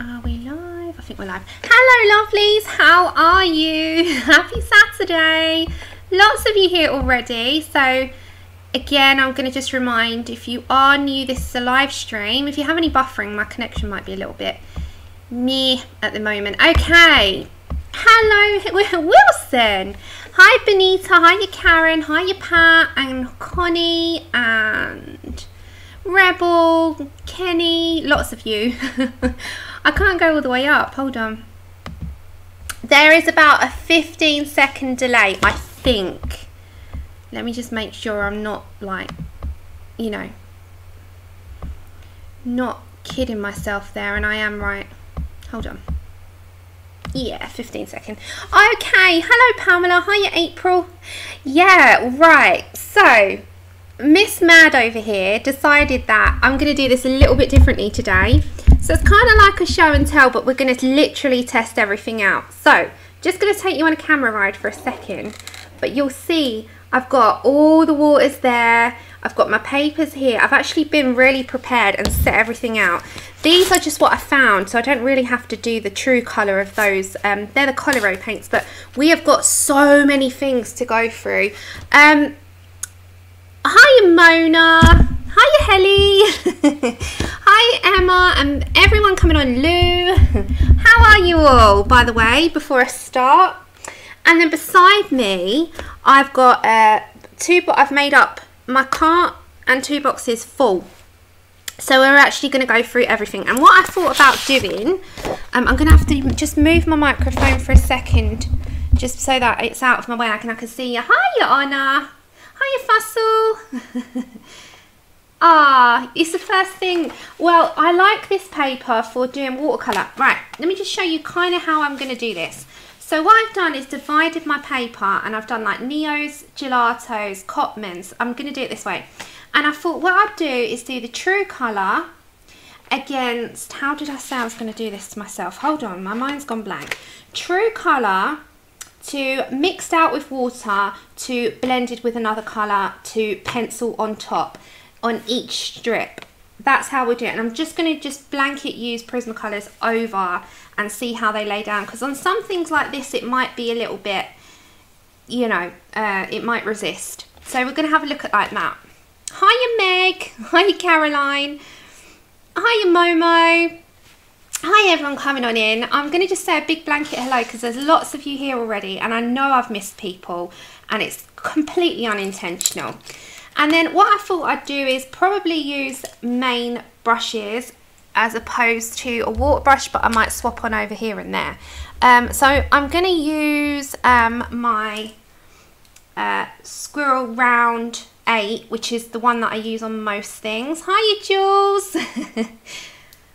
Are we live? I think we're live. Hello, lovelies. How are you? Happy Saturday. Lots of you here already. So, again, I'm going to just remind if you are new, this is a live stream. If you have any buffering, my connection might be a little bit me at the moment. Okay. Hello, Wilson. Hi, Benita. Hi, Karen. Hi, Pat and Connie and Rebel, Kenny. Lots of you. I can't go all the way up. Hold on. There is about a 15 second delay, I think. Let me just make sure I'm not like, you know, not kidding myself there and I am right. Hold on. Yeah, 15 second. Okay, hello Pamela. Hiya April. Yeah, right. So, Miss Mad over here decided that I'm going to do this a little bit differently today. So it's kind of like a show and tell, but we're going to literally test everything out. So just going to take you on a camera ride for a second, but you'll see I've got all the waters there. I've got my papers here. I've actually been really prepared and set everything out. These are just what I found, so I don't really have to do the true colour of those. Um, they're the Coliro paints, but we have got so many things to go through. Um, hi, Mona. Hi, Helly. Hi, Emma, and everyone coming on. Lou, how are you all, by the way, before I start? And then beside me, I've got uh, two, but I've made up my cart and two boxes full. So we're actually going to go through everything. And what I thought about doing, um, I'm going to have to just move my microphone for a second, just so that it's out of my way and I can see you. Hi, Anna. Hi, Fussel. Ah, it's the first thing. Well, I like this paper for doing watercolour. Right, let me just show you kind of how I'm going to do this. So what I've done is divided my paper and I've done like Neos, Gelatos, Cotmans. I'm going to do it this way. And I thought what I'd do is do the true colour against, how did I say I was going to do this to myself? Hold on, my mind's gone blank. True colour to mixed out with water to blended with another colour to pencil on top on each strip. That's how we do it. And I'm just going to just blanket use Prismacolors over and see how they lay down. Because on some things like this, it might be a little bit, you know, uh, it might resist. So we're going to have a look at like that. Hiya Meg. Hiya Caroline. Hiya Momo. Hi everyone coming on in. I'm going to just say a big blanket hello because there's lots of you here already and I know I've missed people and it's completely unintentional. And then what I thought I'd do is probably use main brushes as opposed to a water brush, but I might swap on over here and there. Um, so I'm going to use um, my uh, Squirrel Round 8, which is the one that I use on most things. Hi, Jules.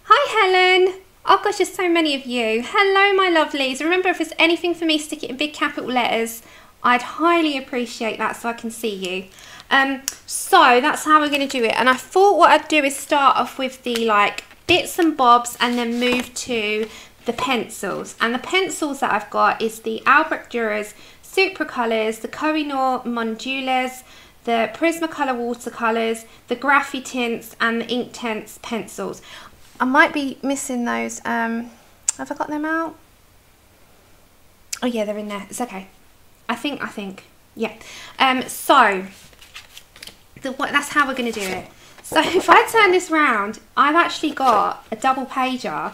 Hi, Helen. Oh gosh, there's so many of you. Hello, my lovelies. Remember, if there's anything for me, stick it in big capital letters. I'd highly appreciate that so I can see you. Um, so that's how we're going to do it. And I thought what I'd do is start off with the like bits and bobs and then move to the pencils. And the pencils that I've got is the Albrecht Dürer Supracolors, the Kohinoor Mondeluz, the Prismacolor watercolors, the Graphitints, and the Inktense pencils. I might be missing those. Um, have I got them out? Oh yeah, they're in there. It's okay. I think, I think, yeah. Um, so the, that's how we're going to do it. So if I turn this round, I've actually got a double pager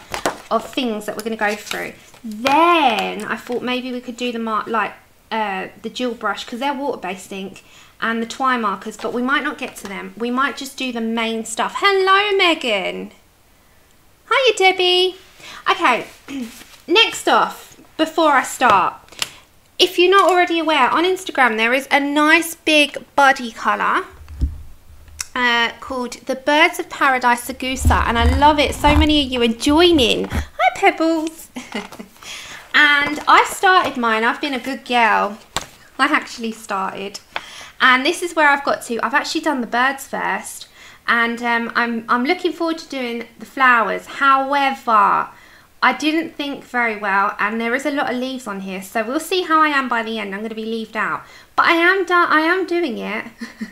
of things that we're going to go through. Then I thought maybe we could do the mark like uh, the Jill brush because they're water-based ink and the twine markers, but we might not get to them. We might just do the main stuff. Hello, Megan. Hiya, Debbie. Okay, next off, before I start, if you're not already aware, on Instagram there is a nice big body colour uh, called The Birds of Paradise Egusa, and I love it. So many of you are joining. Hi, Pebbles. and I started mine. I've been a good girl. I actually started. And this is where I've got to. I've actually done the birds first. And um, I'm, I'm looking forward to doing the flowers. However, I didn't think very well and there is a lot of leaves on here. So we'll see how I am by the end. I'm going to be leaved out. But I am done. I am doing it.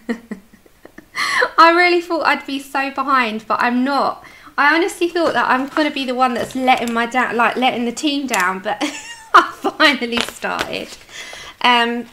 I really thought I'd be so behind, but I'm not. I honestly thought that I'm going to be the one that's letting my dad, like letting the team down, but I finally started. Um,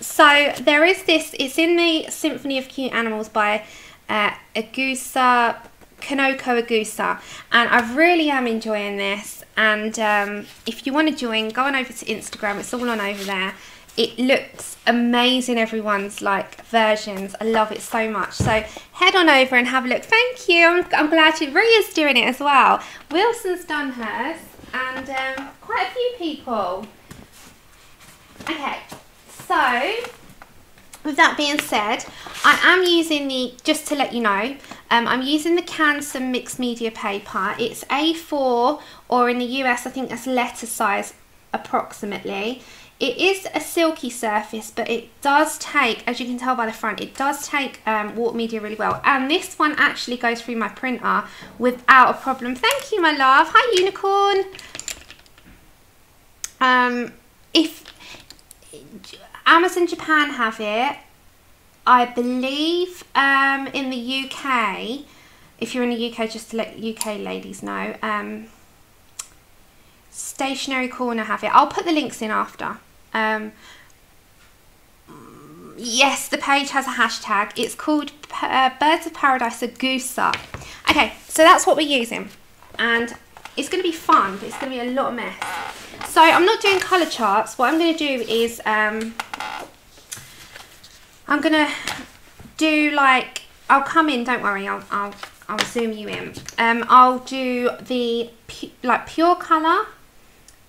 so there is this, it's in the Symphony of Cute Animals by uh, Egusa, Kanoko Egusa, and I really am enjoying this. And um, if you want to join, go on over to Instagram, it's all on over there. It looks amazing, everyone's like versions. I love it so much. So head on over and have a look. Thank you. I'm, I'm glad you, Ria's doing it as well. Wilson's done hers and um, quite a few people. Okay, so with that being said, I am using the, just to let you know, um, I'm using the Canson mixed media paper. It's A4 or in the US I think that's letter size approximately. It is a silky surface, but it does take, as you can tell by the front, it does take um, water media really well. And this one actually goes through my printer without a problem. Thank you, my love. Hi, Unicorn. Um, if Amazon Japan have it, I believe um, in the UK, if you're in the UK, just to let UK ladies know, um, Stationery Corner have it. I'll put the links in after. Um, yes, the page has a hashtag. It's called uh, Birds of Paradise Egusa. Okay, so that's what we're using. And it's going to be fun, but it's going to be a lot of mess. So I'm not doing colour charts. What I'm going to do is um, I'm going to do like, I'll come in, don't worry, I'll, I'll, I'll zoom you in. Um, I'll do the pu like pure colour,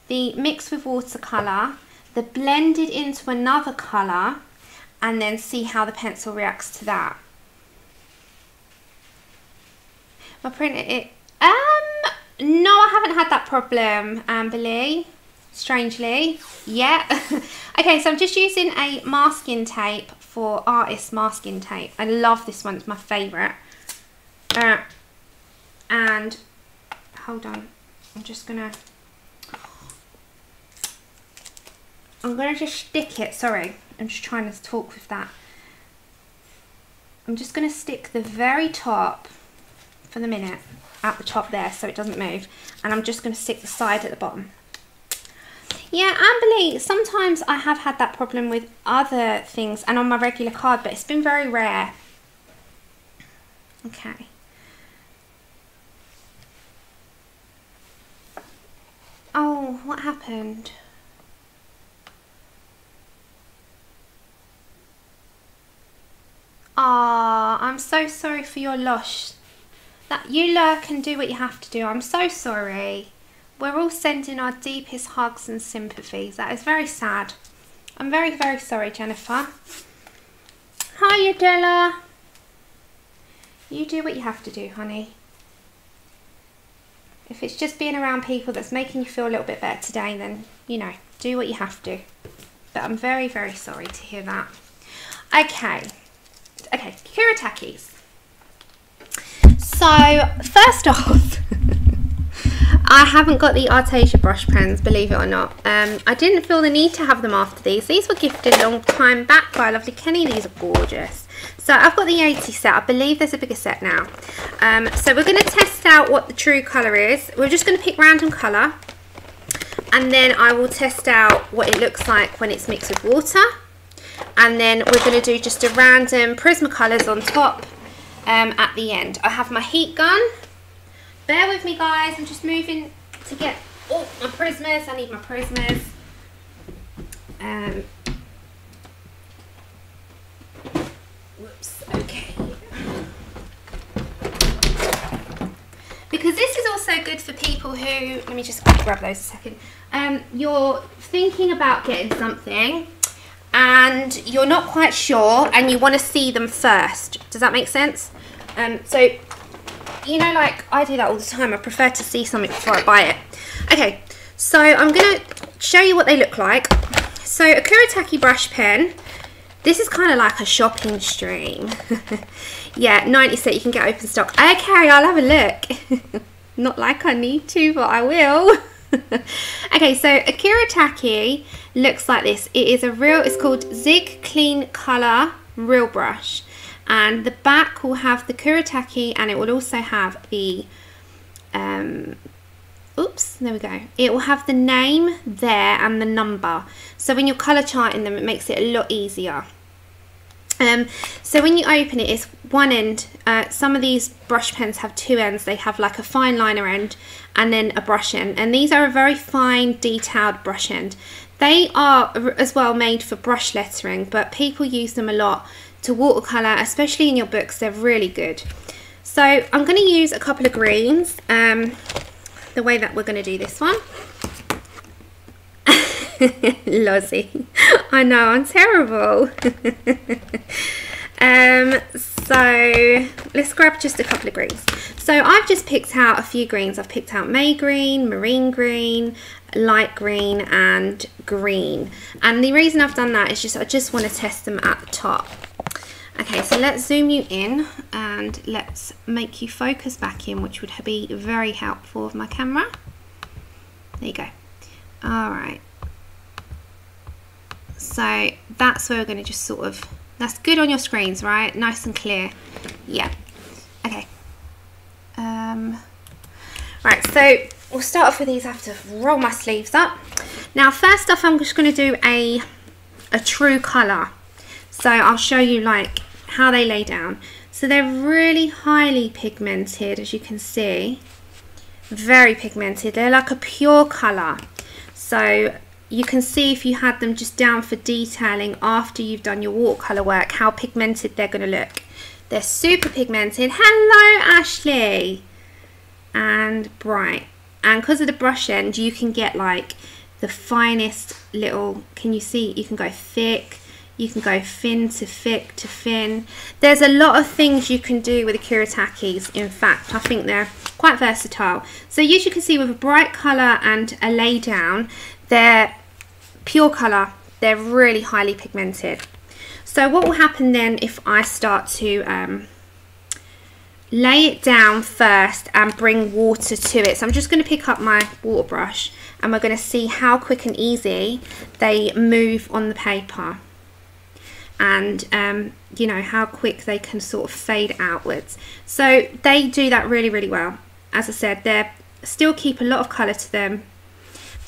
the mix with watercolour, the blended into another colour and then see how the pencil reacts to that. My printer, it, um, no, I haven't had that problem, Amberly, strangely, yeah. okay, so I'm just using a masking tape for Artist Masking Tape. I love this one, it's my favourite. Uh, and, hold on, I'm just going to I'm going to just stick it, sorry, I'm just trying to talk with that. I'm just going to stick the very top for the minute at the top there so it doesn't move and I'm just going to stick the side at the bottom. Yeah, Amberly, sometimes I have had that problem with other things and on my regular card, but it's been very rare. Okay. Oh, what happened? Ah, I'm so sorry for your loss. That you lurk and do what you have to do. I'm so sorry. We're all sending our deepest hugs and sympathies. That is very sad. I'm very, very sorry, Jennifer. Hi, Adela. You do what you have to do, honey. If it's just being around people that's making you feel a little bit better today, then, you know, do what you have to. But I'm very, very sorry to hear that. Okay. Okay, Kuretakis. So, first off, I haven't got the Arteza brush pens, believe it or not. Um, I didn't feel the need to have them after these. These were gifted a long time back by lovely Kenny. These are gorgeous. So I've got the 80 set. I believe there's a bigger set now. Um, so we're going to test out what the true colour is. We're just going to pick random colour. And then I will test out what it looks like when it's mixed with water and then we're going to do just a random Prismacolors on top um, at the end. I have my heat gun. Bear with me guys, I'm just moving to get oh, my Prismas. I need my Prismas. Um, whoops, okay. Because this is also good for people who, let me just grab those a second. Um, you're thinking about getting something and you're not quite sure and you want to see them first. Does that make sense? Um, so, you know, like I do that all the time. I prefer to see something before I buy it. Okay, so I'm going to show you what they look like. So a Kuretake brush pen. This is kind of like a shopping stream. yeah, 90 set you can get open stock. Okay, I'll have a look. Not like I need to, but I will. okay, so a Kuretake looks like this. It is a real, it's called Zig Clean Color Real Brush. And the back will have the Kuretake and it will also have the um, oops, there we go. It will have the name there and the number. So when you're colour charting them, it makes it a lot easier. Um, so when you open it, it's one end. Uh, some of these brush pens have two ends. They have like a fine liner end and then a brush end. And these are a very fine, detailed brush end. They are as well made for brush lettering, but people use them a lot to watercolour, especially in your books. They're really good. So I'm going to use a couple of greens. Um, the way that we're going to do this one. Lozzie. I know, I'm terrible. um, so let's grab just a couple of greens. So I've just picked out a few greens. I've picked out May green, marine green, light green and green. And the reason I've done that is just I just want to test them at the top. Okay, so let's zoom you in and let's make you focus back in, which would be very helpful with my camera. There you go. All right. So that's where we're going to just sort of, that's good on your screens, right? Nice and clear. Yeah. Okay. Um, right, so we'll start off with these. I have to roll my sleeves up. Now, first off, I'm just going to do a, a true colour. So I'll show you like how they lay down. So they're really highly pigmented, as you can see. Very pigmented. They're like a pure colour. So you can see if you had them just down for detailing after you've done your watercolour work, how pigmented they're going to look. They're super pigmented. Hello, Ashley. And bright. And because of the brush end, you can get like the finest little, can you see, you can go thick, you can go thin to thick to thin. There's a lot of things you can do with the Kuretakis. In fact, I think they're quite versatile. So as you can see with a bright colour and a lay down, they're pure colour. They're really highly pigmented. So what will happen then if I start to um, lay it down first and bring water to it. So I'm just going to pick up my water brush and we're going to see how quick and easy they move on the paper and um, you know how quick they can sort of fade outwards. So they do that really really well. As I said they still keep a lot of colour to them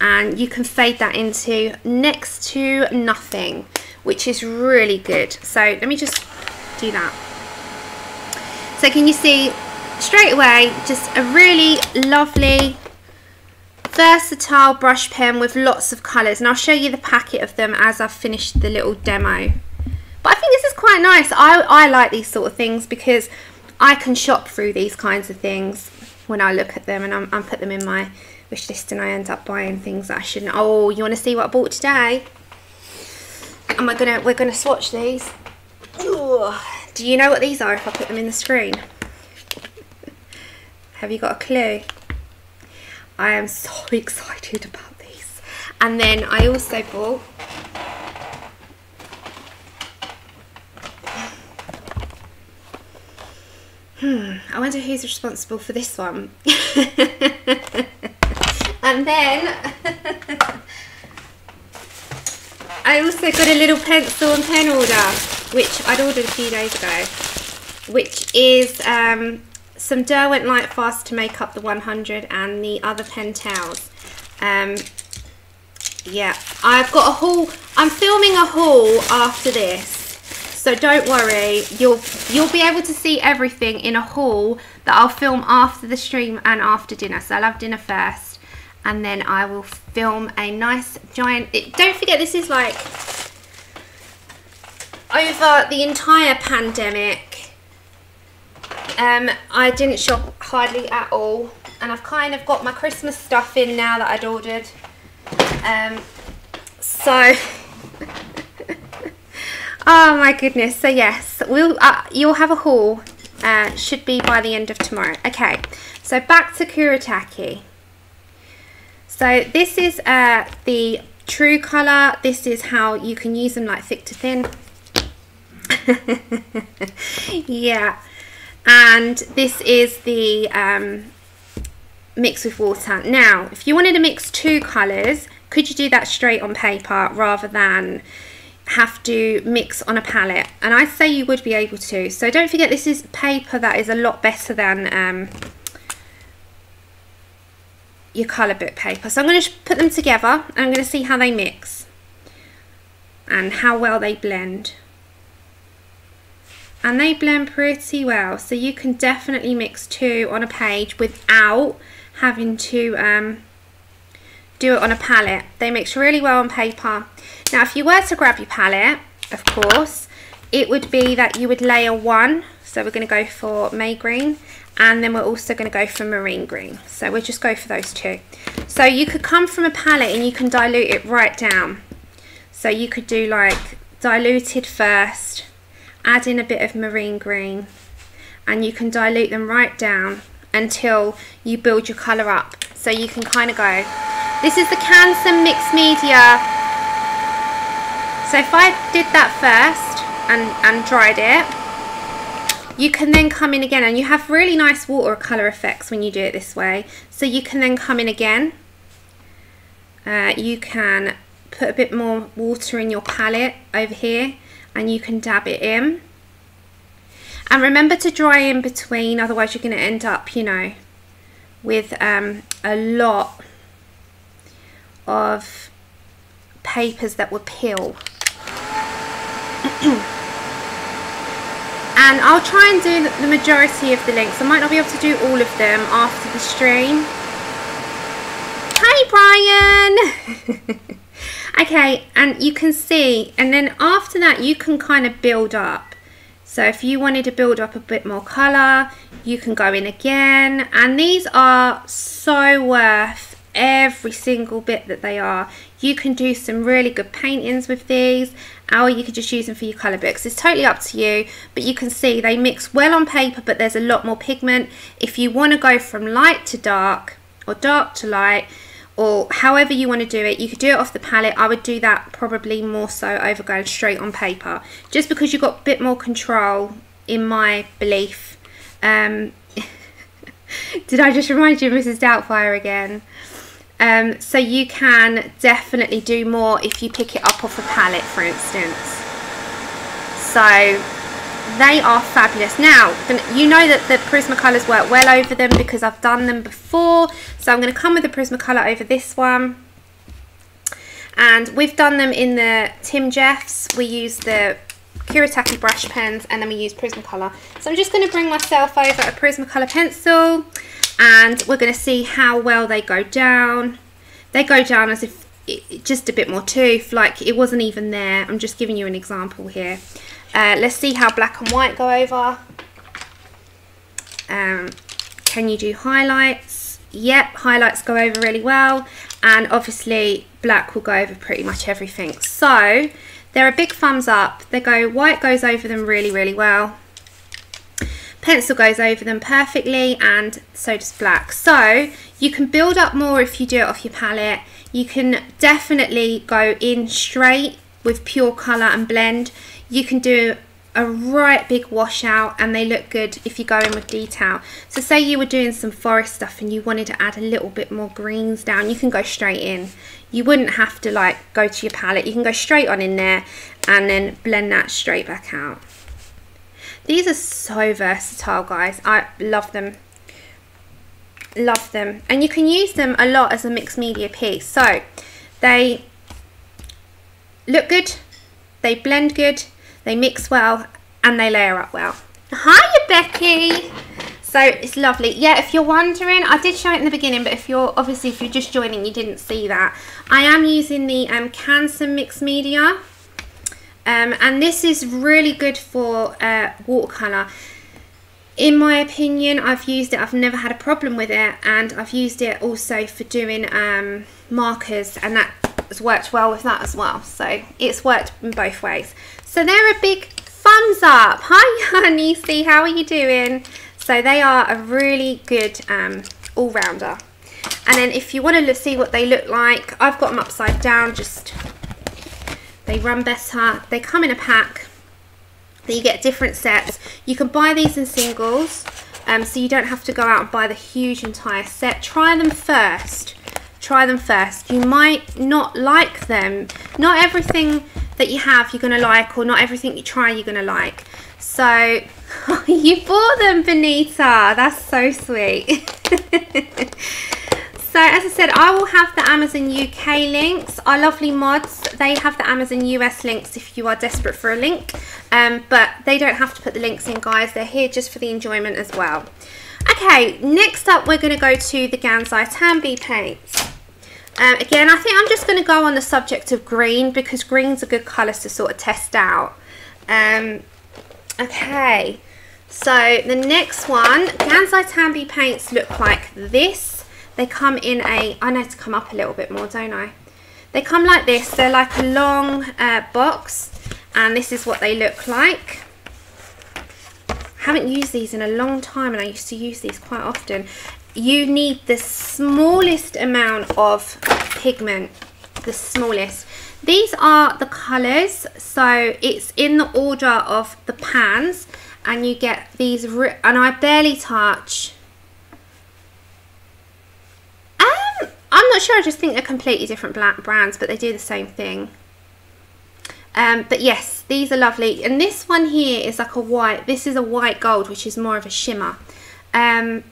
and you can fade that into next to nothing which is really good. So let me just do that. So can you see straight away just a really lovely versatile brush pen with lots of colours and I'll show you the packet of them as I've finished the little demo but I think this is quite nice. I, I like these sort of things because I can shop through these kinds of things when I look at them and I'm, I'm put them in my wish list and I end up buying things that I shouldn't. Oh, you want to see what I bought today? Am I gonna? We're gonna swatch these. Ooh. Do you know what these are if I put them in the screen? Have you got a clue? I am so excited about these. And then I also bought Hmm, I wonder who's responsible for this one. and then I also got a little pencil and pen order, which I'd ordered a few days ago, which is um, some Derwent Lightfast to make up the 100 and the other Penntales. Um, yeah, I've got a haul. I'm filming a haul after this so don't worry, you'll you'll be able to see everything in a haul that I'll film after the stream and after dinner. So I'll have dinner first and then I will film a nice giant, it, don't forget this is like over the entire pandemic um, I didn't shop hardly at all and I've kind of got my Christmas stuff in now that I'd ordered um, so Oh my goodness. So yes, we'll uh, you'll have a haul. Uh, should be by the end of tomorrow. Okay, so back to Kuretaki. So this is uh, the true colour. This is how you can use them like thick to thin. yeah. And this is the um, mix with water. Now, if you wanted to mix two colours, could you do that straight on paper rather than have to mix on a palette and I say you would be able to so don't forget this is paper that is a lot better than um, your colour book paper. So I'm going to put them together and I'm going to see how they mix and how well they blend. And they blend pretty well, so you can definitely mix two on a page without having to um, do it on a palette. They mix really well on paper. Now if you were to grab your palette, of course, it would be that you would layer one. So we're going to go for May Green and then we're also going to go for Marine Green. So we'll just go for those two. So you could come from a palette and you can dilute it right down. So you could do like diluted first, add in a bit of Marine Green and you can dilute them right down until you build your colour up. So you can kind of go, this is the Canson Mixed Media. So if I did that first and, and dried it, you can then come in again and you have really nice watercolour effects when you do it this way. So you can then come in again. Uh, you can put a bit more water in your palette over here and you can dab it in. And remember to dry in between, otherwise you're going to end up, you know, with um, a lot of papers that will peel. and I'll try and do the majority of the links. I might not be able to do all of them after the stream. Hi Brian! okay, and you can see, and then after that you can kind of build up. So if you wanted to build up a bit more colour, you can go in again. And these are so worth every single bit that they are. You can do some really good paintings with these or you could just use them for your colour books. It's totally up to you, but you can see they mix well on paper, but there's a lot more pigment. If you want to go from light to dark or dark to light, or however you want to do it you could do it off the palette I would do that probably more so over going straight on paper just because you've got a bit more control in my belief um, did I just remind you of Mrs Doubtfire again um, so you can definitely do more if you pick it up off a palette for instance so they are fabulous. Now, you know that the Prismacolors work well over them because I've done them before. So I'm going to come with the Prismacolor over this one. And we've done them in the Tim Jeffs. We use the Kuretake brush pens and then we use Prismacolor. So I'm just going to bring myself over a Prismacolor pencil and we're going to see how well they go down. They go down as if it, just a bit more tooth, like it wasn't even there. I'm just giving you an example here. Uh, let's see how black and white go over. Um, can you do highlights? Yep, highlights go over really well. And obviously black will go over pretty much everything. So they're a big thumbs up. They go, white goes over them really, really well. Pencil goes over them perfectly and so does black. So you can build up more if you do it off your palette. You can definitely go in straight with pure colour and blend you can do a right big washout and they look good if you go in with detail. So say you were doing some forest stuff and you wanted to add a little bit more greens down, you can go straight in. You wouldn't have to like go to your palette, you can go straight on in there and then blend that straight back out. These are so versatile guys, I love them. Love them. And you can use them a lot as a mixed media piece. So they look good, they blend good, they mix well and they layer up well. Hiya Becky! So it's lovely. Yeah, if you're wondering, I did show it in the beginning, but if you're, obviously if you're just joining, you didn't see that. I am using the um, Canson Mixed Media. Um, and this is really good for uh, watercolour. In my opinion, I've used it, I've never had a problem with it, and I've used it also for doing um, markers, and that has worked well with that as well. So it's worked in both ways. So they're a big thumbs up. Hi, honey. How are you doing? So they are a really good um, all-rounder. And then if you want to see what they look like, I've got them upside down. Just They run better. They come in a pack. you get different sets. You can buy these in singles. Um, so you don't have to go out and buy the huge entire set. Try them first. Try them first. You might not like them. Not everything that you have you're going to like or not everything you try you're going to like. So you bought them, Benita. That's so sweet. so as I said, I will have the Amazon UK links. Our lovely mods, they have the Amazon US links if you are desperate for a link. Um, but they don't have to put the links in, guys. They're here just for the enjoyment as well. Okay, next up we're going to go to the Gansai Tambi paints. Um, again, I think I'm just going to go on the subject of green because green's a good colour to sort of test out. Um, okay, so the next one, Gansai Tambi paints look like this. They come in a, I need to come up a little bit more, don't I? They come like this. They're like a long uh, box and this is what they look like. I haven't used these in a long time and I used to use these quite often. You need the smallest amount of pigment, the smallest. These are the colours, so it's in the order of the pans and you get these and I barely touch um I'm not sure I just think they're completely different brands but they do the same thing. Um but yes these are lovely. And this one here is like a white this is a white gold which is more of a shimmer. Um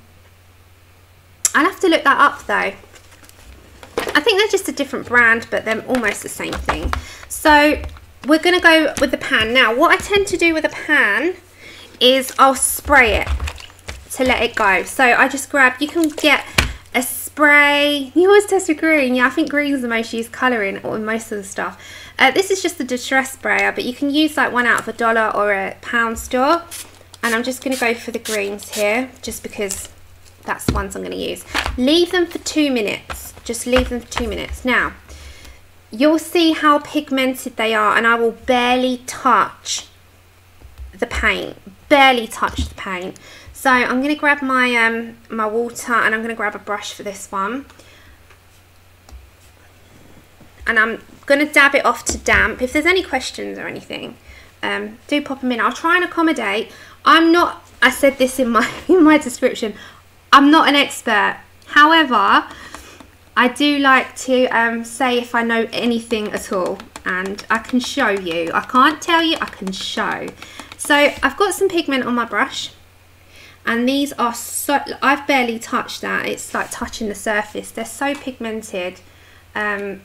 I'll have to look that up though. I think they're just a different brand but they're almost the same thing. So we're going to go with the pan. Now what I tend to do with a pan is I'll spray it to let it go. So I just grab, you can get a spray. You always test with green. Yeah, I think green is the most used colour in most of the stuff. Uh, this is just the distress sprayer, but you can use like one out of a dollar or a pound store. And I'm just going to go for the greens here, just because that's the ones I'm going to use. Leave them for two minutes. Just leave them for two minutes. Now, you'll see how pigmented they are, and I will barely touch the paint barely touch the paint. So I'm going to grab my, um, my water and I'm going to grab a brush for this one. And I'm going to dab it off to damp. If there's any questions or anything, um, do pop them in. I'll try and accommodate. I'm not, I said this in my, in my description, I'm not an expert. However, I do like to um, say if I know anything at all and I can show you. I can't tell you, I can show. So I've got some pigment on my brush and these are so, I've barely touched that, it's like touching the surface. They're so pigmented um,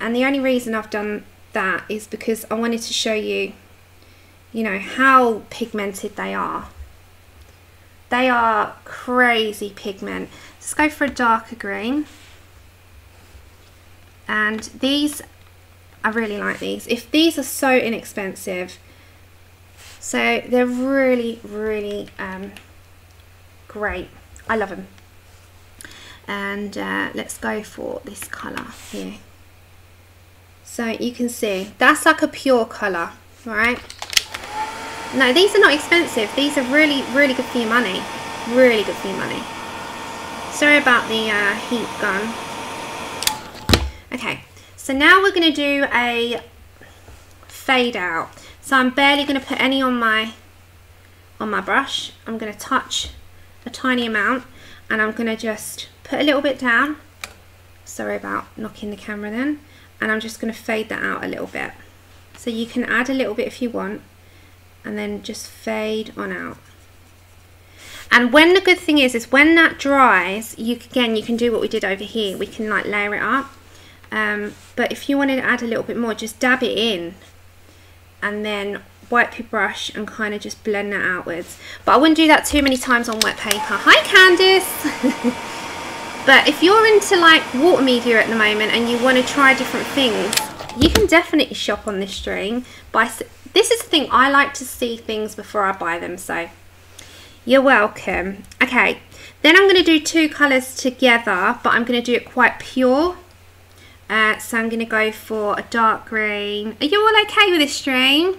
and the only reason I've done that is because I wanted to show you, you know, how pigmented they are. They are crazy pigment. Let's go for a darker green. And these I really like these. If these are so inexpensive, so they're really, really um, great. I love them. And uh, let's go for this colour here. So you can see, that's like a pure colour, right? No, these are not expensive. These are really, really good for your money. Really good for your money. Sorry about the uh, heat gun. Okay, so now we're going to do a fade out. So I'm barely going to put any on my on my brush. I'm going to touch a tiny amount and I'm going to just put a little bit down. Sorry about knocking the camera then. And I'm just going to fade that out a little bit. So you can add a little bit if you want and then just fade on out. And when the good thing is, is when that dries, you again, you can do what we did over here. We can like layer it up. Um, but if you wanted to add a little bit more, just dab it in and then wipe your brush and kind of just blend that outwards. But I wouldn't do that too many times on wet paper. Hi Candice! but if you're into like water media at the moment and you want to try different things, you can definitely shop on this string. Buy, this is the thing, I like to see things before I buy them, so you're welcome. Okay, then I'm going to do two colours together, but I'm going to do it quite pure. Uh, so I'm going to go for a dark green. Are you all okay with this string?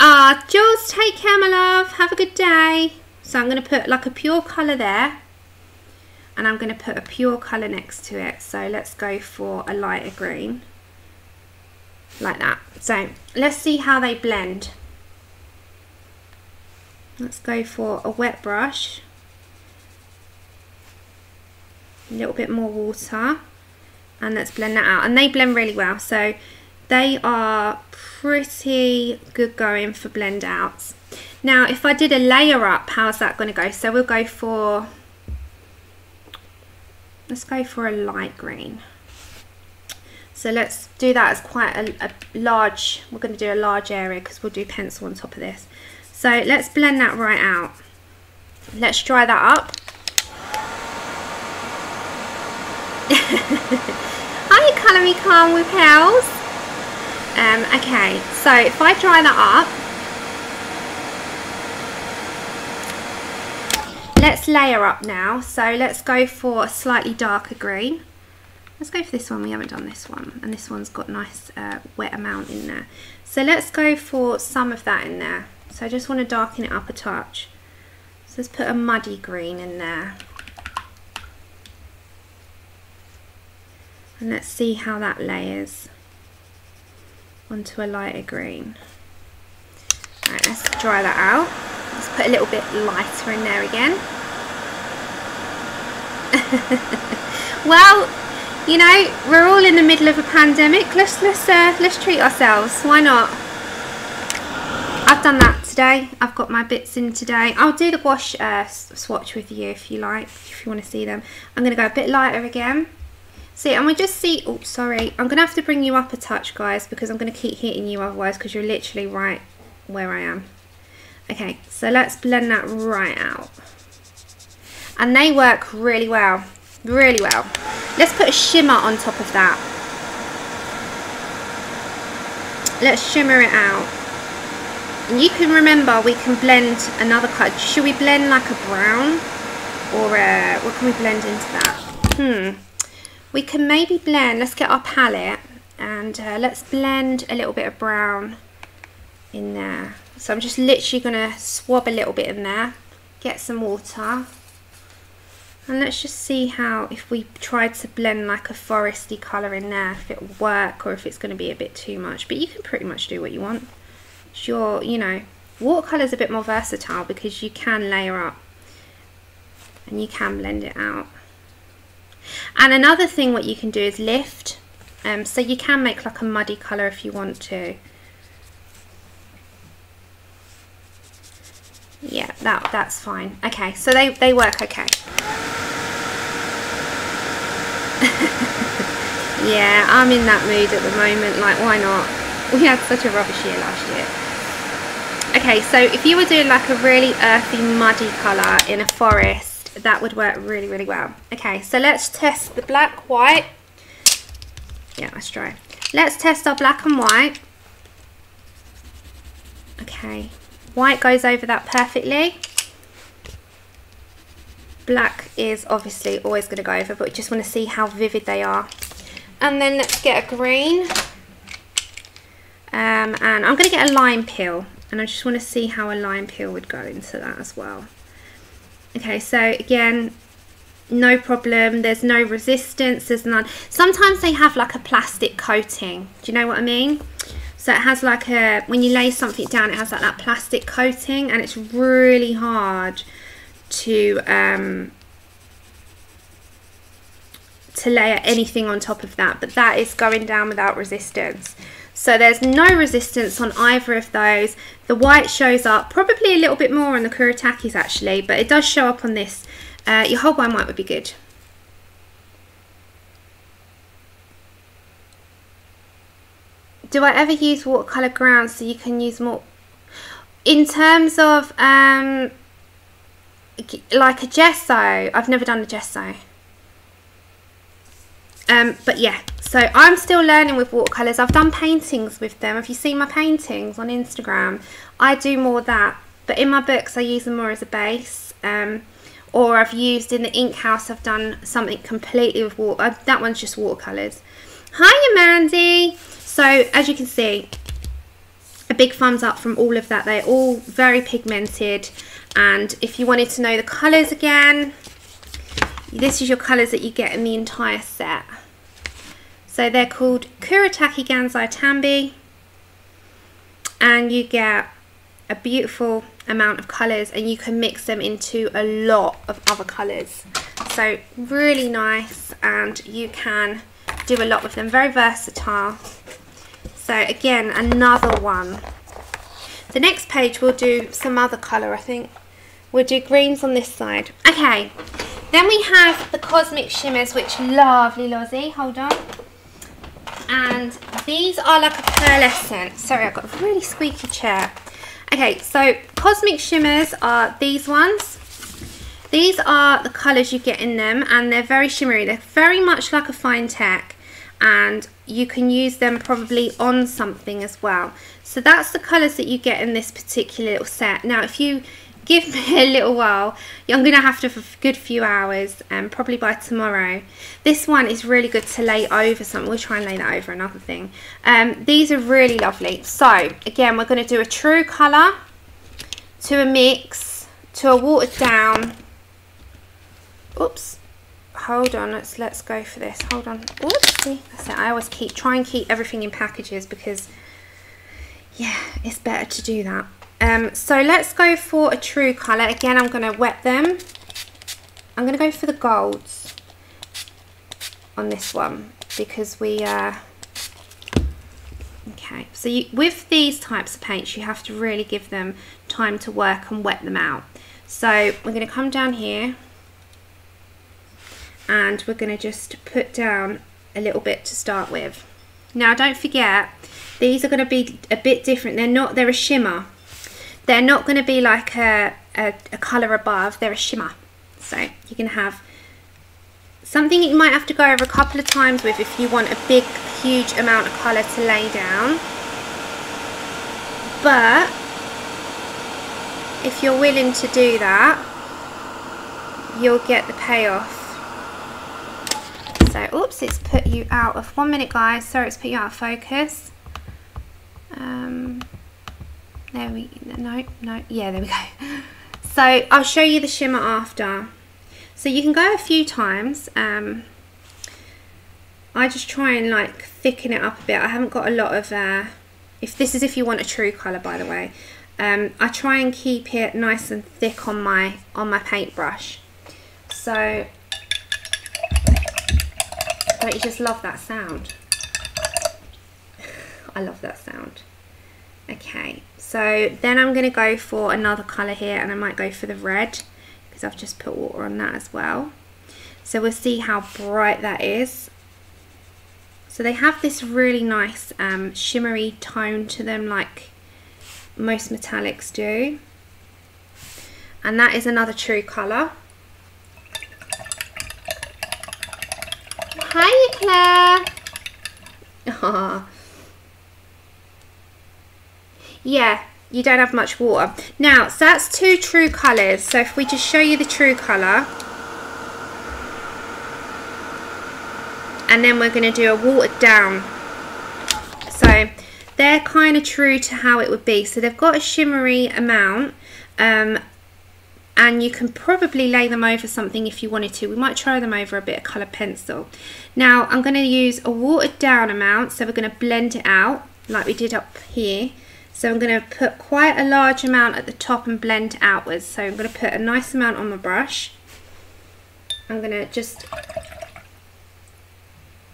Ah, Jules, take care, my love. Have a good day. So I'm going to put like a pure colour there. And I'm going to put a pure colour next to it. So let's go for a lighter green. Like that. So let's see how they blend. Let's go for a wet brush a little bit more water and let's blend that out and they blend really well so they are pretty good going for blend outs Now, if I did a layer up, how's that going to go? So we'll go for, let's go for a light green. So let's do that as quite a, a large, we're going to do a large area because we'll do pencil on top of this. So let's blend that right out. Let's dry that up. Hi, Colour Calm with Pals. Um, okay, so if I dry that up, let's layer up now. So let's go for a slightly darker green. Let's go for this one, we haven't done this one. And this one's got nice uh, wet amount in there. So let's go for some of that in there. So I just want to darken it up a touch. So let's put a muddy green in there. And let's see how that layers onto a lighter green. Right, let's dry that out. Let's put a little bit lighter in there again. well, you know, we're all in the middle of a pandemic. Let's let's uh, let's treat ourselves. Why not? I've done that today. I've got my bits in today. I'll do the wash uh, swatch with you if you like, if you want to see them. I'm going to go a bit lighter again. See, and we just see, oh, sorry. I'm going to have to bring you up a touch, guys, because I'm going to keep hitting you otherwise, because you're literally right where I am. Okay, so let's blend that right out. And they work really well, really well. Let's put a shimmer on top of that. Let's shimmer it out. And you can remember we can blend another colour. Should we blend like a brown? Or what can we blend into that? Hmm we can maybe blend, let's get our palette and uh, let's blend a little bit of brown in there. So I'm just literally going to swab a little bit in there, get some water and let's just see how if we tried to blend like a foresty colour in there, if it will work or if it's going to be a bit too much. But you can pretty much do what you want. Sure, you know, watercolour's a bit more versatile because you can layer up and you can blend it out. And another thing what you can do is lift. Um, so you can make like a muddy colour if you want to. Yeah, that that's fine. Okay, so they, they work okay. yeah, I'm in that mood at the moment. Like, why not? We had such a rubbish year last year. Okay, so if you were doing like a really earthy, muddy colour in a forest, that would work really, really well. Okay, so let's test the black, white. Yeah, let's try. Let's test our black and white. Okay, white goes over that perfectly. Black is obviously always going to go over, but we just want to see how vivid they are. And then let's get a green. Um, and I'm going to get a lime peel. And I just want to see how a lime peel would go into that as well. Okay, so again, no problem. There's no resistance. There's none. Sometimes they have like a plastic coating. Do you know what I mean? So it has like a, when you lay something down, it has like that plastic coating and it's really hard to, um, to layer anything on top of that. But that is going down without resistance. So there's no resistance on either of those. The white shows up probably a little bit more on the Kuretakis actually, but it does show up on this. Uh, your Holbein white would be good. Do I ever use watercolour ground so you can use more? In terms of um, like a gesso, I've never done a gesso. Um, but yeah, so I'm still learning with watercolours. I've done paintings with them. Have you seen my paintings on Instagram? I do more that. But in my books, I use them more as a base. Um, or I've used in the ink house, I've done something completely with water. Uh, that one's just watercolours. Hi, Mandy. So as you can see, a big thumbs up from all of that. They're all very pigmented. And if you wanted to know the colours again, this is your colours that you get in the entire set. So they're called Kuretake Gansai Tambi and you get a beautiful amount of colours and you can mix them into a lot of other colours. So really nice and you can do a lot with them, very versatile. So again, another one. The next page we'll do some other colour I think. We'll do greens on this side. Okay, then we have the Cosmic Shimmers, which lovely Lozzie, hold on. And these are like a pearlescent. Sorry, I've got a really squeaky chair. Okay, so Cosmic Shimmers are these ones. These are the colours you get in them and they're very shimmery. They're very much like a Finetec and you can use them probably on something as well. So that's the colours that you get in this particular little set. Now if you give me a little while. I'm going to have to for a good few hours, um, probably by tomorrow. This one is really good to lay over something. We'll try and lay that over another thing. Um, these are really lovely. So, again, we're going to do a true colour to a mix to a watered down. Oops. Hold on, let's let's go for this. Hold on. Oopsie. That's it. I always keep try and keep everything in packages because yeah, it's better to do that. Um, so let's go for a true colour. Again, I'm going to wet them. I'm going to go for the golds on this one because we... Uh, okay, so you, with these types of paints, you have to really give them time to work and wet them out. So we're going to come down here and we're going to just put down a little bit to start with. Now don't forget, these are going to be a bit different. They're not, they're a shimmer. They're not going to be like a, a, a colour above, they're a shimmer. So you can have something you might have to go over a couple of times with if you want a big, huge amount of colour to lay down. But if you're willing to do that, you'll get the payoff. So, oops, it's put you out of, one minute guys, sorry it's put you out of focus. Um, there we, no, no, yeah, there we go. So I'll show you the shimmer after. So you can go a few times. Um, I just try and like thicken it up a bit. I haven't got a lot of, uh, if this is if you want a true colour by the way. Um, I try and keep it nice and thick on my, on my paintbrush. So, don't you just love that sound? I love that sound. Okay, so then I'm going to go for another colour here and I might go for the red because I've just put water on that as well. So we'll see how bright that is. So they have this really nice um, shimmery tone to them like most metallics do. And that is another true colour. Hi Claire! yeah you don't have much water. Now so that's two true colors so if we just show you the true color and then we're going to do a watered down. So they're kind of true to how it would be. So they've got a shimmery amount um, and you can probably lay them over something if you wanted to. We might try them over a bit of coloured pencil. Now I'm going to use a watered down amount so we're going to blend it out like we did up here so I'm going to put quite a large amount at the top and blend outwards. So I'm going to put a nice amount on my brush. I'm going to just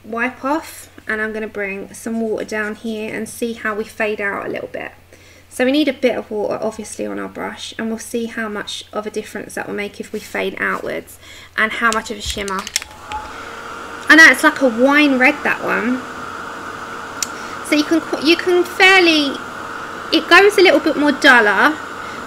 wipe off and I'm going to bring some water down here and see how we fade out a little bit. So we need a bit of water obviously on our brush and we'll see how much of a difference that will make if we fade outwards and how much of a shimmer. I know it's like a wine red that one. So you can you can fairly it goes a little bit more duller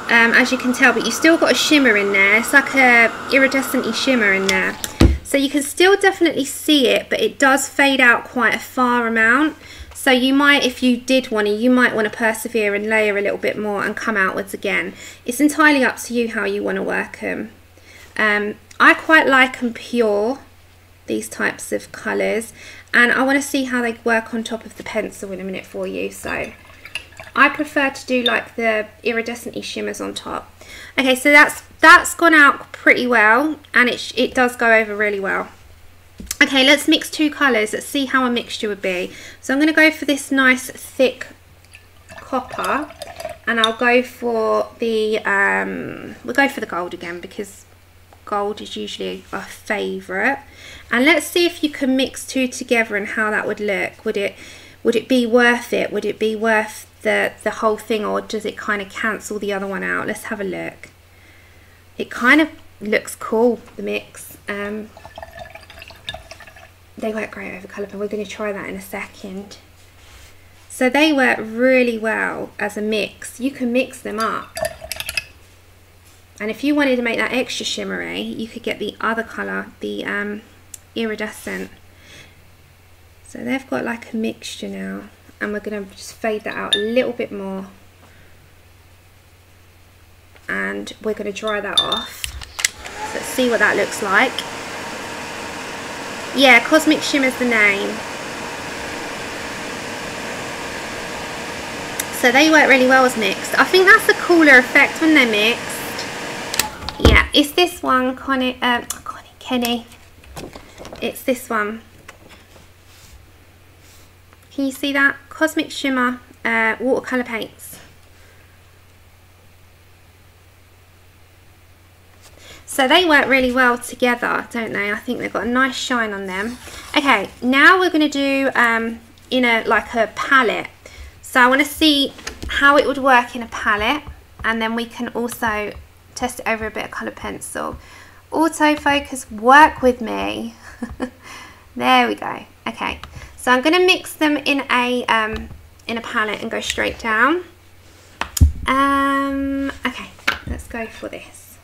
um, as you can tell but you still got a shimmer in there. It's like a iridescent shimmer in there. So you can still definitely see it but it does fade out quite a far amount. So you might if you did want to you might want to persevere and layer a little bit more and come outwards again. It's entirely up to you how you want to work them um, I quite like them pure these types of colours and I want to see how they work on top of the pencil in a minute for you so I prefer to do like the iridescent shimmers on top. Okay, so that's that's gone out pretty well and it, it does go over really well. Okay, let's mix two colours. Let's see how a mixture would be. So I'm going to go for this nice thick copper and I'll go for the, um, we'll go for the gold again because gold is usually a favourite. And let's see if you can mix two together and how that would look. Would it would it be worth it? Would it be worth the, the whole thing or does it kind of cancel the other one out? Let's have a look. It kind of looks cool, the mix. Um, they work great over colour pen. We're going to try that in a second. So they work really well as a mix. You can mix them up. And if you wanted to make that extra shimmery, you could get the other colour, the um, iridescent. So they've got like a mixture now. And we're going to just fade that out a little bit more. And we're going to dry that off. Let's see what that looks like. Yeah, Cosmic Shimmer's the name. So they work really well as mixed. I think that's a cooler effect when they're mixed. Yeah, it's this one, Connie, uh, Connie, Kenny. It's this one. Can you see that? Cosmic Shimmer uh, watercolour paints. So they work really well together, don't they? I think they've got a nice shine on them. Okay, now we're going to do um, in a like a palette. So I want to see how it would work in a palette and then we can also test it over a bit of colour pencil. Autofocus, work with me. there we go. Okay, so I'm going to mix them in a um, in a palette and go straight down. Um, okay, let's go for this.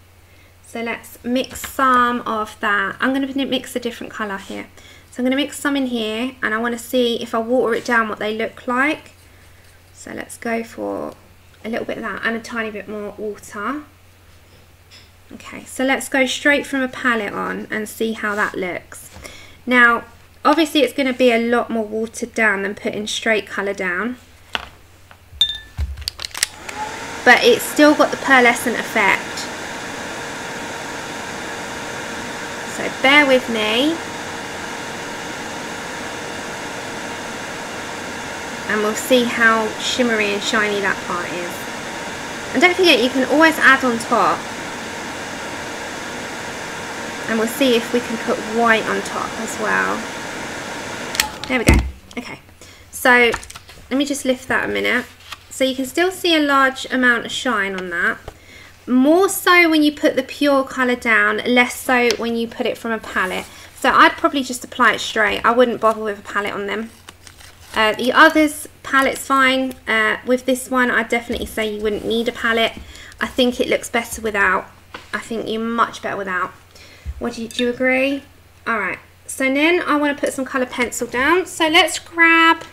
So let's mix some of that. I'm going to mix a different colour here. So I'm going to mix some in here and I want to see if I water it down what they look like. So let's go for a little bit of that and a tiny bit more water. Okay, so let's go straight from a palette on and see how that looks. Now, obviously it's going to be a lot more watered down than putting straight colour down. But it's still got the pearlescent effect. So bear with me. And we'll see how shimmery and shiny that part is. And don't forget you can always add on top. And we'll see if we can put white on top as well. There we go. Okay. So let me just lift that a minute. So you can still see a large amount of shine on that more so when you put the pure colour down, less so when you put it from a palette. So I'd probably just apply it straight. I wouldn't bother with a palette on them. Uh, the others, palette's fine. Uh, with this one, I'd definitely say you wouldn't need a palette. I think it looks better without. I think you're much better without. What do you, do you agree? Alright, so then I want to put some colour pencil down. So let's grab...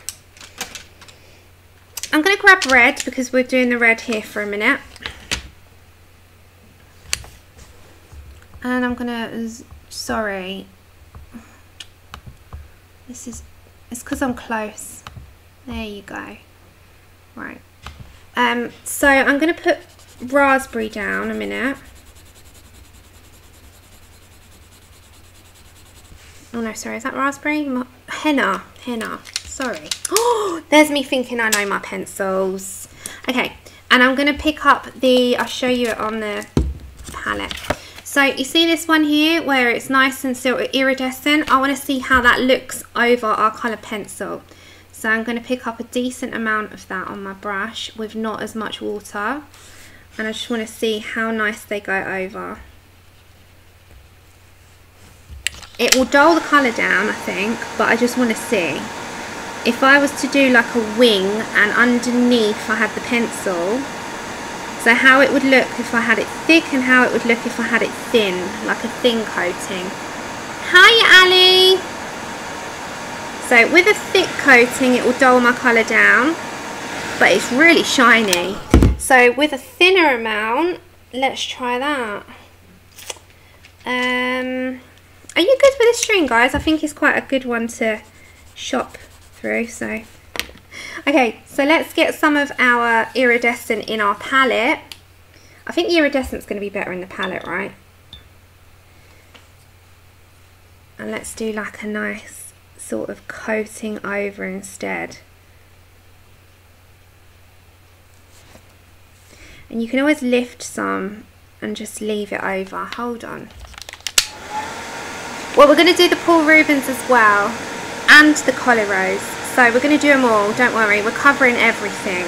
I'm going to grab red because we're doing the red here for a minute. and I'm gonna sorry. This is it's because I'm close. There you go. Right. Um so I'm gonna put raspberry down a minute oh no sorry is that raspberry henna henna sorry oh there's me thinking I know my pencils okay and I'm gonna pick up the I'll show you it on the palette so you see this one here where it's nice and of iridescent. I want to see how that looks over our colour pencil. So I'm to pick up a decent amount of that on my brush with not as much water. And I just want to see how nice they go over. It will dull the colour down I think, but I just want to see. If I was to do like a wing and underneath I had the pencil, so how it would look if I had it thick and how it would look if I had it thin, like a thin coating. Hi Ali! So with a thick coating it will dull my colour down, but it's really shiny. So with a thinner amount, let's try that. Um, are you good with this string guys? I think it's quite a good one to shop through, so Okay, so let's get some of our iridescent in our palette. I think the iridescent's going to be better in the palette, right? And let's do like a nice sort of coating over instead. And you can always lift some and just leave it over. Hold on. Well, we're going to do the Paul Rubens as well and the Coliro. so we're going to do them all don't worry we're covering everything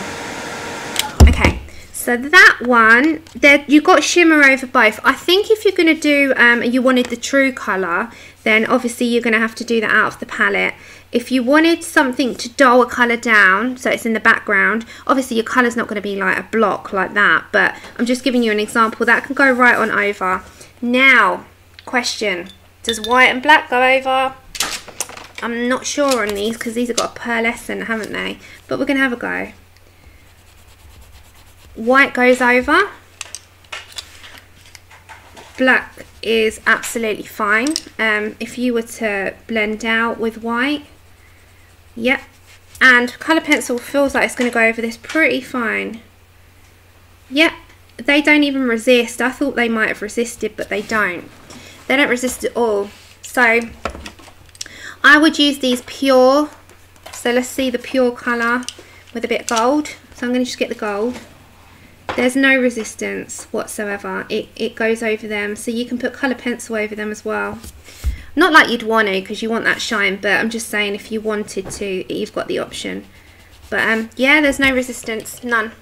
okay so that one there you got shimmer over both I think if you're going to do um, you wanted the true colour then obviously you're going to have to do that out of the palette if you wanted something to dull a colour down, so it's in the background, obviously your colour's not going to be like a block like that, but I'm just giving you an example. That can go right on over. Now, question, does white and black go over? I'm not sure on these because these have got a pearlescent, haven't they? But we're going to have a go. White goes over. Black is absolutely fine. Um, if you were to blend out with white, Yep. And colour pencil feels like it's going to go over this pretty fine. Yep. They don't even resist. I thought they might have resisted, but they don't. They don't resist at all. So, I would use these pure. So, let's see the pure colour with a bit of gold. So, I'm going to just get the gold. There's no resistance whatsoever. It, it goes over them. So, you can put colour pencil over them as well. Not like you'd want to because you want that shine, but I'm just saying if you wanted to, you've got the option. But um, yeah, there's no resistance, none.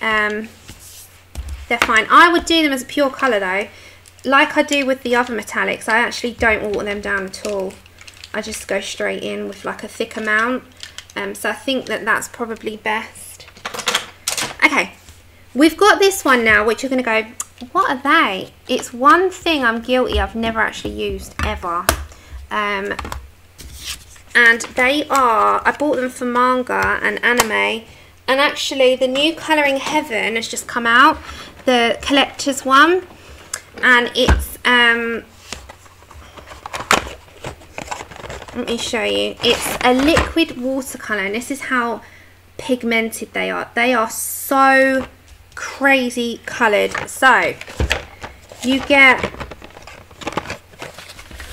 Um, they're fine. I would do them as a pure colour though. Like I do with the other metallics, I actually don't water them down at all. I just go straight in with like a thick amount. Um, so I think that that's probably best. Okay, we've got this one now, which you're going to go, what are they? It's one thing I'm guilty I've never actually used ever. Um, and they are, I bought them for manga and anime. And actually the new Colouring Heaven has just come out. The collector's one. And it's, um, let me show you. It's a liquid watercolour and this is how pigmented they are. They are so crazy coloured. So, you get,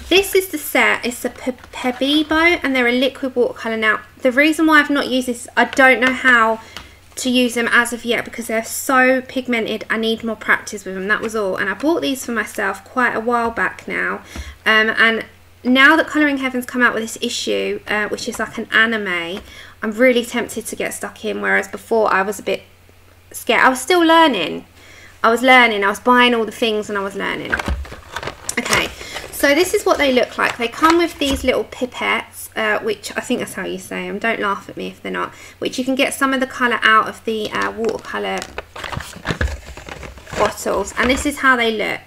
this is the set, it's a Pebibo and they're a liquid watercolour. Now, the reason why I've not used this, I don't know how to use them as of yet because they're so pigmented I need more practice with them that was all and I bought these for myself quite a while back now um, and now that Colouring Heaven's come out with this issue uh, which is like an anime I'm really tempted to get stuck in whereas before I was a bit scared. I was still learning. I was learning. I was buying all the things and I was learning. Okay, so this is what they look like. They come with these little pipettes, uh, which I think that's how you say them. Don't laugh at me if they're not. Which you can get some of the colour out of the uh, watercolour bottles. And this is how they look.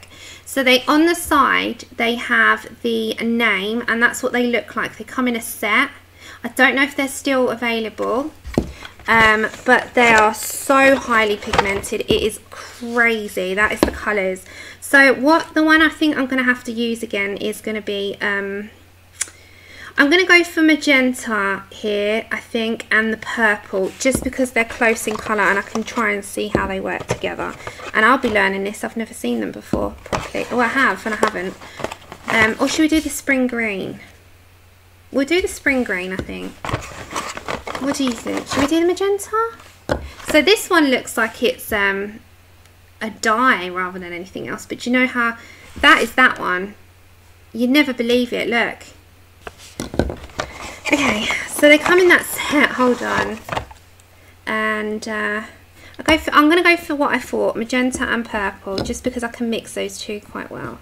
So they on the side, they have the name and that's what they look like. They come in a set. I don't know if they're still available. Um, but they are so highly pigmented. It is crazy. That is the colours. So what the one I think I'm going to have to use again is going to be... Um, I'm going to go for magenta here, I think, and the purple, just because they're close in colour and I can try and see how they work together. And I'll be learning this. I've never seen them before properly. Oh, I have, and I haven't. Um, or should we do the spring green? We'll do the spring green, I think. What do you think? Should we do the magenta? So this one looks like it's um, a dye rather than anything else. But you know how that is that one. You'd never believe it. Look. Okay, so they come in that set. Hold on. And uh, I go for, I'm going to go for what I thought, magenta and purple, just because I can mix those two quite well.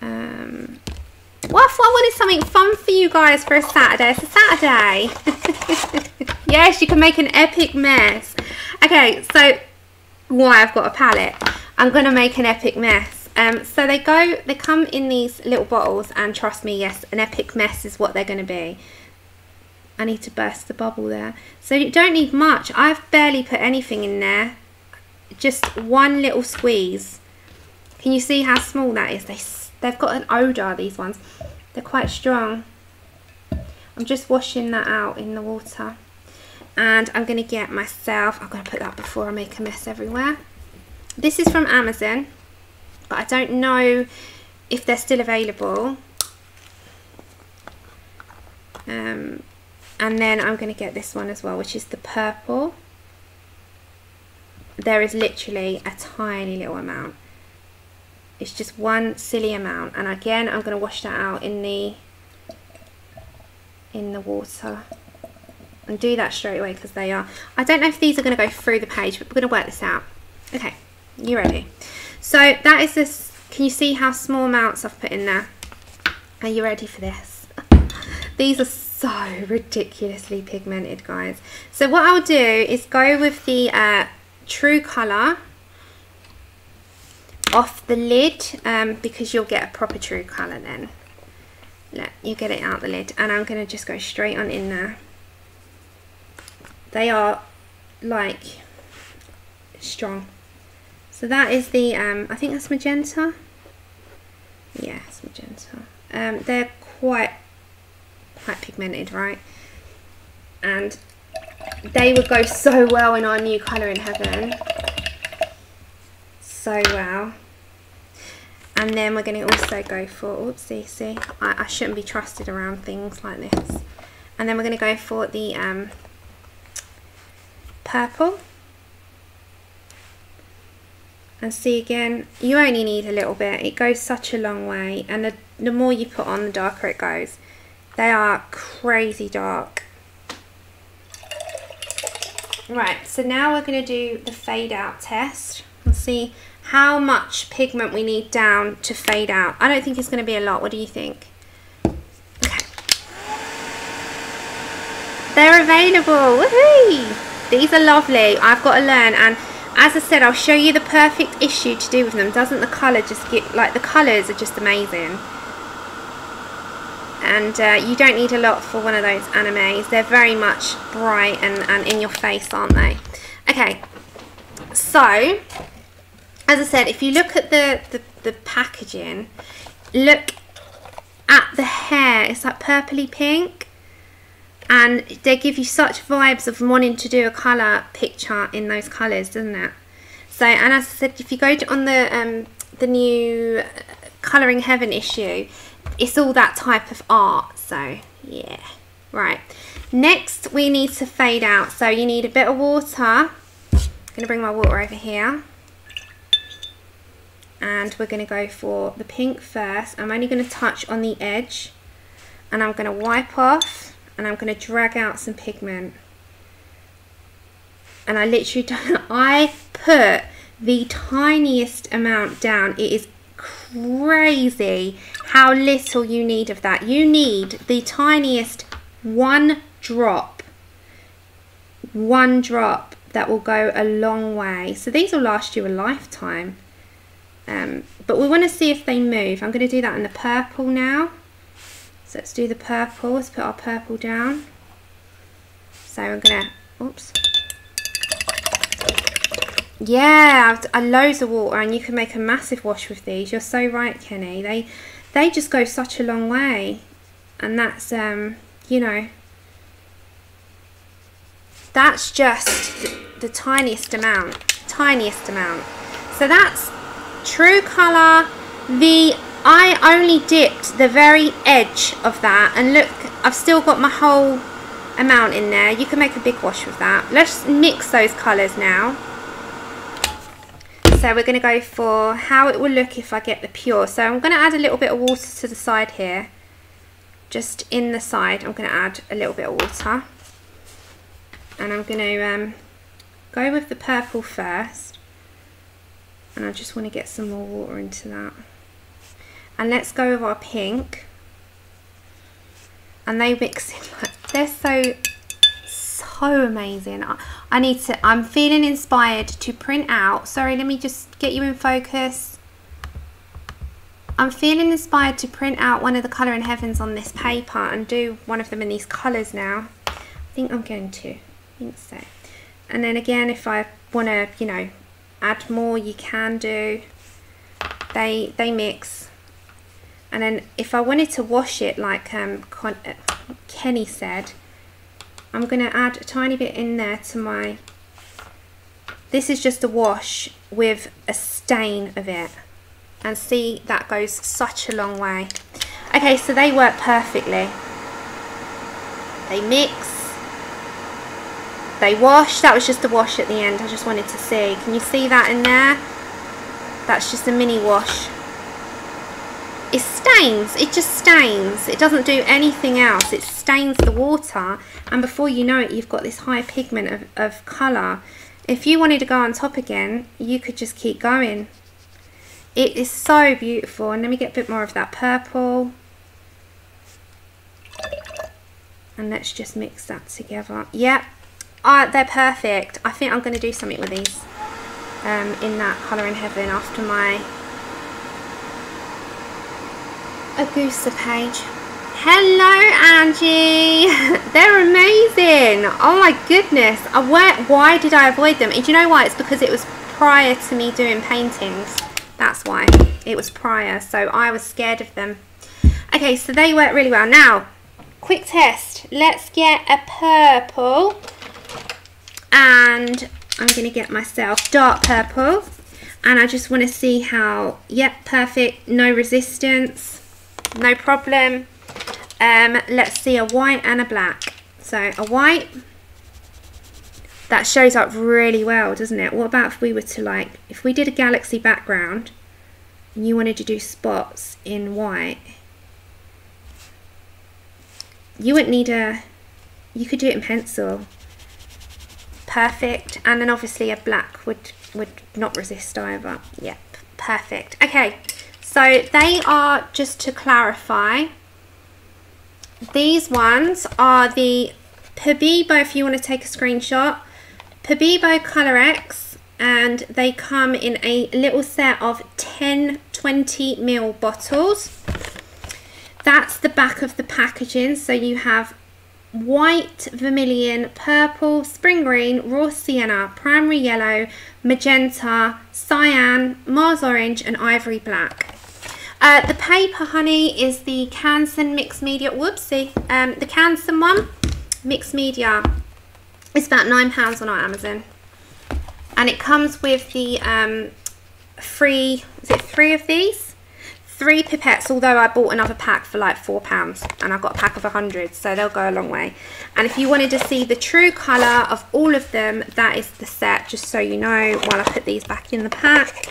Um, well, I thought I wanted something fun for you guys for a Saturday. It's a Saturday. yes, you can make an epic mess. Okay, so why I've got a palette. I'm going to make an epic mess. Um, so they go, they come in these little bottles and trust me, yes, an epic mess is what they're going to be. I need to burst the bubble there. So you don't need much. I've barely put anything in there. Just one little squeeze. Can you see how small that is? They They've got an odour, these ones. They're quite strong. I'm just washing that out in the water. And I'm going to get myself, I'm going to put that before I make a mess everywhere. This is from Amazon, but I don't know if they're still available. Um, and then I'm going to get this one as well, which is the purple. There is literally a tiny little amount. It's just one silly amount. And again, I'm going to wash that out in the in the water and do that straight away because they are I don't know if these are going to go through the page but we're going to work this out okay you ready so that is this can you see how small amounts I've put in there? Are you ready for this? These are so ridiculously pigmented guys. So what I'll do is go with the uh, true colour off the lid um, because you'll get a proper true colour then. You get it out the lid and I'm going to just go straight on in there. They are like strong so that is the um, I think that's magenta. Yeah it's magenta. Um, they're quite quite pigmented right? And they would go so well in our new Colouring Heaven. So well. And then we're going to also go for oopsie see I, I shouldn't be trusted around things like this. And then we're going to go for the um, purple and see again you only need a little bit. It goes such a long way. And the, the more you put on the darker it goes. They are crazy dark. Right so now we're going to do the fade out test. And see how much pigment we need down to fade out. I don't think it's going to be a lot. What do you think? Okay. They're available. Woohoo! these are lovely. I've got to learn. And as I said I'll show you the perfect issue to do with them. Doesn't the colour just get like the colours are just amazing. And uh, you don't need a lot for one of those animes. They're very much bright and, and in your face aren't they? Okay. So as I said if you look at the, the, the packaging look at the hair. It's like purpley pink and they give you such vibes of wanting to do a colour picture in those colours doesn't it? So and as I said if you go to, on the um, the new colouring heaven issue it's all that type of art so yeah. Right. Next we need to fade out. So you need a bit of water. I'm gonna bring my water over here. And we're going to go for the pink first. I'm only going to touch on the edge. And I'm going to wipe off and I'm going to drag out some pigment. And I literally I put the tiniest amount down. It is crazy how little you need of that. You need the tiniest one drop one drop that will go a long way. So these will last you a lifetime. Um, but we want to see if they move. I'm going to do that in the purple now so let's do the purple. Let's put our purple down. So I'm gonna, oops. Yeah, I loads of water and you can make a massive wash with these. You're so right, Kenny. They, they just go such a long way. And that's, um, you know, that's just the, the tiniest amount. Tiniest amount. So that's True Colour the I only dipped the very edge of that and look I've still got my whole amount in there. You can make a big wash with that. Let's mix those colours now. So we're going to go for how it will look if I get the pure. So I'm going to add a little bit of water to the side here. Just in the side I'm going to add a little bit of water. And I'm going to um, go with the purple first. And I just want to get some more water into that and let's go with our pink. And they mix in like they're so so amazing. I, I need to I'm feeling inspired to print out. Sorry let me just get you in focus. I'm feeling inspired to print out one of the Colouring Heavens on this paper and do one of them in these colours now. I think I'm going to. I think so. And then again if I want to you know add more you can do. They they mix and then if I wanted to wash it like um, uh, Kenny said I'm going to add a tiny bit in there to my this is just a wash with a stain of it. And see that goes such a long way. Okay so they work perfectly. They mix. They wash. That was just a wash at the end. I just wanted to see. Can you see that in there? That's just a mini wash it stains it just stains. It doesn't do anything else. It stains the water and before you know it you've got this high pigment of, of colour. If you wanted to go on top again you could just keep going. It is so beautiful and let me get a bit more of that purple. And let's just mix that together. Yep uh, they're perfect. I think I'm going to do something with these um, in that Colouring Heaven after my Egusa page. Hello, Angie. They're amazing. Oh my goodness. I went, why did I avoid them? And you know why? It's because it was prior to me doing paintings. That's why. It was prior. So I was scared of them. Okay, so they work really well. Now, quick test. Let's get a purple. And I'm going to get myself dark purple. And I just want to see how, yep, perfect. No resistance no problem. Um, let's see a white and a black. So a white, that shows up really well, doesn't it? What about if we were to like, if we did a galaxy background and you wanted to do spots in white, you wouldn't need a, you could do it in pencil. Perfect. And then obviously a black would, would not resist either. Yep, perfect. Okay, so they are, just to clarify, these ones are the Pabibo, if you want to take a screenshot, Pabibo Colorex, and they come in a little set of 10 20 ml bottles. That's the back of the packaging. So you have white, vermilion, purple, spring green, raw sienna, primary yellow, magenta, cyan, Mars orange, and ivory black. Uh, the paper, honey, is the Canson Mixed Media. Whoopsie. Um, the Canson one, Mixed Media. It's about £9 on our Amazon. And it comes with the um, free, is it three of these? Three pipettes, although I bought another pack for like £4 and I've got a pack of a 100, so they'll go a long way. And if you wanted to see the true colour of all of them, that is the set, just so you know, while I put these back in the pack.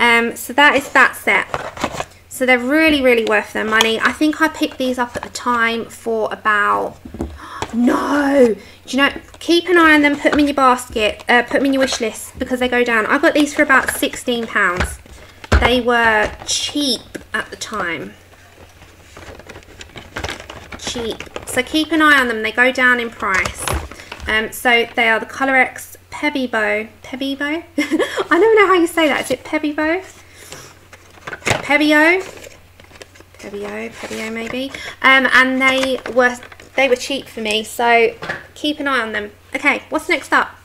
Um, so that is that set. So they're really, really worth their money. I think I picked these up at the time for about, no, do you know, keep an eye on them, put them in your basket, uh, put them in your wish list because they go down. I got these for about £16. They were cheap at the time. Cheap. So keep an eye on them, they go down in price. Um, so they are the Colorex Pebibo. Pebibo? I don't know how you say that. Is it Pebibo? Pebeo. Pebeo, Pebeo maybe. Um, and they were they were cheap for me, so keep an eye on them. Okay, what's next up?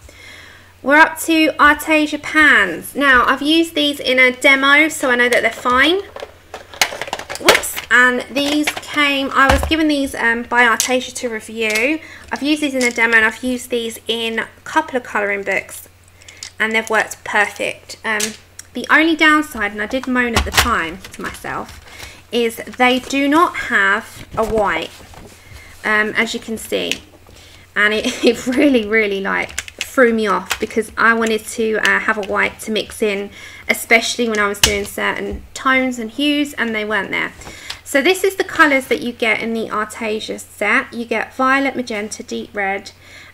We're up to Arteza pans. Now, I've used these in a demo, so I know that they're fine. Whoops. And these came, I was given these um, by Arteza to review. I've used these in a demo and I've used these in a couple of colouring books. And they've worked perfect. Um, the only downside, and I did moan at the time to myself, is they do not have a white, um, as you can see. And it, it really, really like threw me off because I wanted to uh, have a white to mix in, especially when I was doing certain tones and hues and they weren't there. So this is the colours that you get in the Arteza set. You get violet, magenta, deep red,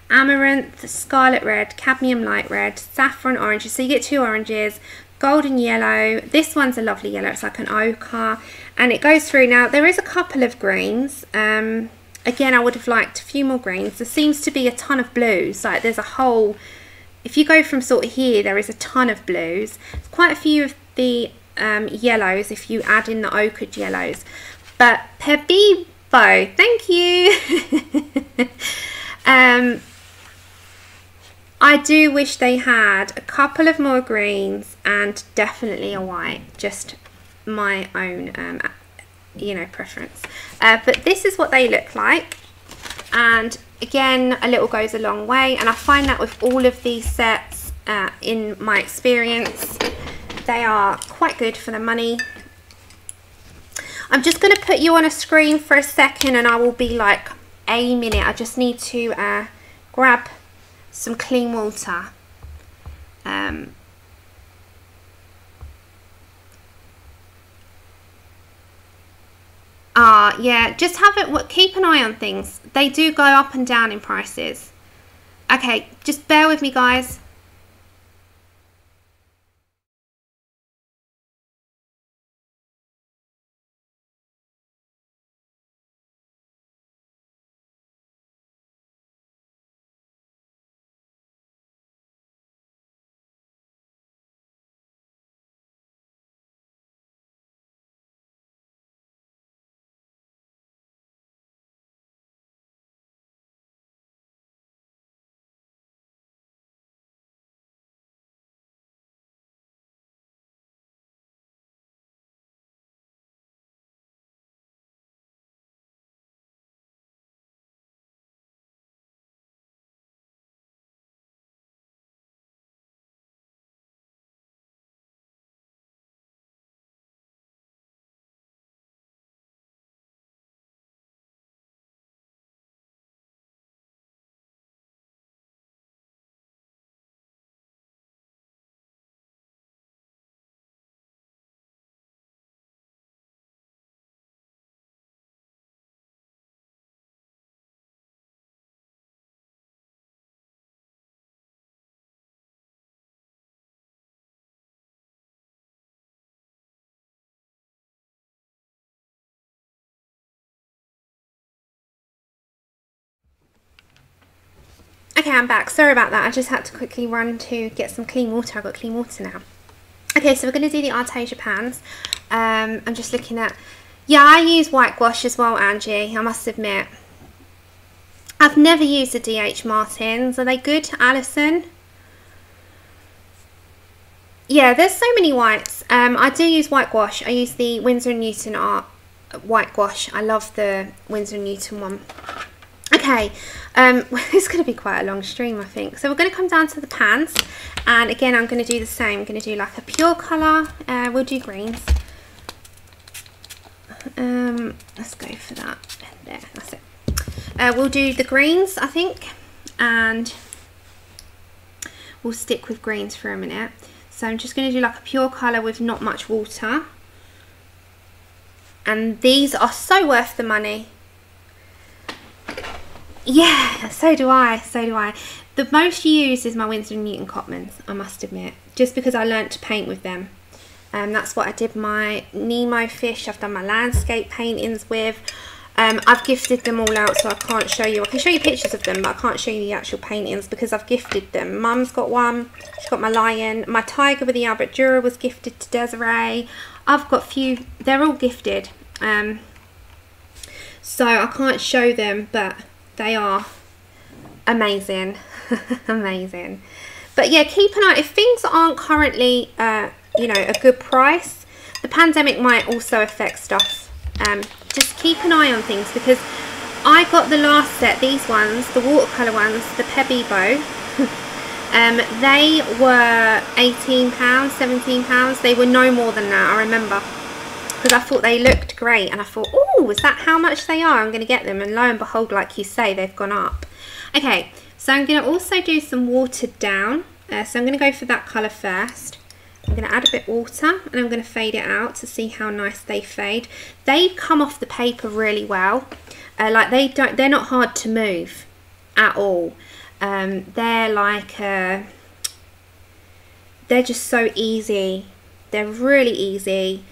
amaranth, scarlet red, cadmium light red, saffron orange. So you get two oranges, golden yellow. This one's a lovely yellow. It's like an ochre. And it goes through. Now, there is a couple of greens. Um, again, I would have liked a few more greens. There seems to be a ton of blues. Like there's a whole... If you go from sort of here, there is a ton of blues. Quite a few of the um, yellows if you add in the ochre yellows. But Pebibo, thank you. um, I do wish they had a couple of more greens and definitely a white, just my own, um, you know, preference. Uh, but this is what they look like. And again, a little goes a long way. And I find that with all of these sets, uh, in my experience, they are quite good for the money. I'm just going to put you on a screen for a second and I will be like a minute. I just need to uh, grab some clean water. Um, Ah, uh, yeah, just have it, keep an eye on things. They do go up and down in prices. Okay, just bear with me, guys. Okay, I'm back. Sorry about that. I just had to quickly run to get some clean water. I've got clean water now. Okay, so we're going to do the Arteza pans. Um, I'm just looking at... Yeah, I use white gouache as well, Angie. I must admit. I've never used the DH Martins. Are they good, Alison? Yeah, there's so many whites. Um, I do use white gouache. I use the Winsor & Newton art white gouache. I love the Winsor & Newton one. Okay, um, it's going to be quite a long stream, I think. So we're going to come down to the pans. And again, I'm going to do the same. I'm going to do like a pure colour. Uh, we'll do greens. Um, let's go for that. There, that's it. Uh, we'll do the greens, I think. And we'll stick with greens for a minute. So I'm just going to do like a pure colour with not much water. And these are so worth the money. Yeah, so do I, so do I. The most used is my Winsor & Newton Cotmans, I must admit, just because I learnt to paint with them. Um, that's what I did my Nemo fish, I've done my landscape paintings with. Um, I've gifted them all out so I can't show you. I can show you pictures of them but I can't show you the actual paintings because I've gifted them. Mum's got one, she's got my lion. My tiger with the Albert Dürer was gifted to Desiree. I've got a few, they're all gifted. Um, so I can't show them but they are amazing. amazing. But yeah, keep an eye. If things aren't currently, uh, you know, a good price, the pandemic might also affect stuff. Um, just keep an eye on things because I got the last set, these ones, the watercolour ones, the Pebibo. um, they were £18, £17. They were no more than that, I remember because I thought they looked great and I thought, oh, is that how much they are? I'm going to get them and lo and behold, like you say, they've gone up. Okay, so I'm going to also do some watered down. Uh, so I'm going to go for that colour first. I'm going to add a bit water and I'm going to fade it out to see how nice they fade. They come off the paper really well. Uh, like they don't, they're not hard to move at all. Um, they're like, uh, they're just so easy. They're really easy.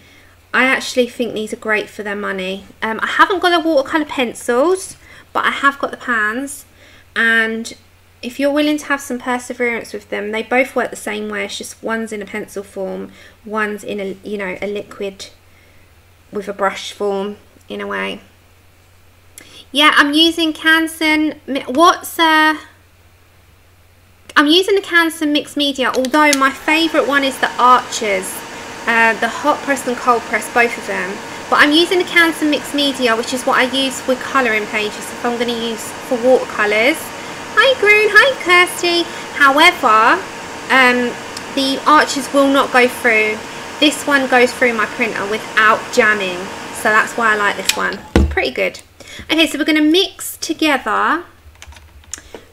I actually think these are great for their money. Um, I haven't got the watercolour pencils, but I have got the pans. And if you're willing to have some perseverance with them, they both work the same way. It's just one's in a pencil form, one's in a, you know, a liquid with a brush form in a way. Yeah, I'm using Canson. What's uh I'm using the Canson mixed media, although my favourite one is the Arches uh, the hot press and cold press, both of them. But I'm using the Canson Mixed Media, which is what I use with colouring pages if I'm going to use for watercolours. Hi Groon, hi Kirsty. However, um, the arches will not go through. This one goes through my printer without jamming. So that's why I like this one. It's pretty good. Okay, so we're going to mix together.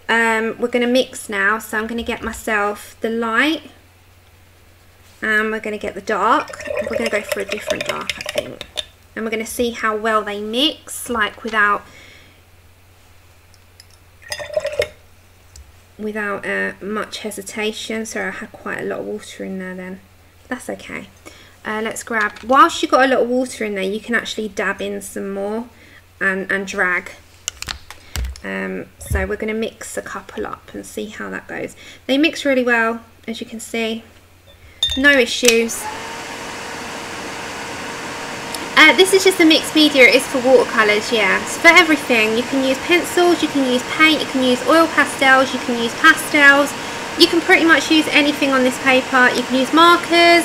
Um, we're going to mix now. So I'm going to get myself the light and we're going to get the dark. We're going to go for a different dark, I think. and we're going to see how well they mix like without without uh, much hesitation. So I had quite a lot of water in there then. That's okay. Uh, let's grab whilst you've got a lot of water in there you can actually dab in some more and, and drag. Um, so we're going to mix a couple up and see how that goes. They mix really well as you can see no issues uh, this is just a mixed media, it is for watercolours, yeah. It's for everything. You can use pencils, you can use paint, you can use oil pastels, you can use pastels. You can pretty much use anything on this paper. You can use markers,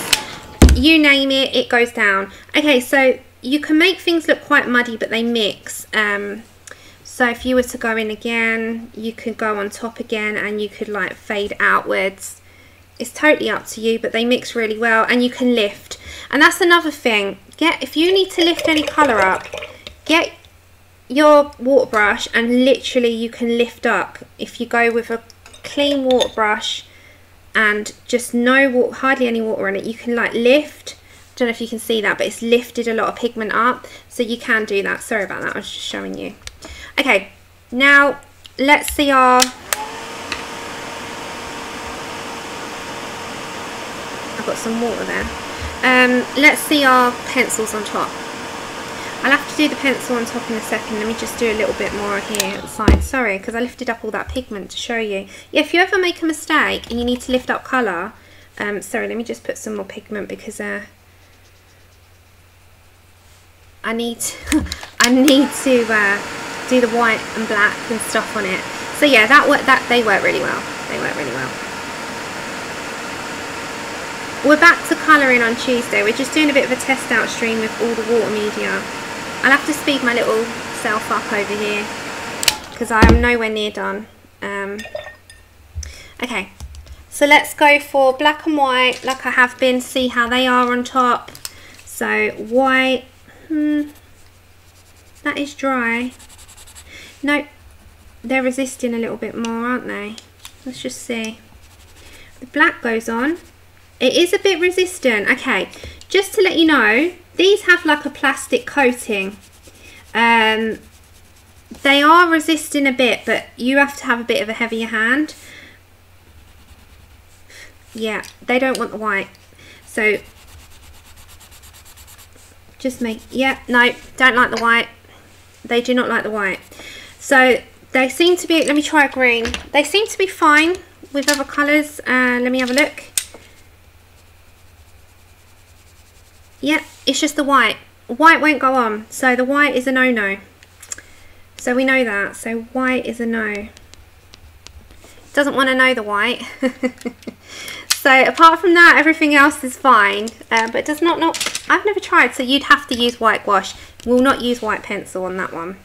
you name it, it goes down. Okay, so you can make things look quite muddy, but they mix. Um, so if you were to go in again, you could go on top again and you could like fade outwards. It's totally up to you, but they mix really well and you can lift. And that's another thing. Get if you need to lift any colour up get your water brush and literally you can lift up. If you go with a clean water brush and just no water, hardly any water in it you can like lift. I don't know if you can see that but it's lifted a lot of pigment up. So you can do that. Sorry about that I was just showing you. Okay now let's see our got some water there um, let's see our pencils on top. I'll have to do the pencil on top in a second. Let me just do a little bit more here at the side. Sorry, because I lifted up all that pigment to show you. Yeah, if you ever make a mistake and you need to lift up colour, um, sorry, let me just put some more pigment because uh, I need I need to uh, do the white and black and stuff on it. So yeah, that work that they work really well. They work really well. We're back to colouring on Tuesday. We're just doing a bit of a test out stream with all the water media. I'll have to speed my little self up over here because I am nowhere near done. Um, okay, so let's go for black and white like I have been, see how they are on top. So white, hmm, that is dry. Nope, they're resisting a little bit more, aren't they? Let's just see. The black goes on. It is a bit resistant. Okay, just to let you know, these have like a plastic coating. Um, they are resisting a bit, but you have to have a bit of a heavier hand. Yeah, they don't want the white. So, just make, yeah, no, don't like the white. They do not like the white. So, they seem to be, let me try green. They seem to be fine with other colours. Uh, let me have a look. Yeah, it's just the white. White won't go on, so the white is a no-no. So we know that, so white is a no. Doesn't want to know the white. so apart from that, everything else is fine, uh, but does not, not, I've never tried, so you'd have to use white wash. We'll not use white pencil on that one.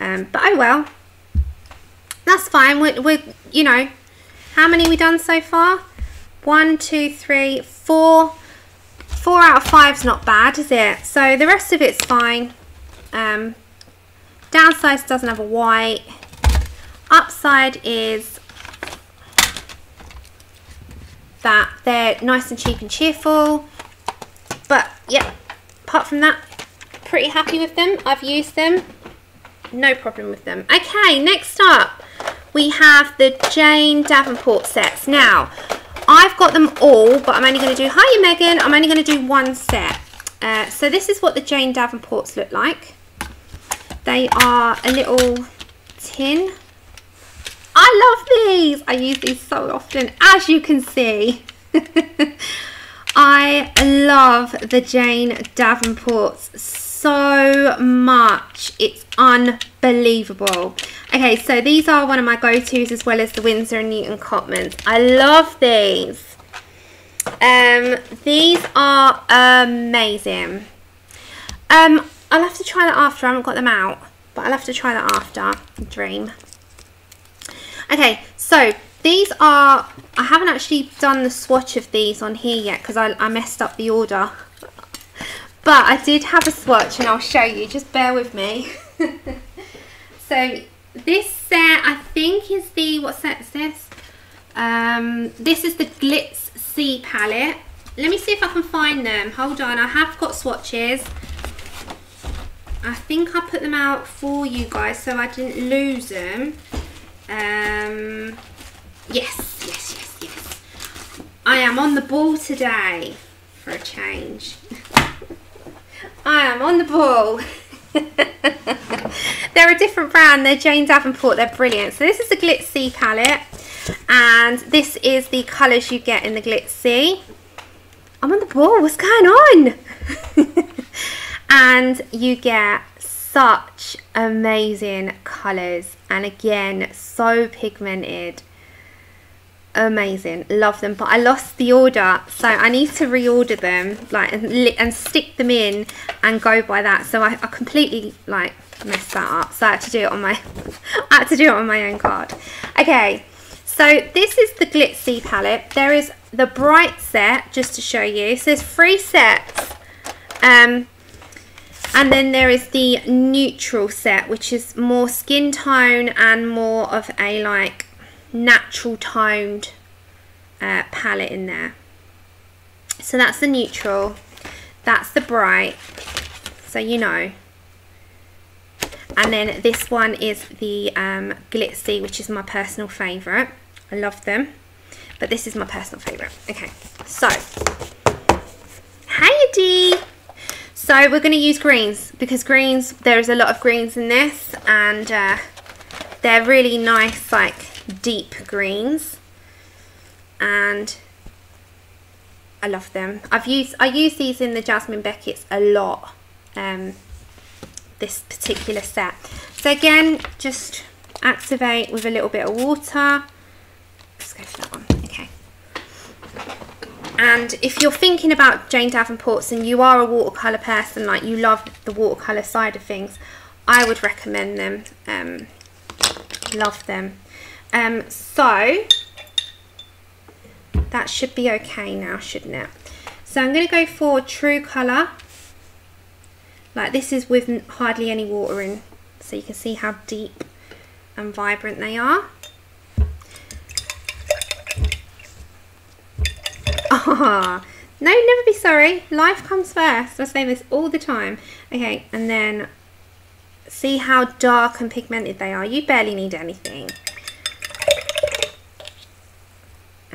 Um, but oh well. That's fine, we're, we're, you know, how many we done so far? One, two, three, four, Four out of five is not bad, is it? So the rest of it's fine. Um, downside doesn't have a white. Upside is that they're nice and cheap and cheerful. But, yeah, apart from that, pretty happy with them. I've used them. No problem with them. Okay, next up, we have the Jane Davenport sets. Now, I've got them all, but I'm only going to do, hiya Megan, I'm only going to do one set. Uh, so this is what the Jane Davenports look like. They are a little tin. I love these. I use these so often, as you can see. I love the Jane Davenports so much. It's unbelievable. Okay, so these are one of my go-tos as well as the Winsor & Newton Cotmans. I love these. Um, these are amazing. Um, I'll have to try that after. I haven't got them out, but I'll have to try that after. Dream. Okay, so these are, I haven't actually done the swatch of these on here yet because I, I messed up the order. But I did have a swatch and I'll show you, just bear with me. so this set I think is the, what is this? Um, this is the Glitz C palette. Let me see if I can find them. Hold on, I have got swatches. I think I put them out for you guys so I didn't lose them. Um, yes, yes, yes, yes. I am on the ball today for a change. I am on the ball. they're a different brand. They're Jane Davenport. They're brilliant. So this is the Glitzy palette. And this is the colours you get in the Glitzy. I'm on the ball. What's going on? and you get such amazing colours. And again, so pigmented amazing. Love them but i lost the order so i need to reorder them like and, and stick them in and go by that. So I, I, completely like messed that up. So i had to do it on my i had to do it on my own card. Okay so this is the glitzy palette. There is the bright set just to show you. So there's three sets um and then there is the neutral set which is more skin tone and more of a like natural toned uh, palette in there. So that's the neutral, that's the bright, so you know. And then this one is the um, glitzy, which is my personal favourite. I love them, but this is my personal favourite. Okay, so, hey Dee! So we're going to use greens because greens, there's a lot of greens in this and uh, they're really nice like deep greens and I love them. I've used I use these in the Jasmine Becket's a lot. Um, this particular set. So again, just activate with a little bit of water. Let's go for that one. Okay. And if you're thinking about Jane Davenport's and you are a watercolour person, like you love the watercolour side of things, I would recommend them. Um, love them. Um, so that should be okay now, shouldn't it? So I'm going to go for True Colour. Like this is with hardly any water in, so you can see how deep and vibrant they are. Ah, no, never be sorry. Life comes first. I say this all the time. Okay, and then see how dark and pigmented they are. You barely need anything.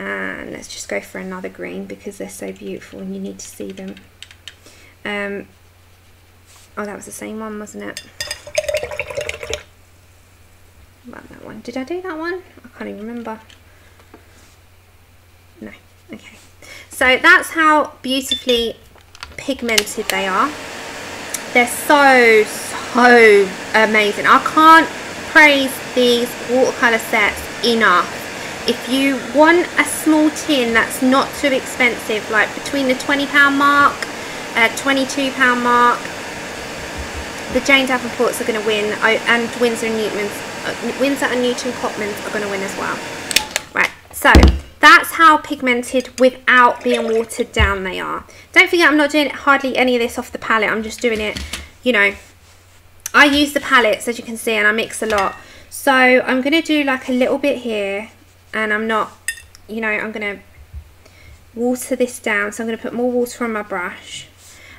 And let's just go for another green because they're so beautiful and you need to see them. Um, oh that was the same one wasn't it? About that one. Did I do that one? I can't even remember. No. Okay. So that's how beautifully pigmented they are. They're so so amazing. I can't praise these watercolor sets enough if you want a small tin that's not too expensive like between the 20 pound mark uh, 22 pound mark the Jane Davenports are going to win and Winsor and Newton's uh, Winsor and Newton Cotmans are going to win as well. Right so that's how pigmented without being watered down they are. Don't forget I'm not doing hardly any of this off the palette. I'm just doing it you know. I use the palettes as you can see and I mix a lot. So I'm going to do like a little bit here and I'm not, you know, I'm going to water this down. So I'm going to put more water on my brush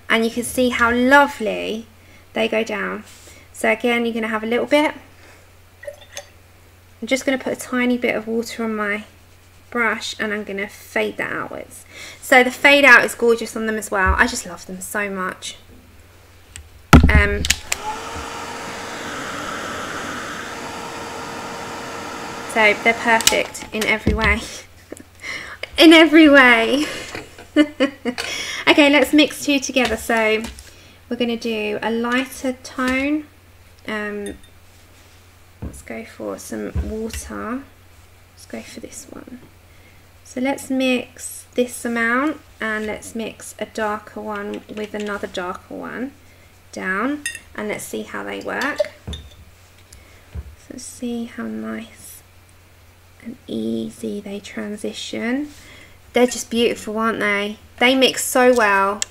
and you can see how lovely they go down. So again, you're going to have a little bit. I'm just going to put a tiny bit of water on my brush and I'm going to fade that outwards. So the fade out is gorgeous on them as well. I just love them so much. Um, So they're perfect in every way. in every way. okay, let's mix two together. So we're going to do a lighter tone. Um, let's go for some water. Let's go for this one. So let's mix this amount and let's mix a darker one with another darker one down and let's see how they work. So let's see how nice and easy they transition. They're just beautiful, aren't they? They mix so well.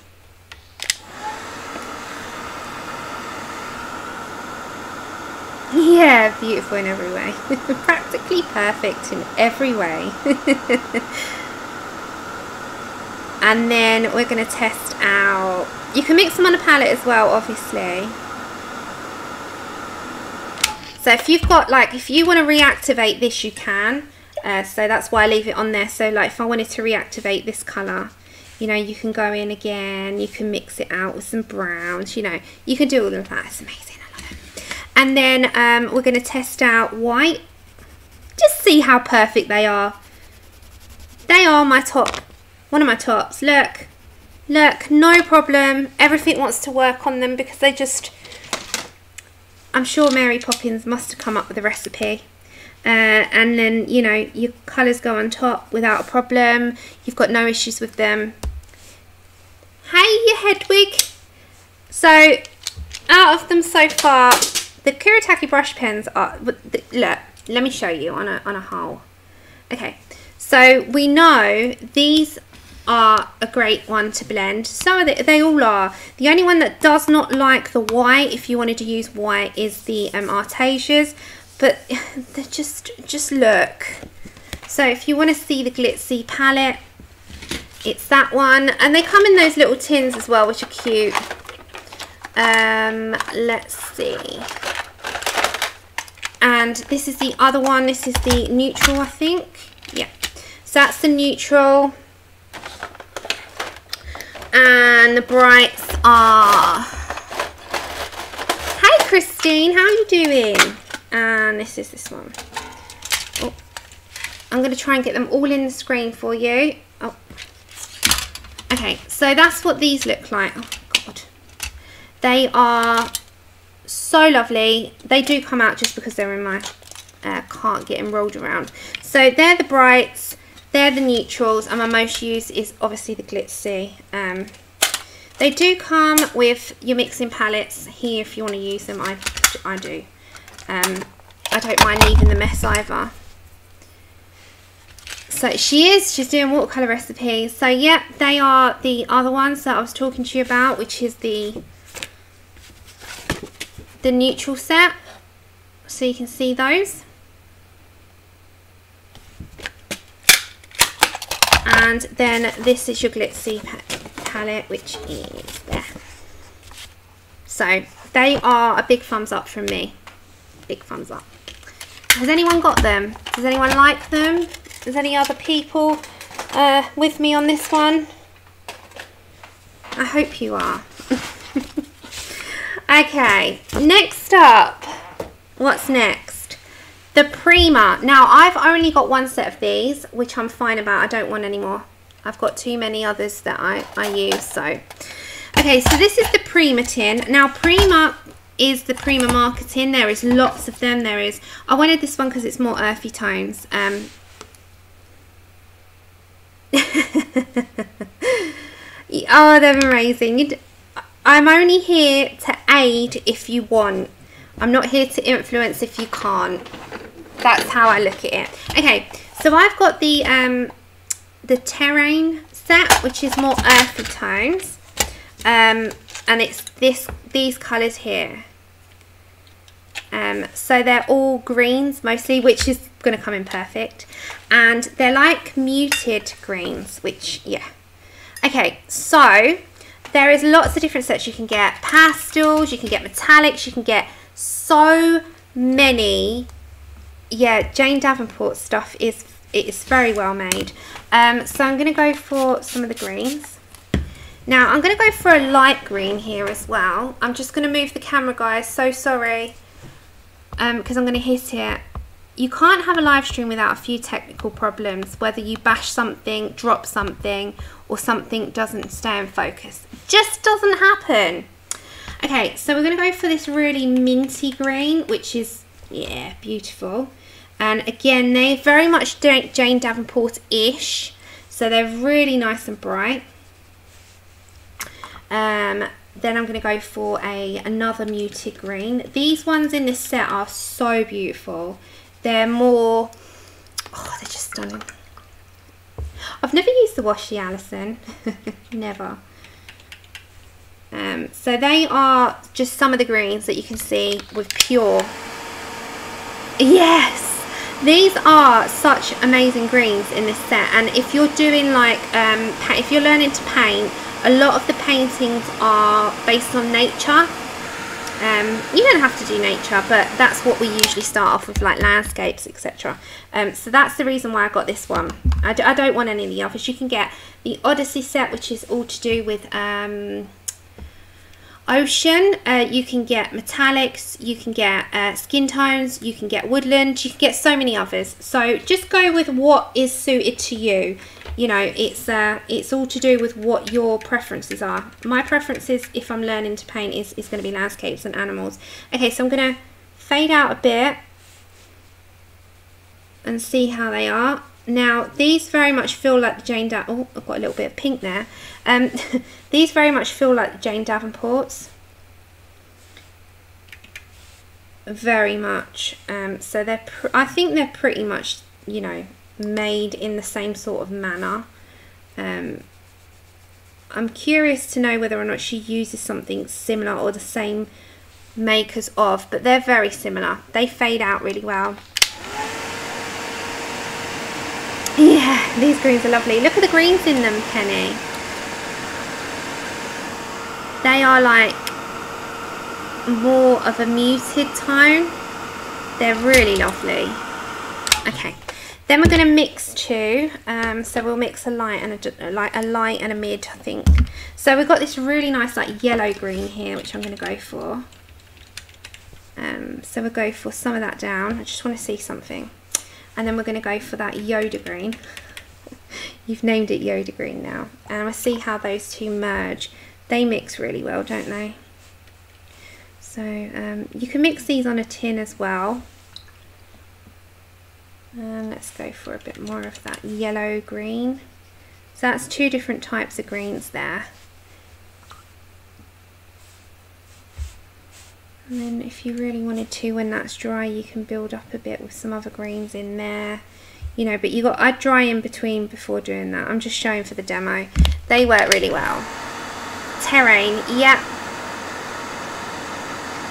Yeah, beautiful in every way. Practically perfect in every way. and then we're going to test out... You can mix them on a palette as well, obviously. So if you've got like, if you want to reactivate this, you can. Uh, so that's why I leave it on there. So like if I wanted to reactivate this colour, you know, you can go in again, you can mix it out with some browns, you know, you can do all of that. It's amazing. I love it. And then um, we're going to test out white. Just see how perfect they are. They are my top, one of my tops. Look, look, no problem. Everything wants to work on them because they just I'm sure Mary Poppins must have come up with a recipe. Uh, and then, you know, your colours go on top without a problem. You've got no issues with them. Hey, Hedwig. So, out of them so far, the Kuretake brush pens are, look, let me show you on a, on a whole. Okay, so we know these are a great one to blend. So they, they all are. The only one that does not like the white, if you wanted to use white, is the um, Artezas. But they just, just look. So if you want to see the glitzy palette, it's that one. And they come in those little tins as well, which are cute. Um, let's see. And this is the other one. This is the neutral, I think. Yeah. So that's the neutral and the brights are. Hey Christine. How are you doing? And this is this one. Oh, I'm going to try and get them all in the screen for you. Oh. Okay so that's what these look like. Oh god. They are so lovely. They do come out just because they're in my uh, can't get them rolled around. So they're the brights they're the neutrals and my most used is obviously the glitzy. Um, they do come with your mixing palettes here if you want to use them. I, I do. Um, I don't mind leaving the mess either. So she is, she's doing watercolour recipes. So yeah, they are the other ones that I was talking to you about, which is the the neutral set. So you can see those. And then this is your glitzy palette which is there. So they are a big thumbs up from me. Big thumbs up. Has anyone got them? Does anyone like them? Is any other people uh, with me on this one? I hope you are. Okay next up. What's next the Prima. Now, I've only got one set of these, which I'm fine about. I don't want any more. I've got too many others that I, I use, so. Okay, so this is the Prima tin. Now, Prima is the Prima Marketing. There is lots of them. There is, I wanted this one because it's more earthy tones. Um, oh, they're amazing. I'm only here to aid if you want. I'm not here to influence if you can't that's how I look at it. Okay, so I've got the um, the terrain set, which is more earthy tones, um, and it's this these colours here. Um, so they're all greens mostly, which is going to come in perfect, and they're like muted greens, which yeah. Okay, so there is lots of different sets you can get. Pastels, you can get metallics, you can get so many yeah, Jane Davenport stuff is it is very well made. Um, so I'm going to go for some of the greens. Now I'm going to go for a light green here as well. I'm just going to move the camera guys, so sorry. Because um, I'm going to hit it. You can't have a live stream without a few technical problems, whether you bash something, drop something, or something doesn't stay in focus. Just doesn't happen. Okay, so we're going to go for this really minty green, which is, yeah, beautiful. And again, they're very much Jane Davenport-ish. So they're really nice and bright. Um, then I'm going to go for a another muted green. These ones in this set are so beautiful. They're more, oh, they're just stunning. I've never used the washi Alison, never. Um, so they are just some of the greens that you can see with pure. Yes, these are such amazing greens in this set and if you're doing like, um, if you're learning to paint, a lot of the paintings are based on nature. Um, you don't have to do nature, but that's what we usually start off with, like landscapes, etc. Um, so that's the reason why I got this one. I d I don't want any of the others. You can get the Odyssey set, which is all to do with um, ocean. Uh, you can get metallics, you can get uh, skin tones, you can get woodland, you can get so many others. So just go with what is suited to you you know it's uh, it's all to do with what your preferences are my preferences if I'm learning to paint is, is going to be landscapes and animals okay so I'm going to fade out a bit and see how they are now these very much feel like the Jane Dav oh I've got a little bit of pink there um, these very much feel like the Jane Davenports very much um, so they're I think they're pretty much you know made in the same sort of manner. Um, I'm curious to know whether or not she uses something similar or the same makers of, but they're very similar. They fade out really well. Yeah, these greens are lovely. Look at the greens in them, Kenny. They are like more of a muted tone. They're really lovely. Okay, then we're going to mix two. Um, so we'll mix a light and a, like a light and a mid, I think. So we've got this really nice like yellow green here, which I'm going to go for. Um, so we'll go for some of that down. I just want to see something. And then we're going to go for that Yoda green. You've named it Yoda green now. And we'll see how those two merge. They mix really well, don't they? So um, you can mix these on a tin as well. And let's go for a bit more of that yellow green. So that's two different types of greens there. And then if you really wanted to, when that's dry, you can build up a bit with some other greens in there. You know, but you got, I'd dry in between before doing that. I'm just showing for the demo. They work really well. Terrain, yep.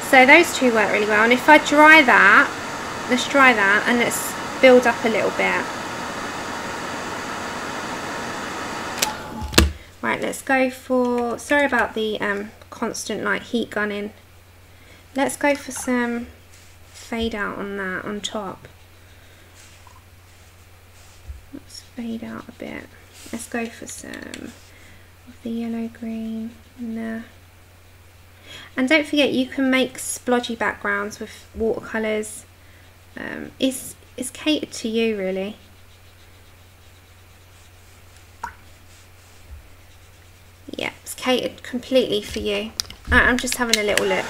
So those two work really well. And if I dry that, let's dry that and let's build up a little bit. Right, let's go for, sorry about the um, constant like heat gunning. Let's go for some fade out on that on top. Let's fade out a bit. Let's go for some of the yellow green in there. And don't forget you can make splodgy backgrounds with watercolours. Um, it's it's catered to you really. Yeah, it's catered completely for you. I'm just having a little look.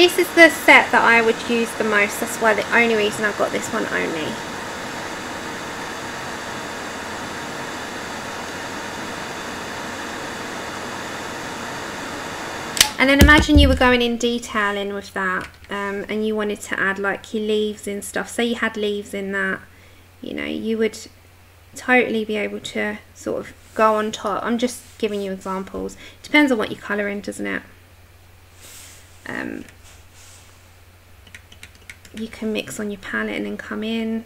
This is the set that I would use the most. That's why the only reason I've got this one only. And then imagine you were going in detailing with that um, and you wanted to add like your leaves and stuff. Say you had leaves in that, you know, you would totally be able to sort of go on top. I'm just giving you examples. Depends on what you colour in, doesn't it? Um, you can mix on your palette and then come in.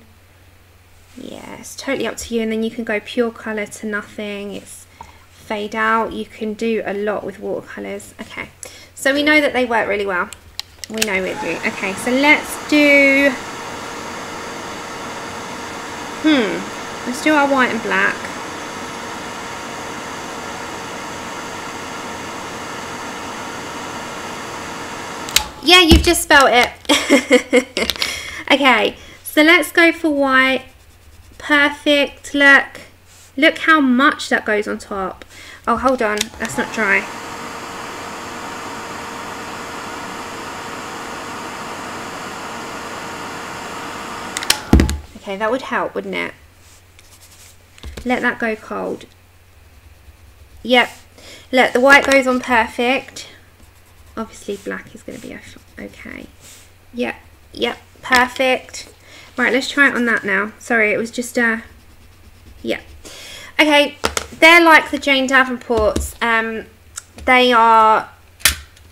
Yeah, it's totally up to you. And then you can go pure colour to nothing. It's fade out. You can do a lot with watercolours. Okay, so we know that they work really well. We know we do. Okay, so let's do... Hmm, let's do our white and black. Yeah, you've just spelt it. okay, so let's go for white. Perfect, look. Look how much that goes on top. Oh, hold on. That's not dry. Okay, that would help, wouldn't it? Let that go cold. Yep. Look, the white goes on perfect. Obviously, black is going to be okay. Yep, yep, perfect. Right, let's try it on that now. Sorry, it was just. Uh, yeah. Okay, they're like the Jane Davenports. Um, they are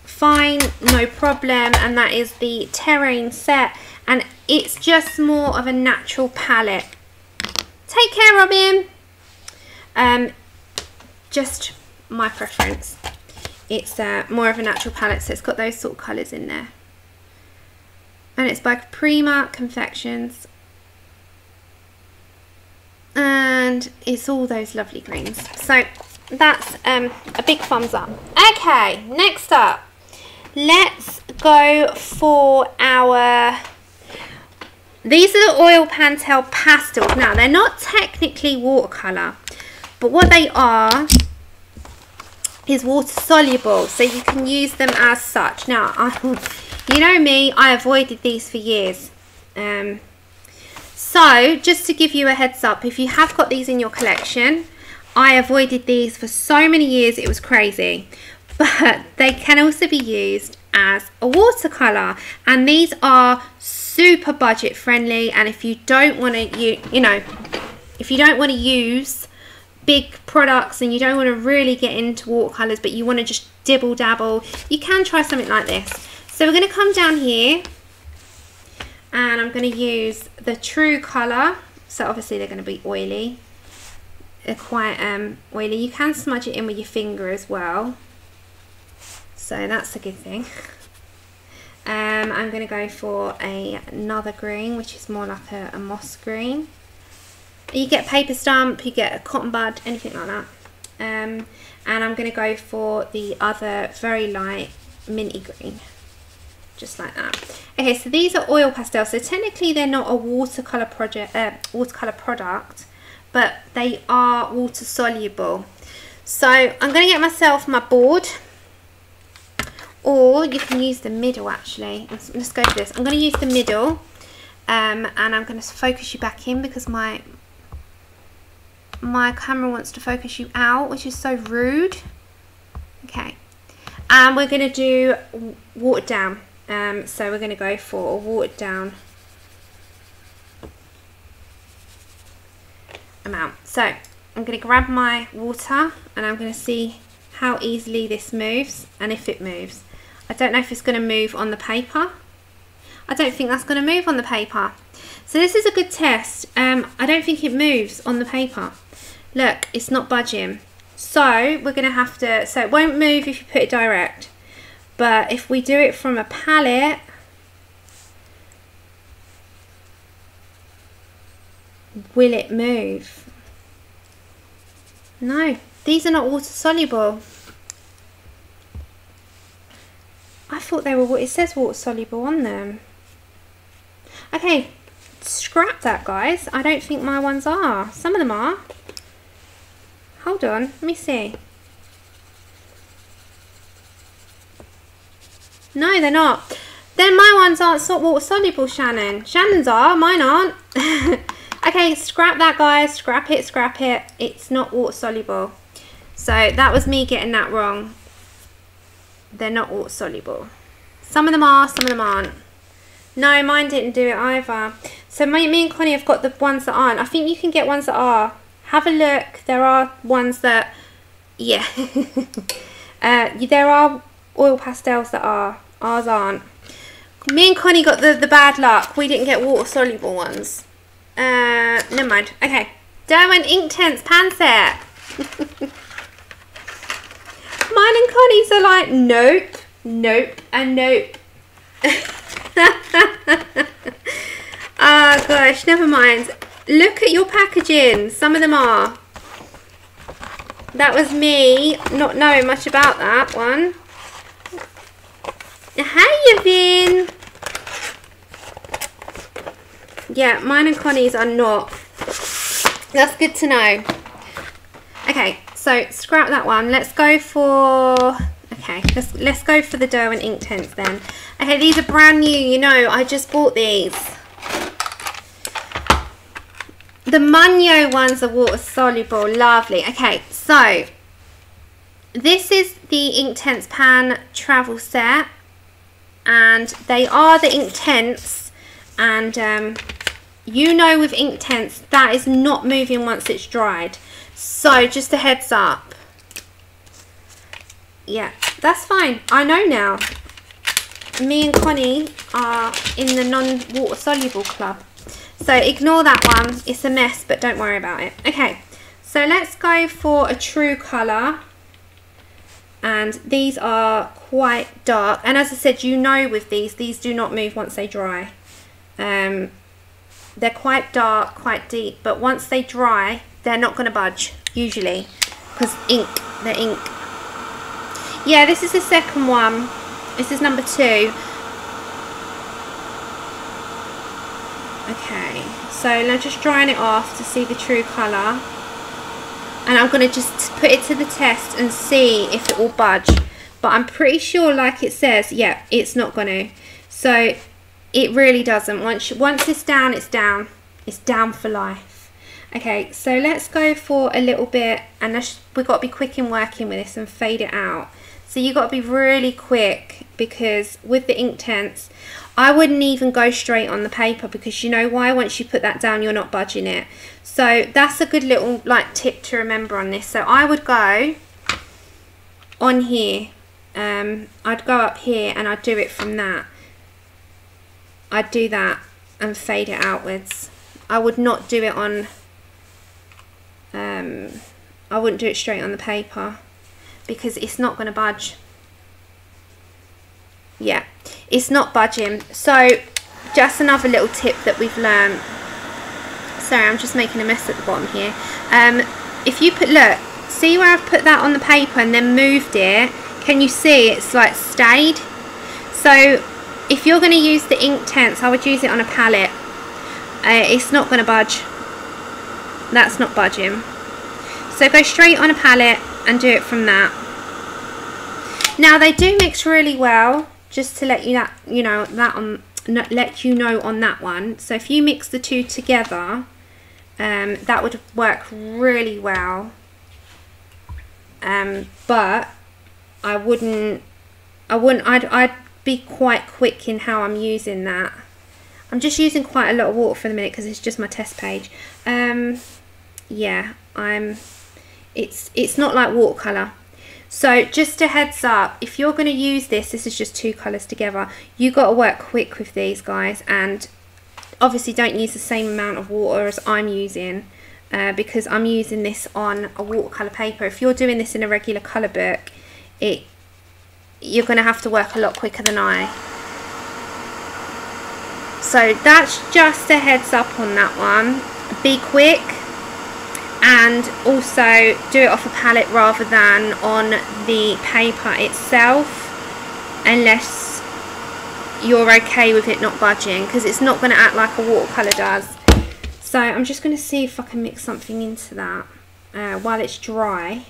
fine, no problem, and that is the Terrain set, and it's just more of a natural palette. Take care, Robin. Um, just my preference. It's uh, more of a natural palette, so it's got those sort of colours in there. And it's by Prima Confections. And it's all those lovely greens. So that's um, a big thumbs up. Okay, next up, let's go for our these are the oil Pentel pastels. Now, they're not technically watercolour, but what they are is water soluble, so you can use them as such. Now, I, you know me, I avoided these for years. Um, so, just to give you a heads up, if you have got these in your collection, I avoided these for so many years, it was crazy. But they can also be used as a watercolour, and these are super budget friendly and if you don't want to you you know if you don't want to use big products and you don't want to really get into watercolors but you want to just dibble dabble you can try something like this. So we're going to come down here and I'm going to use the true color so obviously they're going to be oily they're quite um, oily. You can smudge it in with your finger as well. So that's a good thing. Um, I'm going to go for a, another green, which is more like a, a, moss green. You get paper stamp, you get a cotton bud, anything like that. Um, and I'm going to go for the other very light minty green. Just like that. Okay, so these are oil pastels. So technically they're not a watercolor project, uh, watercolor product, but they are water soluble. So I'm going to get myself my board or you can use the middle actually let's, let's go for this I'm going to use the middle um, and I'm going to focus you back in because my my camera wants to focus you out which is so rude okay and we're going to do watered down um, so we're going to go for a watered down amount so I'm going to grab my water and I'm going to see how easily this moves and if it moves I don't know if it's going to move on the paper. I don't think that's going to move on the paper. So this is a good test. Um, I don't think it moves on the paper. Look, it's not budging. So we're going to have to, so it won't move if you put it direct. But if we do it from a palette, will it move? No, these are not water soluble. I thought they were, it says water soluble on them. Okay, scrap that guys. I don't think my ones are. Some of them are. Hold on, let me see. No, they're not. Then my ones aren't water soluble, Shannon. Shannon's are, mine aren't. okay, scrap that guys. Scrap it, scrap it. It's not water soluble. So that was me getting that wrong they're not water soluble. Some of them are, some of them aren't. No, mine didn't do it either. So my, me and Connie have got the ones that aren't. I think you can get ones that are. Have a look. There are ones that, yeah. uh, there are oil pastels that are. Ours aren't. Me and Connie got the, the bad luck. We didn't get water soluble ones. Uh, never mind. Okay. Derwent Inktense pan set. Mine and Connie's are like, nope, nope, and nope. Ah, oh, gosh, never mind. Look at your packaging. Some of them are. That was me not knowing much about that one. Hey, Yvin. Yeah, mine and Connie's are not. That's good to know. Okay, so scrap that one. Let's go for okay. Let's let's go for the Derwent Inktense then. Okay, these are brand new. You know, I just bought these. The Mungyo ones are water soluble. Lovely. Okay, so this is the Inktense Pan travel set, and they are the Inktense, and um, you know with Inktense that is not moving once it's dried. So just a heads up. Yeah, that's fine. I know now. Me and Connie are in the non-water soluble club. So ignore that one. It's a mess, but don't worry about it. Okay, so let's go for a true colour. and these are quite dark and as I said you know with these these do not move once they dry um, they're quite dark quite deep but once they dry they're not going to budge usually because ink they're ink yeah this is the second one this is number two okay so I'm just drying it off to see the true colour. And I'm going to just put it to the test and see if it will budge. But I'm pretty sure like it says yeah it's not going to so it really doesn't. Once once it's down it's down. It's down for life. Okay so let's go for a little bit and we've got to be quick in working with this and fade it out. So you've got to be really quick because with the Inktense I wouldn't even go straight on the paper because you know why? Once you put that down you're not budging it. So that's a good little like tip to remember on this. So I would go on here. Um, I'd go up here and I'd do it from that. I'd do that and fade it outwards. I would not do it on um, I wouldn't do it straight on the paper because it's not going to budge yeah. It's not budging. So just another little tip that we've learned. Sorry I'm just making a mess at the bottom here. Um, if you put look see where I've put that on the paper and then moved it? Can you see it's like stayed? So if you're going to use the Inktense I would use it on a palette. Uh, it's not going to budge. That's not budging. So go straight on a palette and do it from that. Now they do mix really well just to let you that you know that on let you know on that one. So if you mix the two together um, that would work really well. Um, but I wouldn't I wouldn't I'd, I'd be quite quick in how I'm using that. I'm just using quite a lot of water for the minute because it's just my test page. Um, yeah I'm it's it's not like watercolor so just a heads up, if you're going to use this, this is just two colours together, you got to work quick with these guys and obviously don't use the same amount of water as I'm using uh, because I'm using this on a watercolour paper. If you're doing this in a regular colour book, it you're going to have to work a lot quicker than I. So that's just a heads up on that one. Be quick and also do it off a palette rather than on the paper itself unless you're okay with it not budging because it's not going to act like a watercolour does. So I'm just going to see if I can mix something into that uh, while it's dry.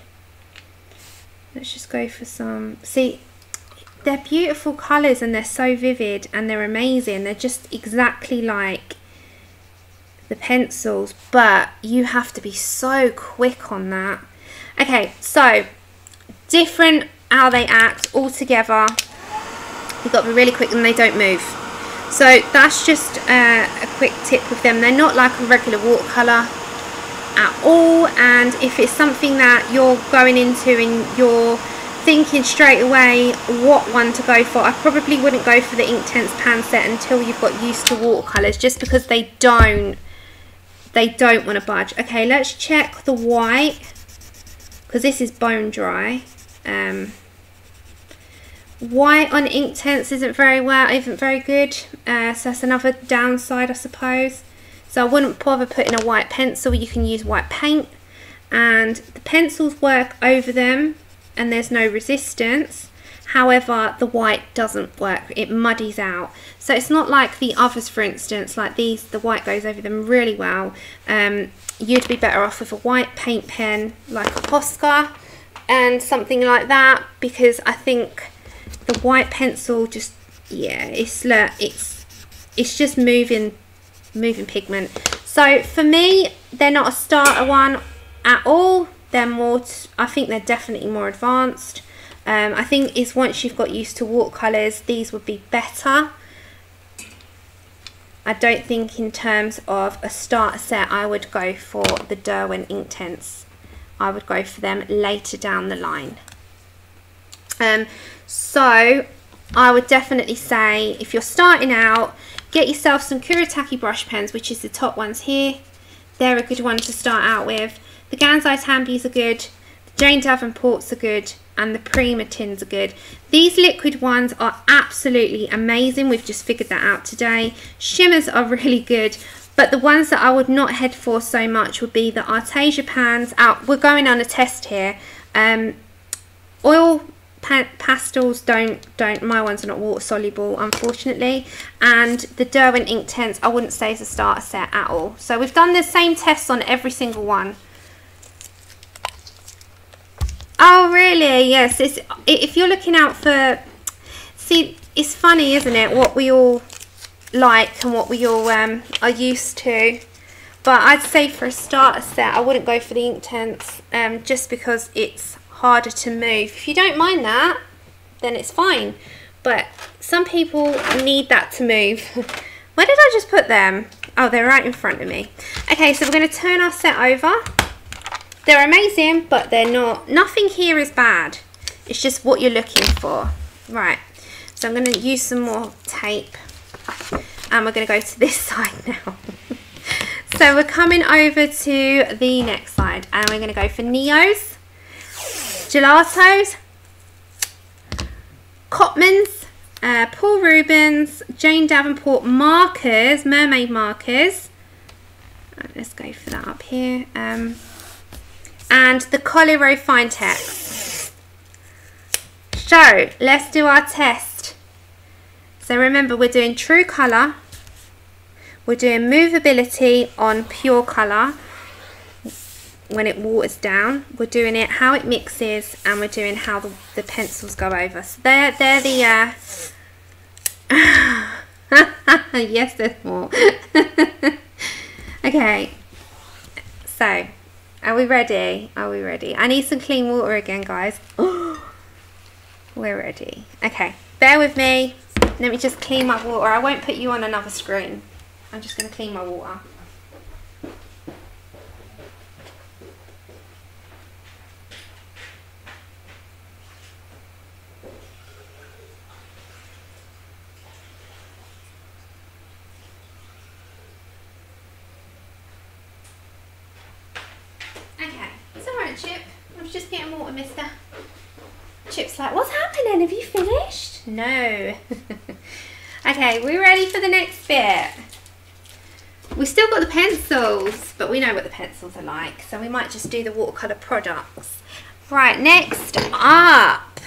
Let's just go for some see they're beautiful colours and they're so vivid and they're amazing. They're just exactly like the pencils, but you have to be so quick on that. Okay, so different how they act all together. You've got to be really quick and they don't move. So that's just uh, a quick tip with them. They're not like a regular watercolour at all. And if it's something that you're going into and you're thinking straight away what one to go for, I probably wouldn't go for the Inktense pan set until you've got used to watercolours just because they don't they don't want to budge. Okay, let's check the white because this is bone dry. Um, white on ink Inktense isn't very well, isn't very good. Uh, so that's another downside, I suppose. So I wouldn't bother putting a white pencil. You can use white paint, and the pencils work over them, and there's no resistance. However, the white doesn't work, it muddies out. So it's not like the others, for instance, like these, the white goes over them really well. Um, you'd be better off with a white paint pen like a Posca and something like that because I think the white pencil just, yeah, it's, it's, it's just moving, moving pigment. So for me, they're not a starter one at all. They're more, I think they're definitely more advanced. Um, I think is once you've got used to watercolours, these would be better. I don't think in terms of a start set, I would go for the Derwent Inktense. I would go for them later down the line. Um, so I would definitely say if you're starting out, get yourself some Kuretake brush pens, which is the top ones here. They're a good one to start out with. The Gansai Tambis are good. The Jane Davenport's are good and the Prima tins are good. These liquid ones are absolutely amazing. We've just figured that out today. Shimmers are really good. But the ones that I would not head for so much would be the Arteza pans. Out, we're going on a test here. Um, oil pa pastels don't don't my ones are not water soluble unfortunately and the Derwent Inktense I wouldn't say is a starter set at all so we've done the same tests on every single one oh really yes it's, if you're looking out for see it's funny isn't it what we all like and what we all um, are used to but I'd say for a starter set I wouldn't go for the Inktense um, just because it's harder to move. If you don't mind that, then it's fine. But some people need that to move. Where did I just put them? Oh, they're right in front of me. Okay, so we're going to turn our set over. They're amazing, but they're not. Nothing here is bad. It's just what you're looking for. Right, so I'm going to use some more tape. And we're going to go to this side now. so we're coming over to the next side. And we're going to go for Neos gelatos, Cotmans, uh, Paul Rubens, Jane Davenport markers, mermaid markers. Uh, let's go for that up here. Um, and the Coliro Finetec. So let's do our test. So remember we're doing true colour, we're doing movability on pure colour, when it waters down. We're doing it how it mixes and we're doing how the, the pencils go over. So they're, they're the... Uh... yes, there's more. okay. So, are we ready? Are we ready? I need some clean water again, guys. We're ready. Okay, bear with me. Let me just clean my water. I won't put you on another screen. I'm just going to clean my water. Mister. Chip's like, what's happening? Have you finished? No. okay, we're ready for the next bit. We've still got the pencils, but we know what the pencils are like, so we might just do the watercolour products. Right, next up.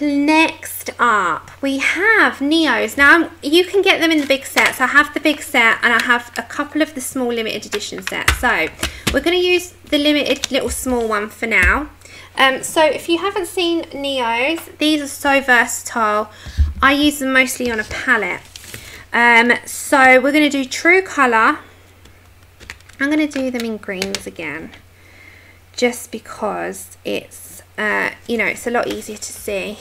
Next up, we have Neos. Now, you can get them in the big sets. I have the big set and I have a couple of the small limited edition sets. So, we're going to use the limited little small one for now. Um, so, if you haven't seen Neos, these are so versatile. I use them mostly on a palette. Um, so, we're going to do True Colour. I'm going to do them in greens again. Just because it's uh, you know, it's a lot easier to see.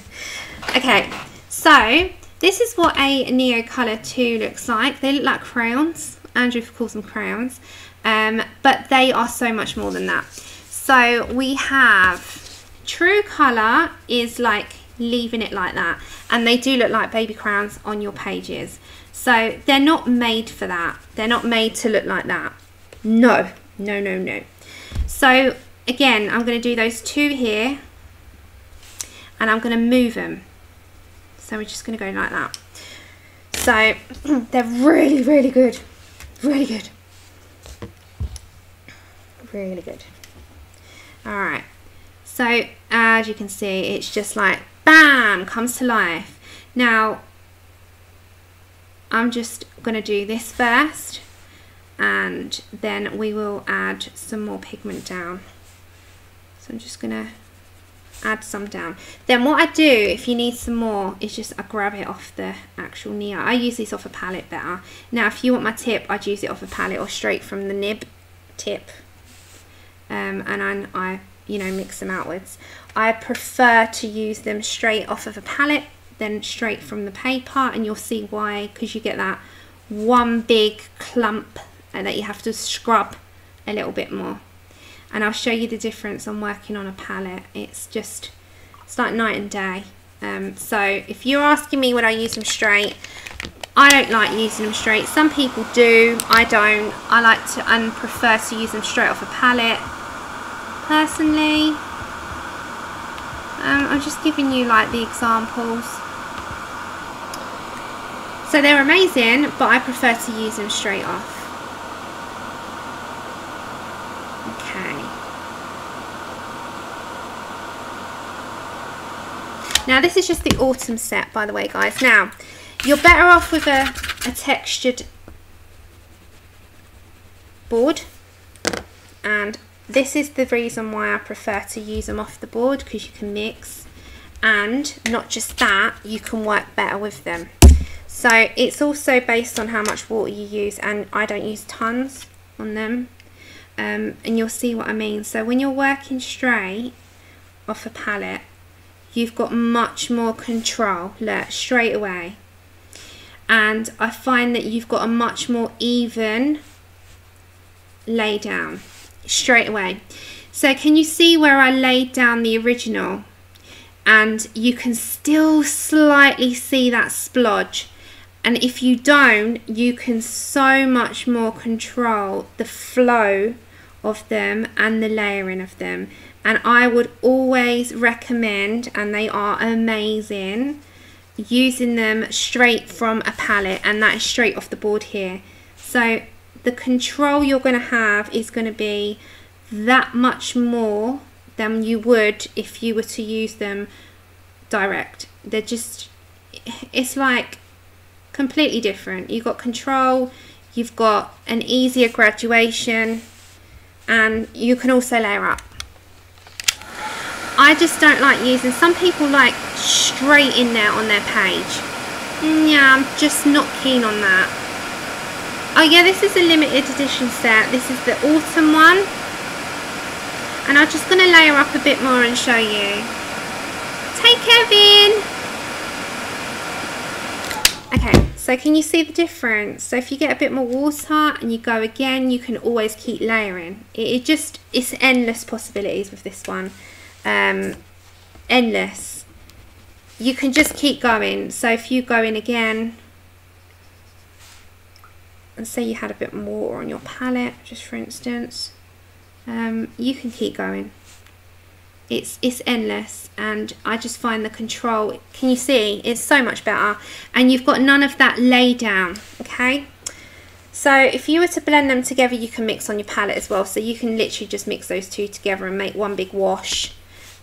okay, so this is what a Neocolor 2 looks like. They look like crayons. Andrew calls them crayons. Um, but they are so much more than that. So we have True Colour is like leaving it like that. And they do look like baby crayons on your pages. So they're not made for that. They're not made to look like that. No, no, no, no. So again, I'm going to do those two here and I'm going to move them. So we're just going to go like that. So they're really, really good. Really good. Really good. Alright. So as you can see, it's just like bam, comes to life. Now, I'm just going to do this first and then we will add some more pigment down. So I'm just going to add some down. Then what I do, if you need some more, is just I grab it off the actual Neo. I use this off a palette better. Now, if you want my tip, I'd use it off a palette or straight from the nib tip. Um, and I, you know, mix them outwards. I prefer to use them straight off of a palette than straight from the paper. And you'll see why, because you get that one big clump and that you have to scrub a little bit more and I'll show you the difference on working on a palette it's just it's like night and day um, so if you're asking me would I use them straight I don't like using them straight. Some people do. I don't. I like to and prefer to use them straight off a palette. Personally, um, I'm just giving you like the examples. So they're amazing, but I prefer to use them straight off. Okay. Now this is just the autumn set, by the way, guys. Now, you're better off with a, a textured board. And this is the reason why I prefer to use them off the board, because you can mix. And not just that, you can work better with them. So it's also based on how much water you use and I don't use tons on them. Um, and you'll see what I mean. So when you're working straight off a palette, you've got much more control, look, straight away. And I find that you've got a much more even lay down straight away. So can you see where I laid down the original? And you can still slightly see that splodge and if you don't, you can so much more control the flow of them and the layering of them. And I would always recommend, and they are amazing, using them straight from a palette, and that is straight off the board here. So the control you're going to have is going to be that much more than you would if you were to use them direct. They're just, it's like completely different. You've got control, you've got an easier graduation, and you can also layer up. I just don't like using, some people like straight in there on their page. Yeah, I'm just not keen on that. Oh yeah, this is a limited edition set. This is the autumn one. And I'm just going to layer up a bit more and show you. Take Kevin! Okay, so can you see the difference? So if you get a bit more water and you go again, you can always keep layering. It, it just, it's endless possibilities with this one. Um, endless. You can just keep going. So if you go in again, and say you had a bit more on your palette, just for instance, um, you can keep going. It's it's endless and I just find the control can you see? It's so much better. And you've got none of that lay down okay? So if you were to blend them together you can mix on your palette as well. So you can literally just mix those two together and make one big wash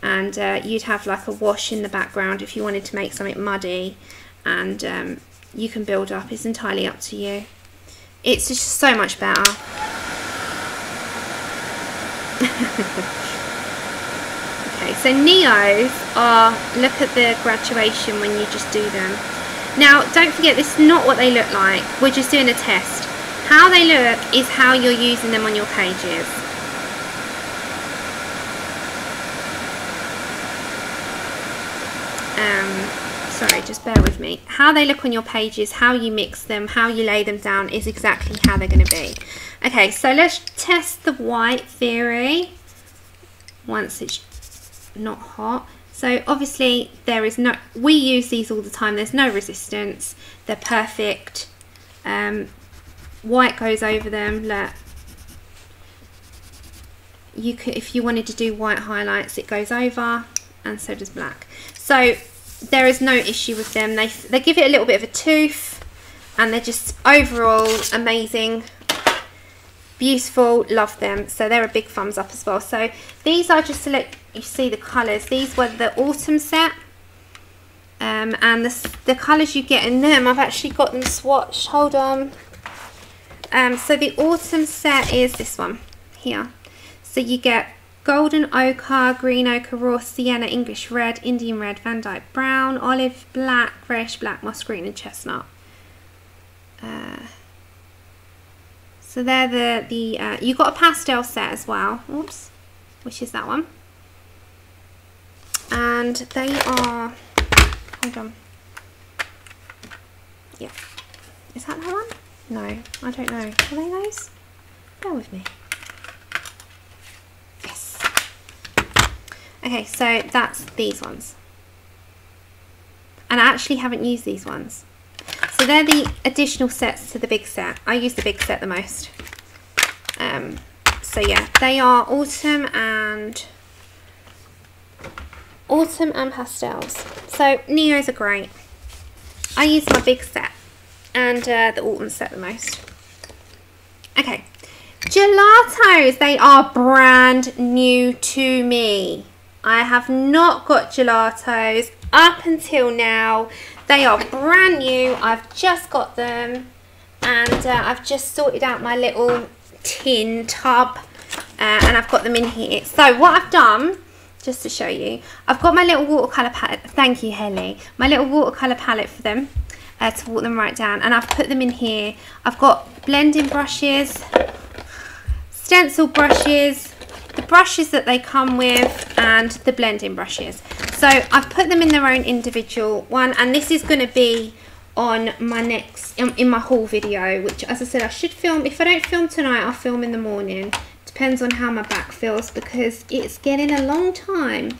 and uh, you'd have like a wash in the background if you wanted to make something muddy and um, you can build up it's entirely up to you it's just so much better Okay, so Neos are, look at the graduation when you just do them. Now, don't forget, this is not what they look like. We're just doing a test. How they look is how you're using them on your pages. Um, sorry, just bear with me. How they look on your pages, how you mix them, how you lay them down is exactly how they're going to be. Okay, so let's test the white theory once it's not hot. So obviously there is no, we use these all the time, there's no resistance, they're perfect. Um, white goes over them, look. You could, if you wanted to do white highlights, it goes over, and so does black. So there is no issue with them. They, they give it a little bit of a tooth, and they're just overall amazing beautiful love them. So they're a big thumbs up as well. So these are just to let you see the colors these were the autumn set um, and the, the colors you get in them I've actually got them swatched. Hold on. Um, so the autumn set is this one here. So you get golden ochre green ochre raw sienna english red indian red van dyke brown olive black fresh black moss green and chestnut uh, so they're the, the uh, you've got a pastel set as well, oops, which is that one. And they are, hold on, yeah, is that that one? No, I don't know, are they those? Bear with me. Yes. Okay, so that's these ones. And I actually haven't used these ones. So they're the additional sets to the big set. I use the big set the most. Um, so yeah, they are autumn and autumn and pastels. So Neos are great. I use my big set and uh, the autumn set the most. Okay, gelatos. They are brand new to me. I have not got gelatos up until now. They are brand new. I've just got them and uh, I've just sorted out my little tin tub uh, and I've got them in here. So what I've done, just to show you, I've got my little watercolour palette. Thank you, Helly. My little watercolour palette for them uh, to walk them right down. And I've put them in here. I've got blending brushes, stencil brushes, the brushes that they come with, and the blending brushes. So I've put them in their own individual one. And this is going to be on my next in, in my haul video which as I said I should film if I don't film tonight I'll film in the morning depends on how my back feels because it's getting a long time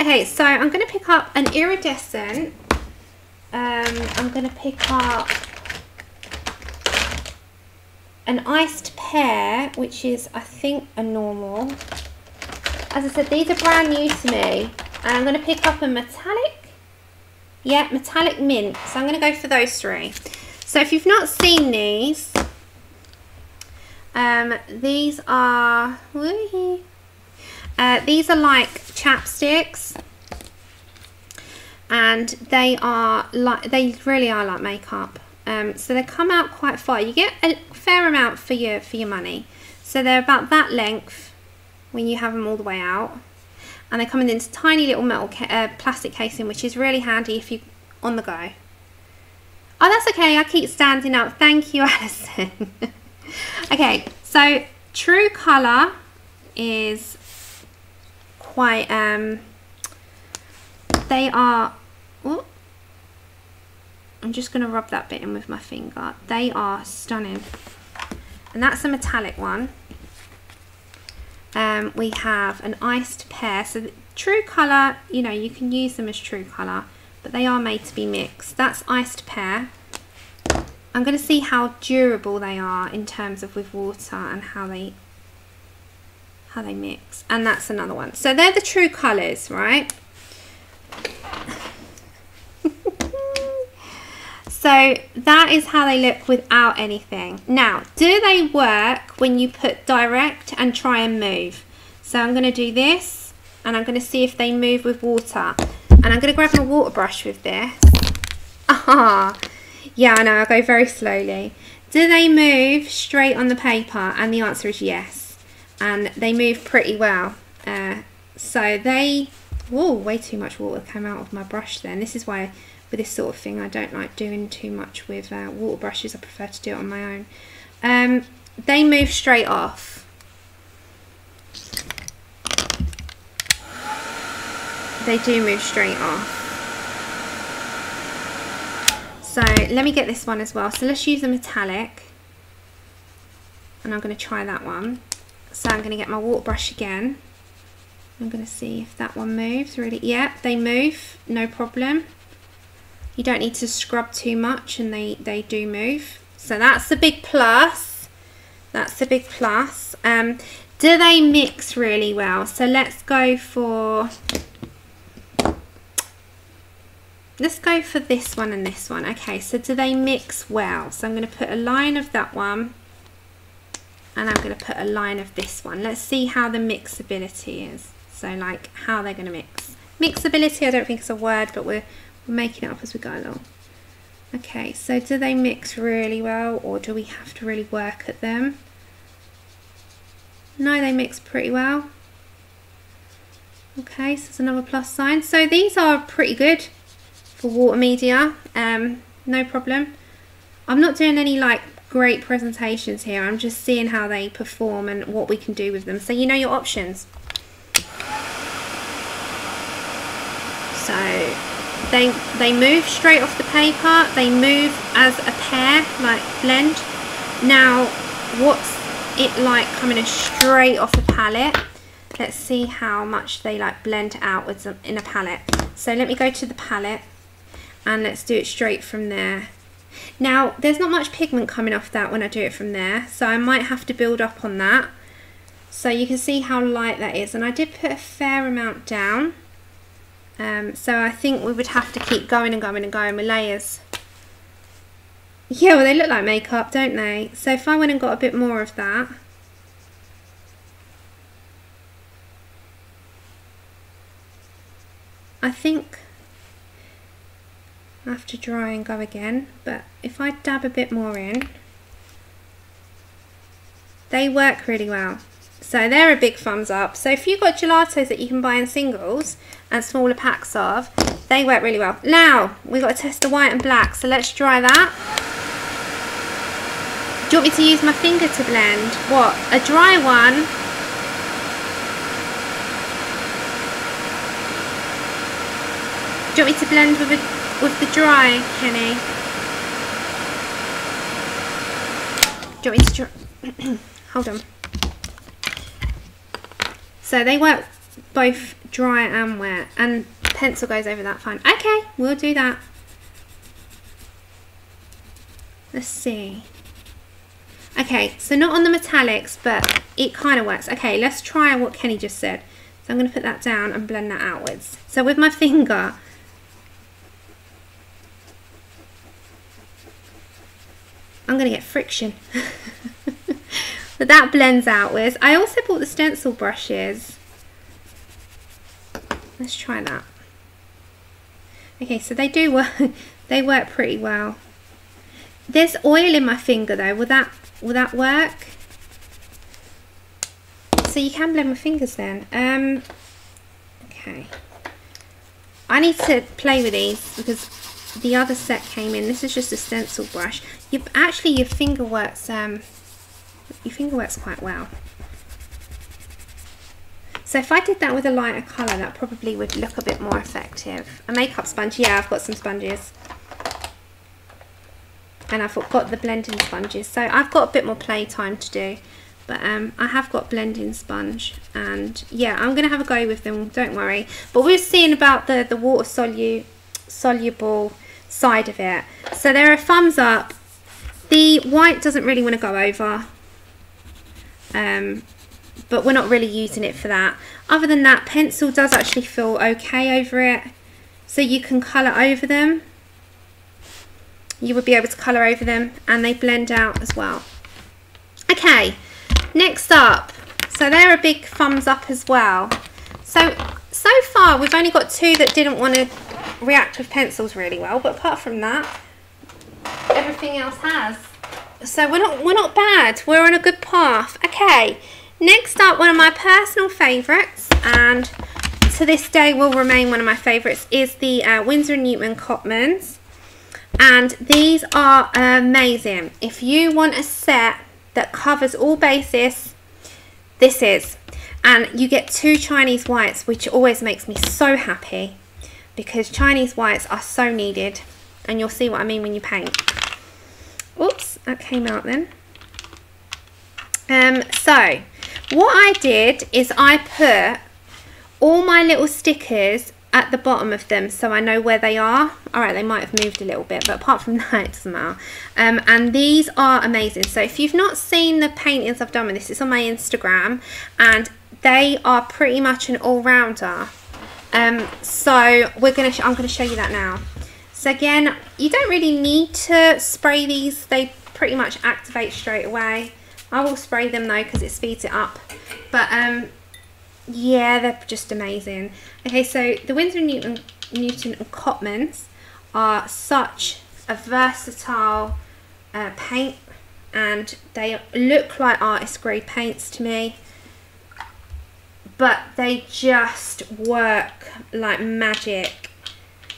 okay so I'm going to pick up an iridescent um, I'm going to pick up an iced pear which is I think a normal as I said these are brand new to me and I'm going to pick up a metallic yeah, metallic mint. So I'm going to go for those three. So if you've not seen these, um, these are, uh, these are like chapsticks. And they are like, they really are like makeup. Um, so they come out quite far. You get a fair amount for your, for your money. So they're about that length when you have them all the way out. And they come in this tiny little metal uh, plastic casing which is really handy if you on the go. Oh that's okay. I keep standing up. Thank you Alison. Okay. So true color is quite um they are oh, I'm just going to rub that bit in with my finger they are stunning and that's a metallic one um, we have an iced pear. So true colour, you know, you can use them as true colour, but they are made to be mixed. That's iced pear. I'm going to see how durable they are in terms of with water and how they how they mix. And that's another one. So they're the true colours, right? So that is how they look without anything. Now, do they work when you put direct and try and move? So I'm going to do this and I'm going to see if they move with water. And I'm going to grab my water brush with this. Ah, yeah, I know, I'll go very slowly. Do they move straight on the paper? And the answer is yes. And they move pretty well. Uh, so they, whoa, way too much water came out of my brush then. This is why with this sort of thing. I don't like doing too much with uh, water brushes. I prefer to do it on my own. Um, they move straight off. They do move straight off. So let me get this one as well. So let's use a metallic. And I'm going to try that one. So I'm going to get my water brush again. I'm going to see if that one moves really. Yeah, they move, no problem you don't need to scrub too much and they, they do move. So that's a big plus. That's a big plus. Um, do they mix really well? So let's go for... Let's go for this one and this one. Okay, so do they mix well? So I'm going to put a line of that one and I'm going to put a line of this one. Let's see how the mixability is. So like how they're going to mix. Mixability I don't think is a word, but we're we're making it up as we go along. Okay, so do they mix really well or do we have to really work at them? No, they mix pretty well. Okay, so there's another plus sign. So these are pretty good for water media, um, no problem. I'm not doing any like great presentations here. I'm just seeing how they perform and what we can do with them. So you know your options. So they, they move straight off the paper. They move as a pair, like blend. Now, what's it like coming straight off the palette? Let's see how much they like blend outwards in a palette. So let me go to the palette and let's do it straight from there. Now, there's not much pigment coming off that when I do it from there, so I might have to build up on that. So you can see how light that is, and I did put a fair amount down. Um, so I think we would have to keep going and going and going with layers. Yeah, well they look like makeup, don't they? So if I went and got a bit more of that, I think I have to dry and go again, but if I dab a bit more in, they work really well. So they're a big thumbs up. So if you've got gelatos that you can buy in singles and smaller packs of, they work really well. Now, we've got to test the white and black, so let's dry that. Do you want me to use my finger to blend? What, a dry one Do you want me to blend with, a, with the dry, Kenny? Do you want me to? Hold on. So they work both dry and wet, and pencil goes over that fine. Okay, we'll do that. Let's see. Okay, so not on the metallics, but it kind of works. Okay, let's try what Kenny just said. So I'm going to put that down and blend that outwards. So with my finger, I'm going to get friction. but that blends outwards. I also bought the stencil brushes. Let's try that. Okay, so they do work. they work pretty well. There's oil in my finger though. Will that will that work? So you can blend my fingers then. Um. Okay. I need to play with these because the other set came in. This is just a stencil brush. You actually your finger works um your finger works quite well. So if I did that with a lighter colour, that probably would look a bit more effective. A makeup sponge, yeah, I've got some sponges. And I've got the blending sponges. So I've got a bit more play time to do. But um, I have got blending sponge. And yeah, I'm going to have a go with them, don't worry. But we're seeing about the, the water solu soluble side of it. So there are thumbs up. The white doesn't really want to go over. Um, but we're not really using it for that. Other than that, pencil does actually feel okay over it. So you can colour over them. You would be able to colour over them and they blend out as well. Okay, next up. So they're a big thumbs up as well. So, so far we've only got two that didn't want to react with pencils really well, but apart from that, everything else has. So we're not we're not bad. We're on a good path. Okay. Next up, one of my personal favourites, and to this day will remain one of my favourites, is the uh, Winsor & Newton Cotmans. And these are amazing. If you want a set that covers all bases, this is. And you get two Chinese whites, which always makes me so happy because Chinese whites are so needed and you'll see what I mean when you paint. Oops, that came out then. Um, so, what I did is I put all my little stickers at the bottom of them so I know where they are. Alright, they might have moved a little bit, but apart from that, it doesn't matter. Um, and these are amazing. So if you've not seen the paintings I've done with this, it's on my Instagram, and they are pretty much an all-rounder. Um, so we're gonna I'm gonna show you that now. So again, you don't really need to spray these. They pretty much activate straight away. I will spray them though because it speeds it up. But um, yeah, they're just amazing. Okay, so the Winsor Newton Newton and Cotmans are such a versatile uh, paint and they look like artist grade paints to me. But they just work like magic.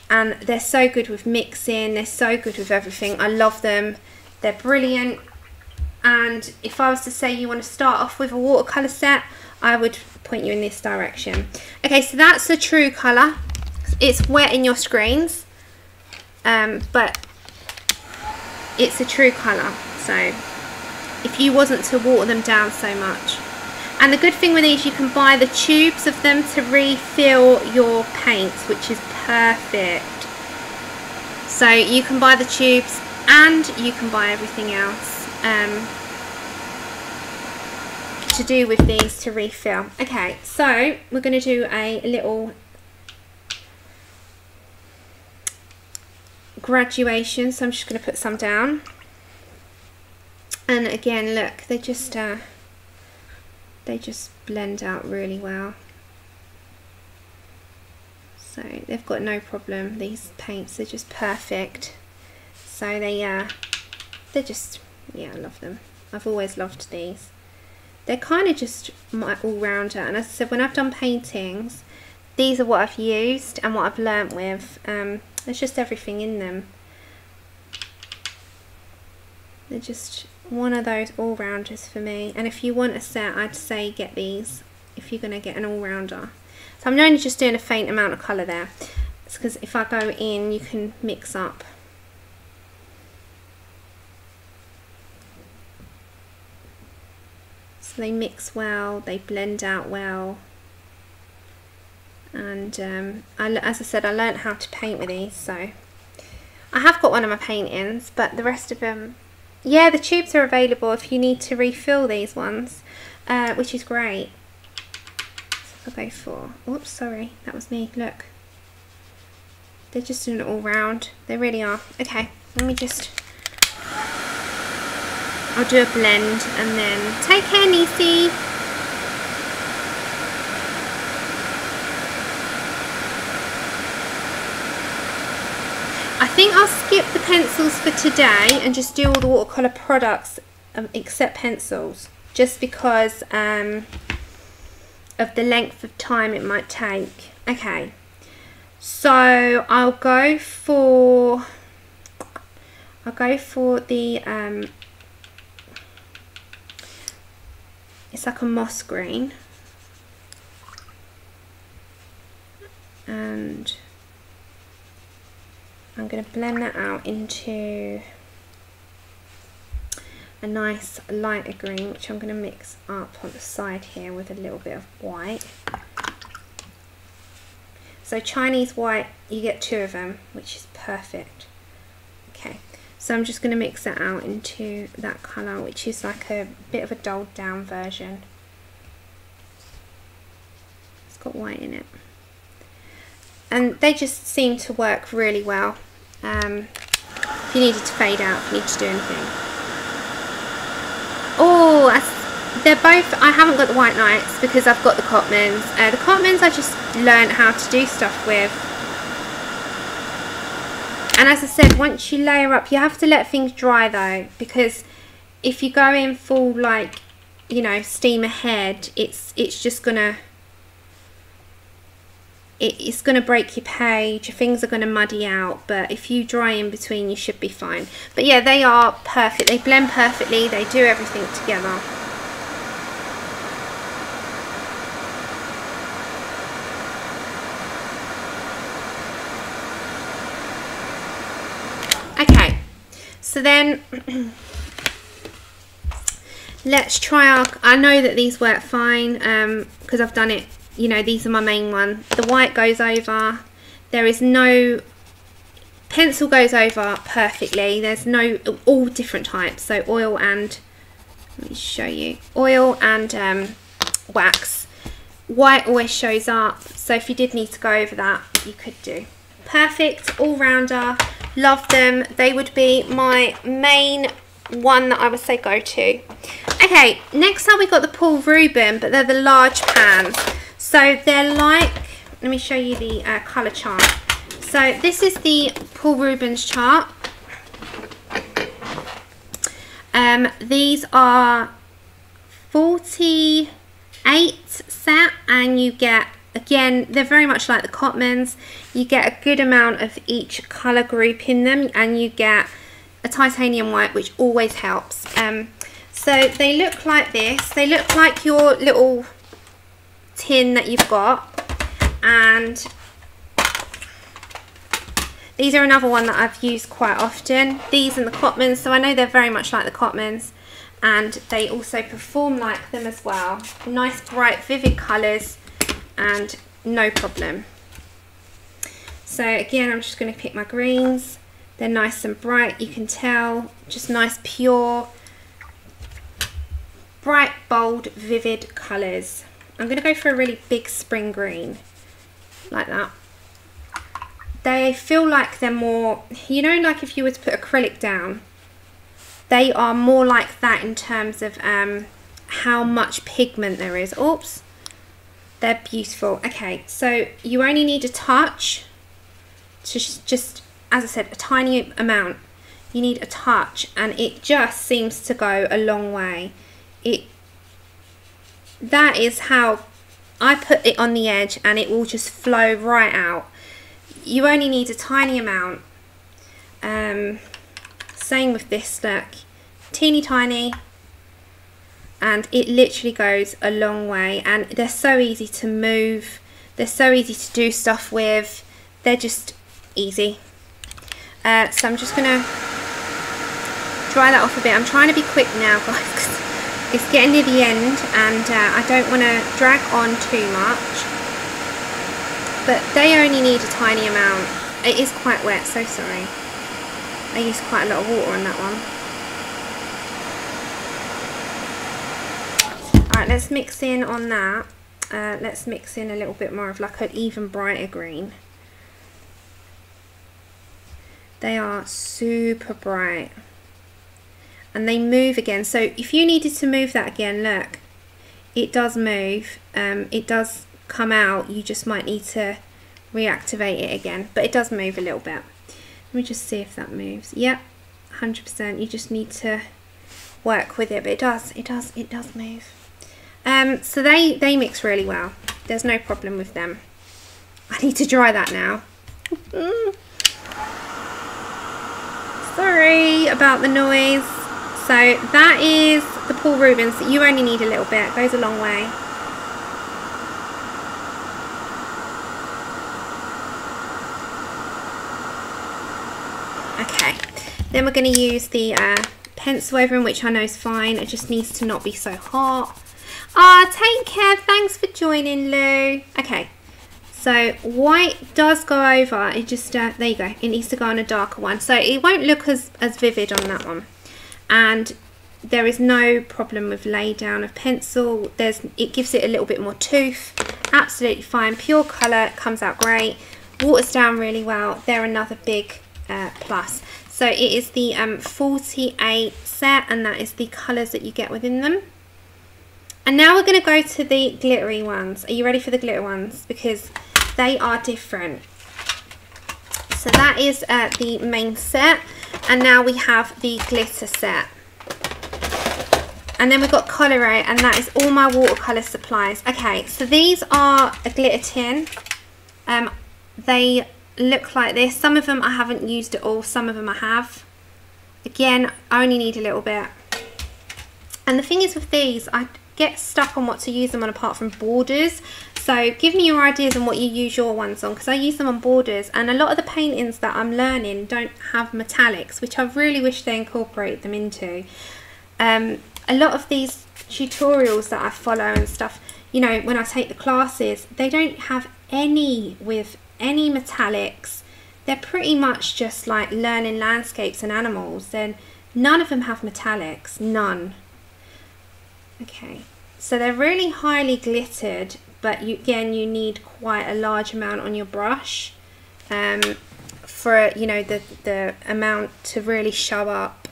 And they're so good with mixing they're so good with everything. I love them. They're brilliant and if I was to say you want to start off with a watercolour set I would point you in this direction. Okay so that's the true colour. It's wet in your screens um, but it's a true colour. So if you wasn't to water them down so much. And the good thing with these, you can buy the tubes of them to refill your paints, which is perfect. So you can buy the tubes and you can buy everything else um, to do with these to refill. Okay, so we're going to do a little graduation, so I'm just going to put some down. And again, look, they just uh, they just blend out really well. So they've got no problem. These paints are just perfect. So they uh, they're just yeah, I love them. I've always loved these. They're kind of just my all-rounder. And as I said, when I've done paintings, these are what I've used and what I've learnt with. Um, there's just everything in them. They're just one of those all-rounders for me. And if you want a set, I'd say get these if you're going to get an all-rounder. So I'm only just doing a faint amount of colour there. It's because if I go in, you can mix up. So they mix well, they blend out well. And um, I, as I said I learned how to paint with these so. I have got one of my paintings but the rest of them yeah the tubes are available if you need to refill these ones uh, which is great. So I'll go for oops sorry that was me look. They're just an all round they really are. Okay let me just I'll do a blend and then take care Nisi I think I'll skip the pencils for today and just do all the watercolour products um, except pencils just because um, of the length of time it might take. Okay, so I'll go for I'll go for the um, it's like a moss green and I'm going to blend that out into a nice lighter green which I'm going to mix up on the side here with a little bit of white. So Chinese white, you get two of them, which is perfect. So I'm just going to mix that out into that colour, which is like a bit of a dulled down version. It's got white in it. And they just seem to work really well. Um, if you needed to fade out if you need to do anything. Oh they're both I haven't got the white nights because I've got the Cotmans. Uh, the Cotmans I just learned how to do stuff with and as I said once you layer up you have to let things dry though because if you go in full like you know steam ahead it's it's just gonna it's going to break your page, things are to muddy out, but if you dry in between, you should be fine. But yeah, they are perfect. They blend perfectly. They do everything together. Okay, so then let's try our, I know that these work fine because um, I've done it you know these are my main one. The white goes over. There is no pencil goes over perfectly. There's no all different types. So oil and let me show you. Oil and um, wax. White always shows up. So if you did need to go over that you could do perfect all-rounder love them they would be my main one that I would say go to okay next up we got the Paul Ruben but they're the large pans so they're like, let me show you the uh, colour chart. So this is the Paul Rubens chart. Um, these are 48 set and you get, again, they're very much like the Cotmans. You get a good amount of each colour group in them and you get a titanium white which always helps. Um, so they look like this. They look like your little tin that you've got and these are another one that I've used quite often these and the Cotmans so I know they're very much like the Cotmans and they also perform like them as well nice bright vivid colours and no problem so again I'm just going to pick my greens They're nice and bright, you can tell. Just nice, pure, bright, bold, vivid colours. I'm going to go for a really big spring green, like that. They feel like they're more, you know, like if you were to put acrylic down, they are more like that in terms of um, how much pigment there is. Oops. They're beautiful. Okay, so you only need a touch, just, just as I said, a tiny amount. You need a touch and it just seems to go a long way. It That is how I put it on the edge and it will just flow right out. You only need a tiny amount. Um, same with this, look. Teeny tiny, and it literally goes a long way and they're so easy to move they're so easy to do stuff with they're just easy. Uh, so I'm just gonna dry that off a bit. I'm trying to be quick now guys it's getting near the end and uh, I don't want to drag on too much. But they only need a tiny amount. It is quite wet so sorry. I used quite a lot of water on that one Right, let's mix in on that. Uh, let's mix in a little bit more of like an even brighter green. They are super bright. And they move again. So if you needed to move that again, look, it does move. Um, it does come out. You just might need to reactivate it again. But it does move a little bit. Let me just see if that moves. Yep, 100%. You just need to work with it. But it does, it does, it does move. Um, so they, they mix really well. There's no problem with them. I need to dry that now. Sorry about the noise. So that is the Paul Rubens. You only need a little bit. It goes a long way. Okay. Then we're going to use the uh, pencil over in, which I know is fine. It just needs to not be so hot. Ah, take care. Thanks for joining, Lou. Okay, so white does go over. It just, uh, there you go. It needs to go on a darker one. So it won't look as, as vivid on that one. And there is no problem with lay down of pencil. There's, It gives it a little bit more tooth. Absolutely fine. Pure colour. Comes out great. Waters down really well. They're another big uh, plus. So it is the um, 48 set and that is the colours that you get within them. And now we're going to go to the glittery ones. Are you ready for the glitter ones? Because they are different. So that is uh, the main set. And now we have the glitter set. And then we've got Colorate, and that is all my watercolour supplies. Okay, so these are a glitter tin. Um, they look like this. Some of them I haven't used at all, some of them I have. Again, I only need a little bit. And the thing is with these, I get stuck on what to use them on apart from borders. So give me your ideas on what you use your ones on because I use them on borders and a lot of the paintings that I'm learning don't have metallics which I really wish they incorporate them into. Um, a lot of these tutorials that I follow and stuff, you know, when I take the classes, they don't have any with any metallics. They're pretty much just like learning landscapes and animals. Then none of them have metallics, none. Okay, so they're really highly glittered, but you, again, you need quite a large amount on your brush um, for, you know, the, the amount to really show up.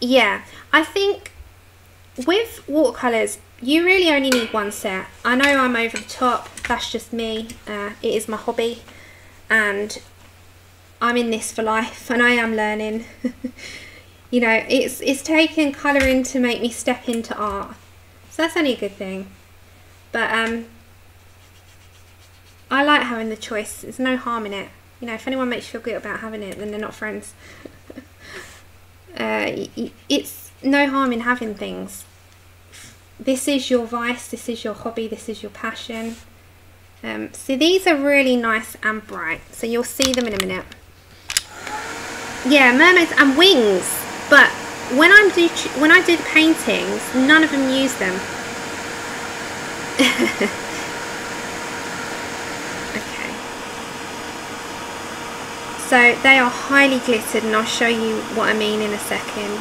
Yeah, I think with watercolours, you really only need one set. I know I'm over the top, that's just me. Uh, it is my hobby and I'm in this for life and I am learning. you know, it's, it's taken colouring to make me step into art. So that's only a good thing. But um, I like having the choice. There's no harm in it. You know, if anyone makes you feel good about having it, then they're not friends. uh, it's no harm in having things. This is your vice, this is your hobby, this is your passion. Um, so these are really nice and bright. So you'll see them in a minute. Yeah, mermaids and wings. But when I'm do when I do the paintings, none of them use them. okay. So they are highly glittered and I'll show you what I mean in a second.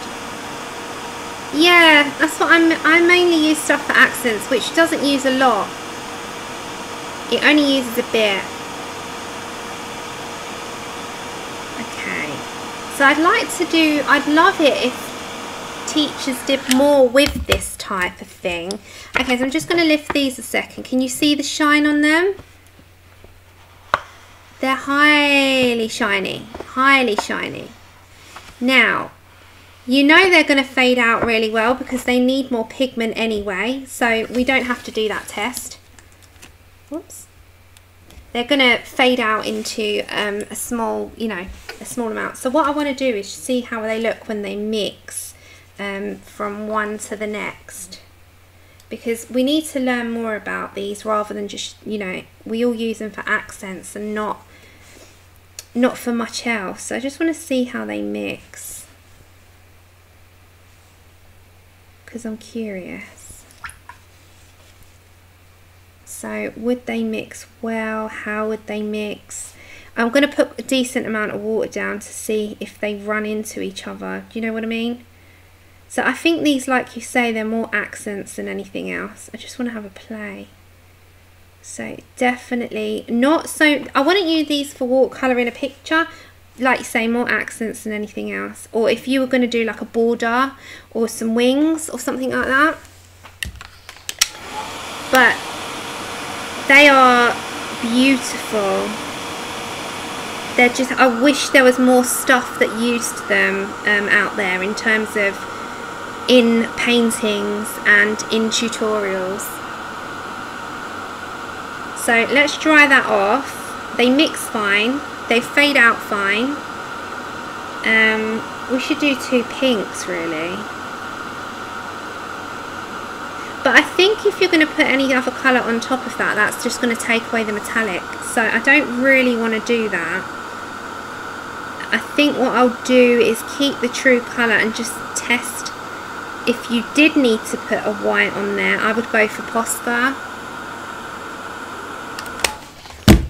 Yeah, that's what I'm, I mainly use stuff for accents, which doesn't use a lot. It only uses a bit. Okay. So I'd like to do, I'd love it if teachers did more with this type of thing. Okay, so I'm just going to lift these a second. Can you see the shine on them? They're highly shiny, highly shiny. Now, you know they're going to fade out really well because they need more pigment anyway, so we don't have to do that test. Whoops. They're going to fade out into um, a small, you know, a small amount. So what I want to do is see how they look when they mix um, from one to the next. Because we need to learn more about these rather than just you know we all use them for accents and not not for much else. So I just want to see how they mix. Because I'm curious so would they mix well how would they mix I'm going to put a decent amount of water down to see if they run into each other do you know what I mean so I think these, like you say, they're more accents than anything else. I just want to have a play. So definitely not so, I wouldn't use these for watercolour in a picture. Like you say, more accents than anything else. Or if you were going to do like a border or some wings or something like that. But they are beautiful. They're just, I wish there was more stuff that used them um, out there in terms of in paintings and in tutorials. So let's dry that off. They mix fine. They fade out fine. Um, we should do two pinks really. But I think if you're going to put any other colour on top of that, that's just going to take away the metallic. So I don't really want to do that. I think what I'll do is keep the true colour and just test if you did need to put a white on there, I would go for Posca.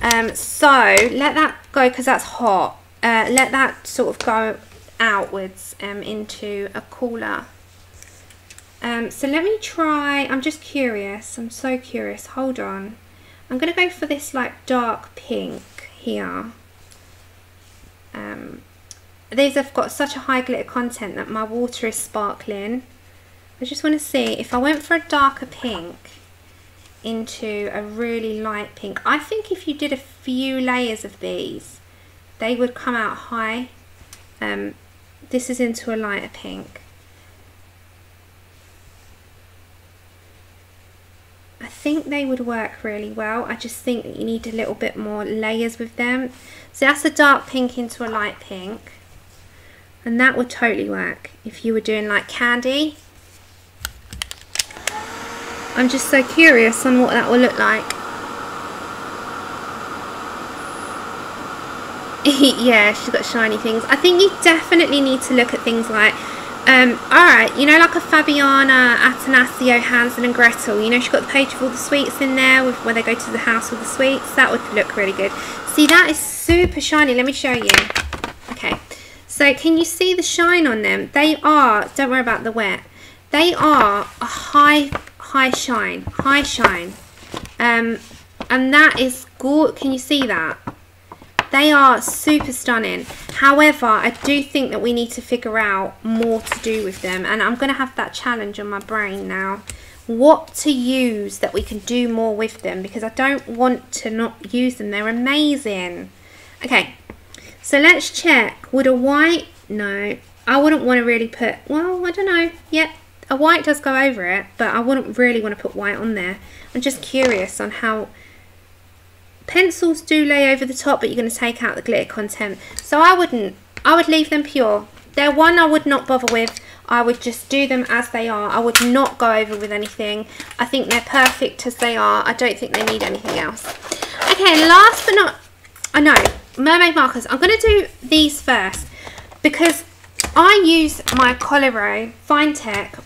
Um, so let that go because that's hot. Uh, let that sort of go outwards um, into a cooler. Um, so let me try, I'm just curious, I'm so curious, hold on. I'm going to go for this like dark pink here. Um, these have got such a high glitter content that my water is sparkling. I just want to see if I went for a darker pink into a really light pink. I think if you did a few layers of these, they would come out high. Um, this is into a lighter pink. I think they would work really well. I just think that you need a little bit more layers with them. So that's a dark pink into a light pink. And that would totally work if you were doing like candy I'm just so curious on what that will look like. yeah, she's got shiny things. I think you definitely need to look at things like, um, alright, you know like a Fabiana, Attanasio, Hansel and Gretel, you know she's got the page of all the sweets in there with where they go to the house with the sweets. That would look really good. See, that is super shiny. Let me show you. Okay, so can you see the shine on them? They are, don't worry about the wet, they are a high high shine high shine um, and that is can you see that they are super stunning. However I do think that we need to figure out more to do with them and I'm gonna have that challenge on my brain now. What to use that we can do more with them because I don't want to not use them. They're amazing. Okay so let's check. Would a white no. I wouldn't want to really put well I don't know. Yep a white does go over it, but I wouldn't really want to put white on there. I'm just curious on how pencils do lay over the top, but you're going to take out the glitter content. So I wouldn't. I would leave them pure. They're one I would not bother with. I would just do them as they are. I would not go over with anything. I think they're perfect as they are. I don't think they need anything else. Okay, last but not... I know, mermaid markers. I'm going to do these first because I use my Coliro Finetec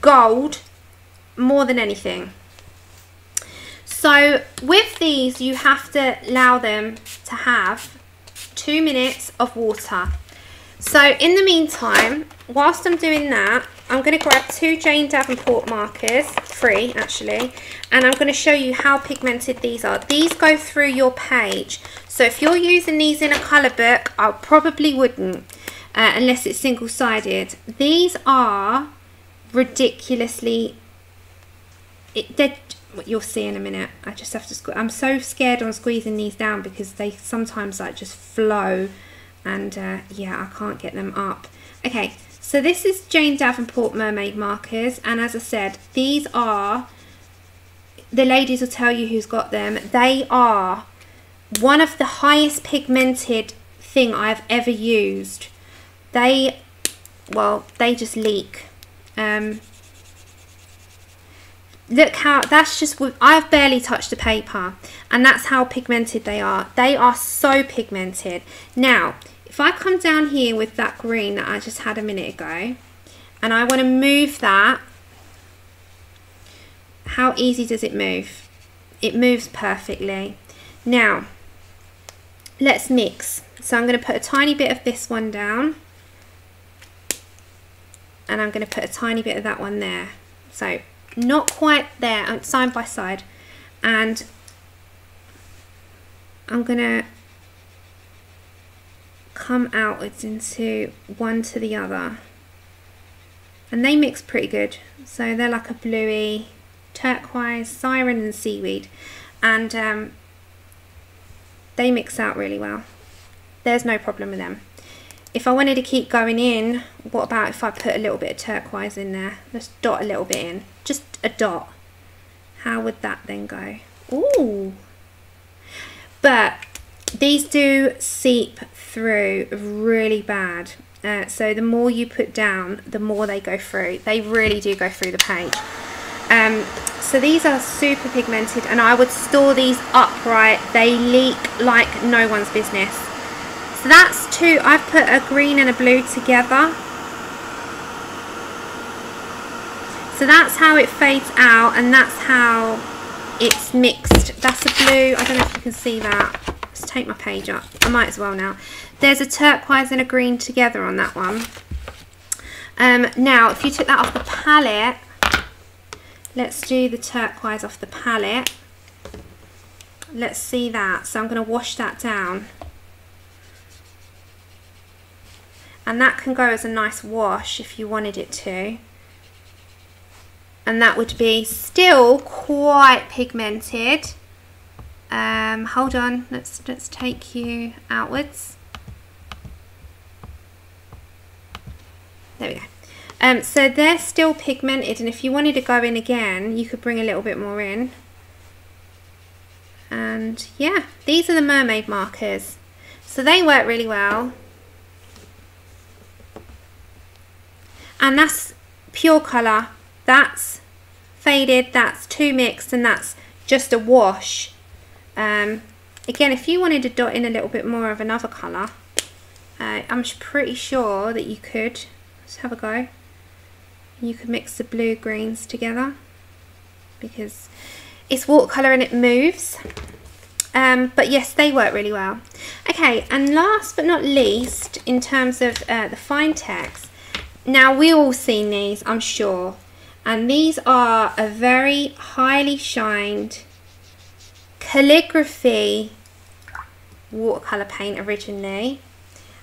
gold more than anything. So with these, you have to allow them to have two minutes of water. So in the meantime, whilst I'm doing that, I'm going to grab two Jane Davenport markers, three actually, and I'm going to show you how pigmented these are. These go through your page. So if you're using these in a colour book, I probably wouldn't, uh, unless it's single-sided. These are ridiculously, it, they're you'll see in a minute. I just have to, I'm so scared on squeezing these down because they sometimes like just flow and uh, yeah, I can't get them up. Okay, so this is Jane Davenport Mermaid markers and as I said, these are, the ladies will tell you who's got them, they are one of the highest pigmented thing I've ever used. They, well, they just leak. Um, look how that's just I've barely touched the paper and that's how pigmented they are. They are so pigmented. Now if I come down here with that green that I just had a minute ago and I want to move that how easy does it move? It moves perfectly. Now let's mix. So I'm going to put a tiny bit of this one down and I'm going to put a tiny bit of that one there. So not quite there, uh, side by side. And I'm to come outwards into one to the other. And they mix pretty good. So they're like a bluey, turquoise, siren and seaweed. And um, they mix out really well. There's no problem with them. If I wanted to keep going in, what about if I put a little bit of turquoise in there? Just dot a little bit in. Just a dot. How would that then go? Ooh. But these do seep through really bad. Uh, so the more you put down, the more they go through. They really do go through the page. Um, so these are super pigmented and I would store these upright. They leak like no one's business. So that's two. I've put a green and a blue together. So that's how it fades out and that's how it's mixed. That's a blue. I don't know if you can see that. Let's take my page up. I might as well now. There's a turquoise and a green together on that one. Um, now, if you took that off the palette, let's do the turquoise off the palette. Let's see that. So I'm going to wash that down. and that can go as a nice wash if you wanted it to and that would be still quite pigmented. Um, hold on let's let's take you outwards. There we go. Um, so they're still pigmented and if you wanted to go in again you could bring a little bit more in. And yeah these are the mermaid markers. So they work really well. And that's pure colour. That's faded that's too mixed and that's just a wash. Um, again if you wanted to dot in a little bit more of another colour uh, I'm pretty sure that you could. Let's have a go. You could mix the blue greens together because it's watercolour and it moves. Um, but yes they work really well. Okay and last but not least in terms of uh, the Finetecs now we all seen these, I'm sure. And these are a very highly shined calligraphy watercolour paint originally.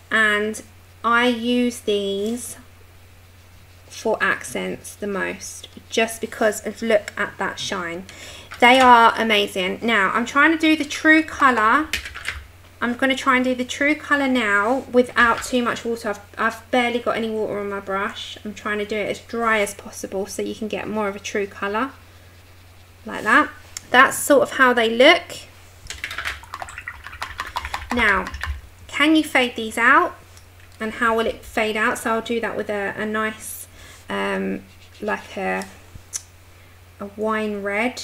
And I use these for accents the most just because of look at that shine. They are amazing. Now I'm trying to do the true colour I'm going to try and do the true colour now without too much water. I've, I've barely got any water on my brush. I'm trying to do it as dry as possible so you can get more of a true colour. Like that. That's sort of how they look. Now, can you fade these out? And how will it fade out? So I'll do that with a, a nice, um, like a, a wine red.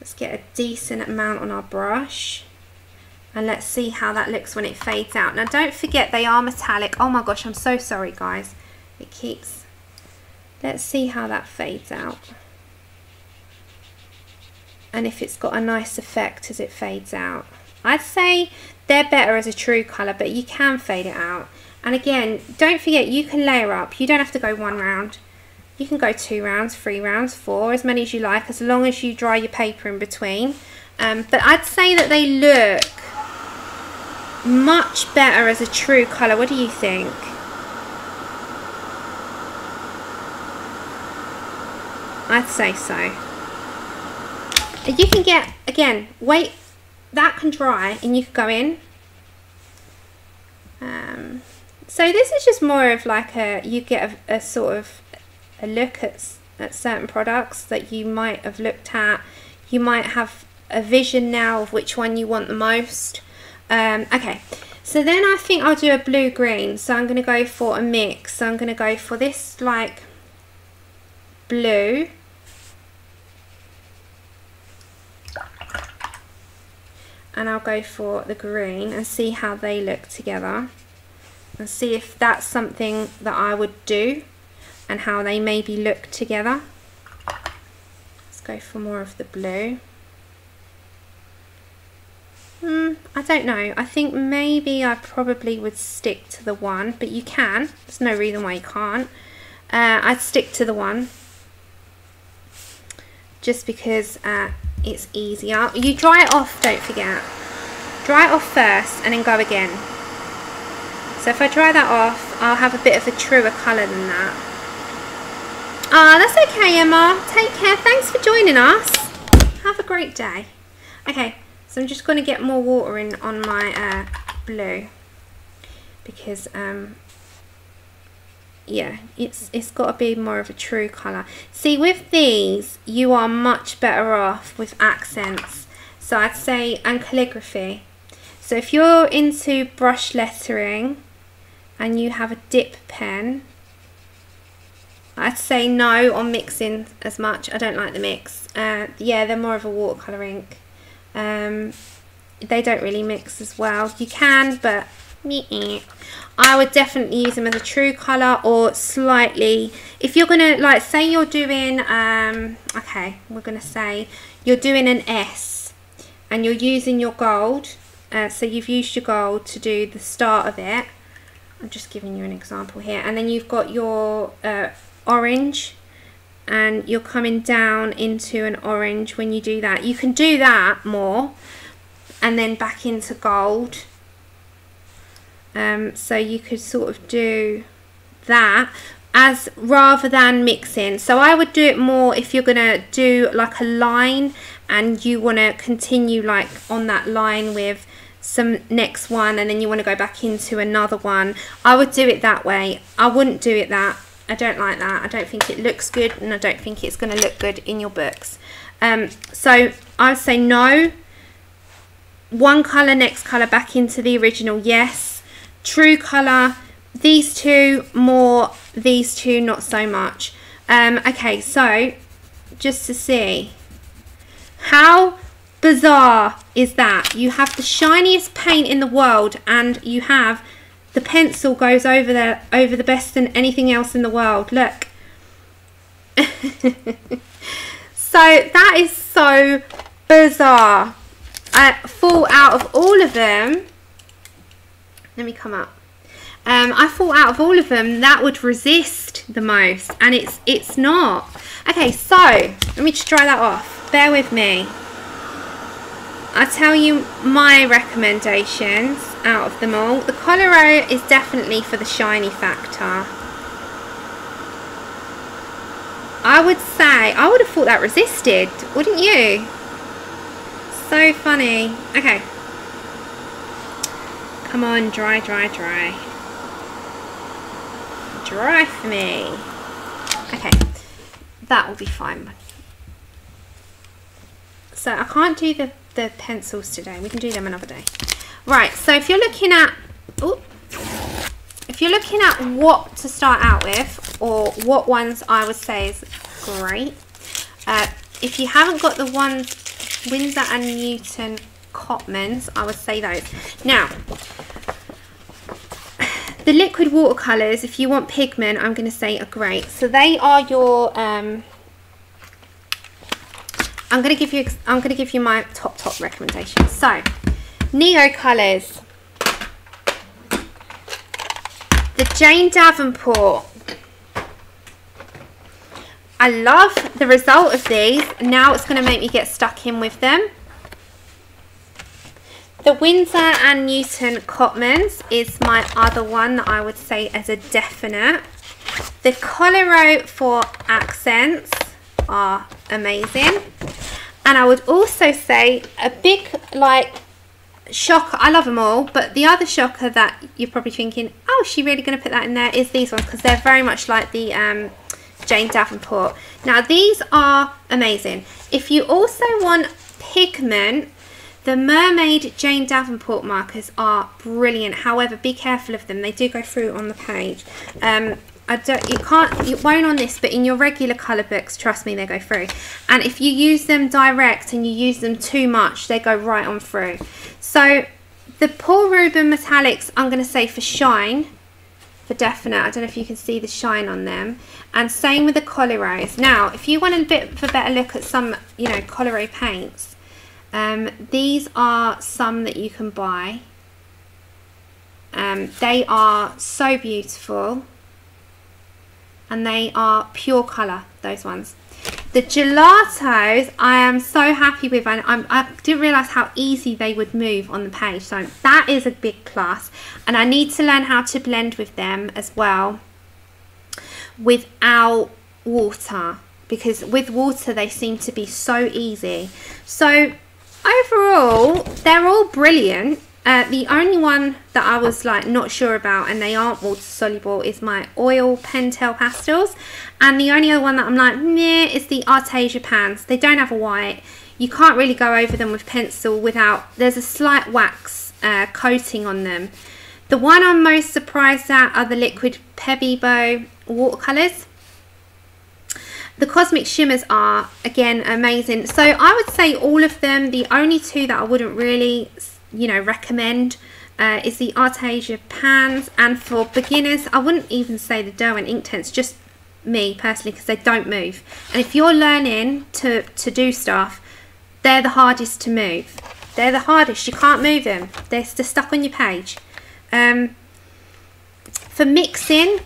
Let's get a decent amount on our brush and let's see how that looks when it fades out now don't forget they are metallic oh my gosh I'm so sorry guys it keeps let's see how that fades out and if it's got a nice effect as it fades out I'd say they're better as a true colour, but you can fade it out. And again, don't forget, you can layer up. You don't have to go one round. You can go two rounds, three rounds, four, as many as you like, as long as you dry your paper in between. Um, but I'd say that they look much better as a true colour. What do you think? I'd say so. You can get, again, wait, that can dry and you can go in. Um, so this is just more of like a, you get a, a sort of a look at, at certain products that you might have looked at. You might have a vision now of which one you want the most. Um, okay, so then I think I'll do a blue-green. So I'm going to go for a mix. So I'm going to go for this like blue. And I'll go for the green and see how they look together. And see if that's something that I would do and how they maybe look together. Let's go for more of the blue. Hmm, I don't know. I think maybe I probably would stick to the one, but you can. There's no reason why you can't. Uh, I'd stick to the one. Just because uh, it's easier. You dry it off, don't forget. Dry it off first and then go again. So if I dry that off, I'll have a bit of a truer colour than that. Ah, that's okay, Emma. Take care. Thanks for joining us. Have a great day. Okay, so I'm just going to get more water in on my uh, blue. Because um, yeah it's it's got to be more of a true colour. See with these you are much better off with accents. So I'd say and calligraphy. So if you're into brush lettering and you have a dip pen I'd say no on mixing as much. I don't like the mix. Uh, yeah they're more of a watercolour ink um, they don't really mix as well. You can, but I would definitely use them as a true colour or slightly, if you're going to, like, say you're doing, um, okay, we're going to say you're doing an S and you're using your gold, uh, so you've used your gold to do the start of it. I'm just giving you an example here. And then you've got your uh, orange and you're coming down into an orange when you do that. You can do that more and then back into gold. Um, so you could sort of do that as rather than mixing. So I would do it more if you're going to do like a line and you want to continue like on that line with some next one and then you want to go back into another one. I would do it that way. I wouldn't do it that I don't like that. I don't think it looks good and I don't think it's going to look good in your books. Um, so I would say no. One colour, next colour, back into the original, yes. True colour, these two more, these two not so much. Um, okay, so just to see. How bizarre is that? You have the shiniest paint in the world and you have the pencil goes over the over the best than anything else in the world. Look. so that is so bizarre. I fall out of all of them. Let me come up. Um, I thought out of all of them that would resist the most and it's it's not. Okay, so let me just dry that off. Bear with me. I tell you my recommendations out of them all. The Coliro is definitely for the shiny factor. I would say, I would have thought that resisted, wouldn't you? So funny. Okay. Come on, dry, dry, dry. Dry for me. Okay. That will be fine. So I can't do the the pencils today. We can do them another day. Right, so if you're looking at, if you're looking at what to start out with, or what ones I would say is great, uh, if you haven't got the ones Winsor and Newton Cotmans, I would say those. Now, the liquid watercolours, if you want pigment, I'm going to say are great. So they are your um, I'm going to give you I'm to give you my top top recommendations. So, Neocolors. The Jane Davenport. I love the result of these. Now it's going to make me get stuck in with them. The Winsor and Newton Cotmans is my other one that I would say as a definite. The Coliro for accents are amazing. And I would also say a big like shock I love them all, but the other shocker that you're probably thinking, oh, she really going to put that in there, is these ones because they're very much like the um, Jane Davenport. Now, these are amazing. If you also want pigment, the Mermaid Jane Davenport markers are brilliant. However, be careful of them. They do go through on the page. Um, I don't, you can't, you won't on this, but in your regular colour books, trust me, they go through. And if you use them direct and you use them too much, they go right on through. So the Paul Ruben Metallics, I'm going to say for shine, for definite. I don't know if you can see the shine on them. And same with the Coliros. Now, if you want a bit of a better look at some, you know, Coliro paints, um, these are some that you can buy. Um, they are so beautiful and they are pure colour, those ones. The gelatos, I am so happy with, and I'm, I didn't realise how easy they would move on the page, so that is a big plus. And I need to learn how to blend with them as well without water, because with water they seem to be so easy. So overall, they're all brilliant. Uh, the only one that I was like not sure about and they aren't water soluble is my oil Pentel pastels. And the only other one that I'm like meh is the Arteza pans. They don't have a white. You can't really go over them with pencil without there's a slight wax uh, coating on them. The one I'm most surprised at are the liquid Pebeo watercolors. The Cosmic Shimmers are, again, amazing. So I would say all of them. The only two that I wouldn't really you know, recommend uh, is the Arteza pans. And for beginners, I wouldn't even say the Derwent Inktense, just me personally, because they don't move. And if you're learning to, to do stuff, they're the hardest to move. They're the hardest. You can't move them. They're, they're stuck on your page. Um, for mixing,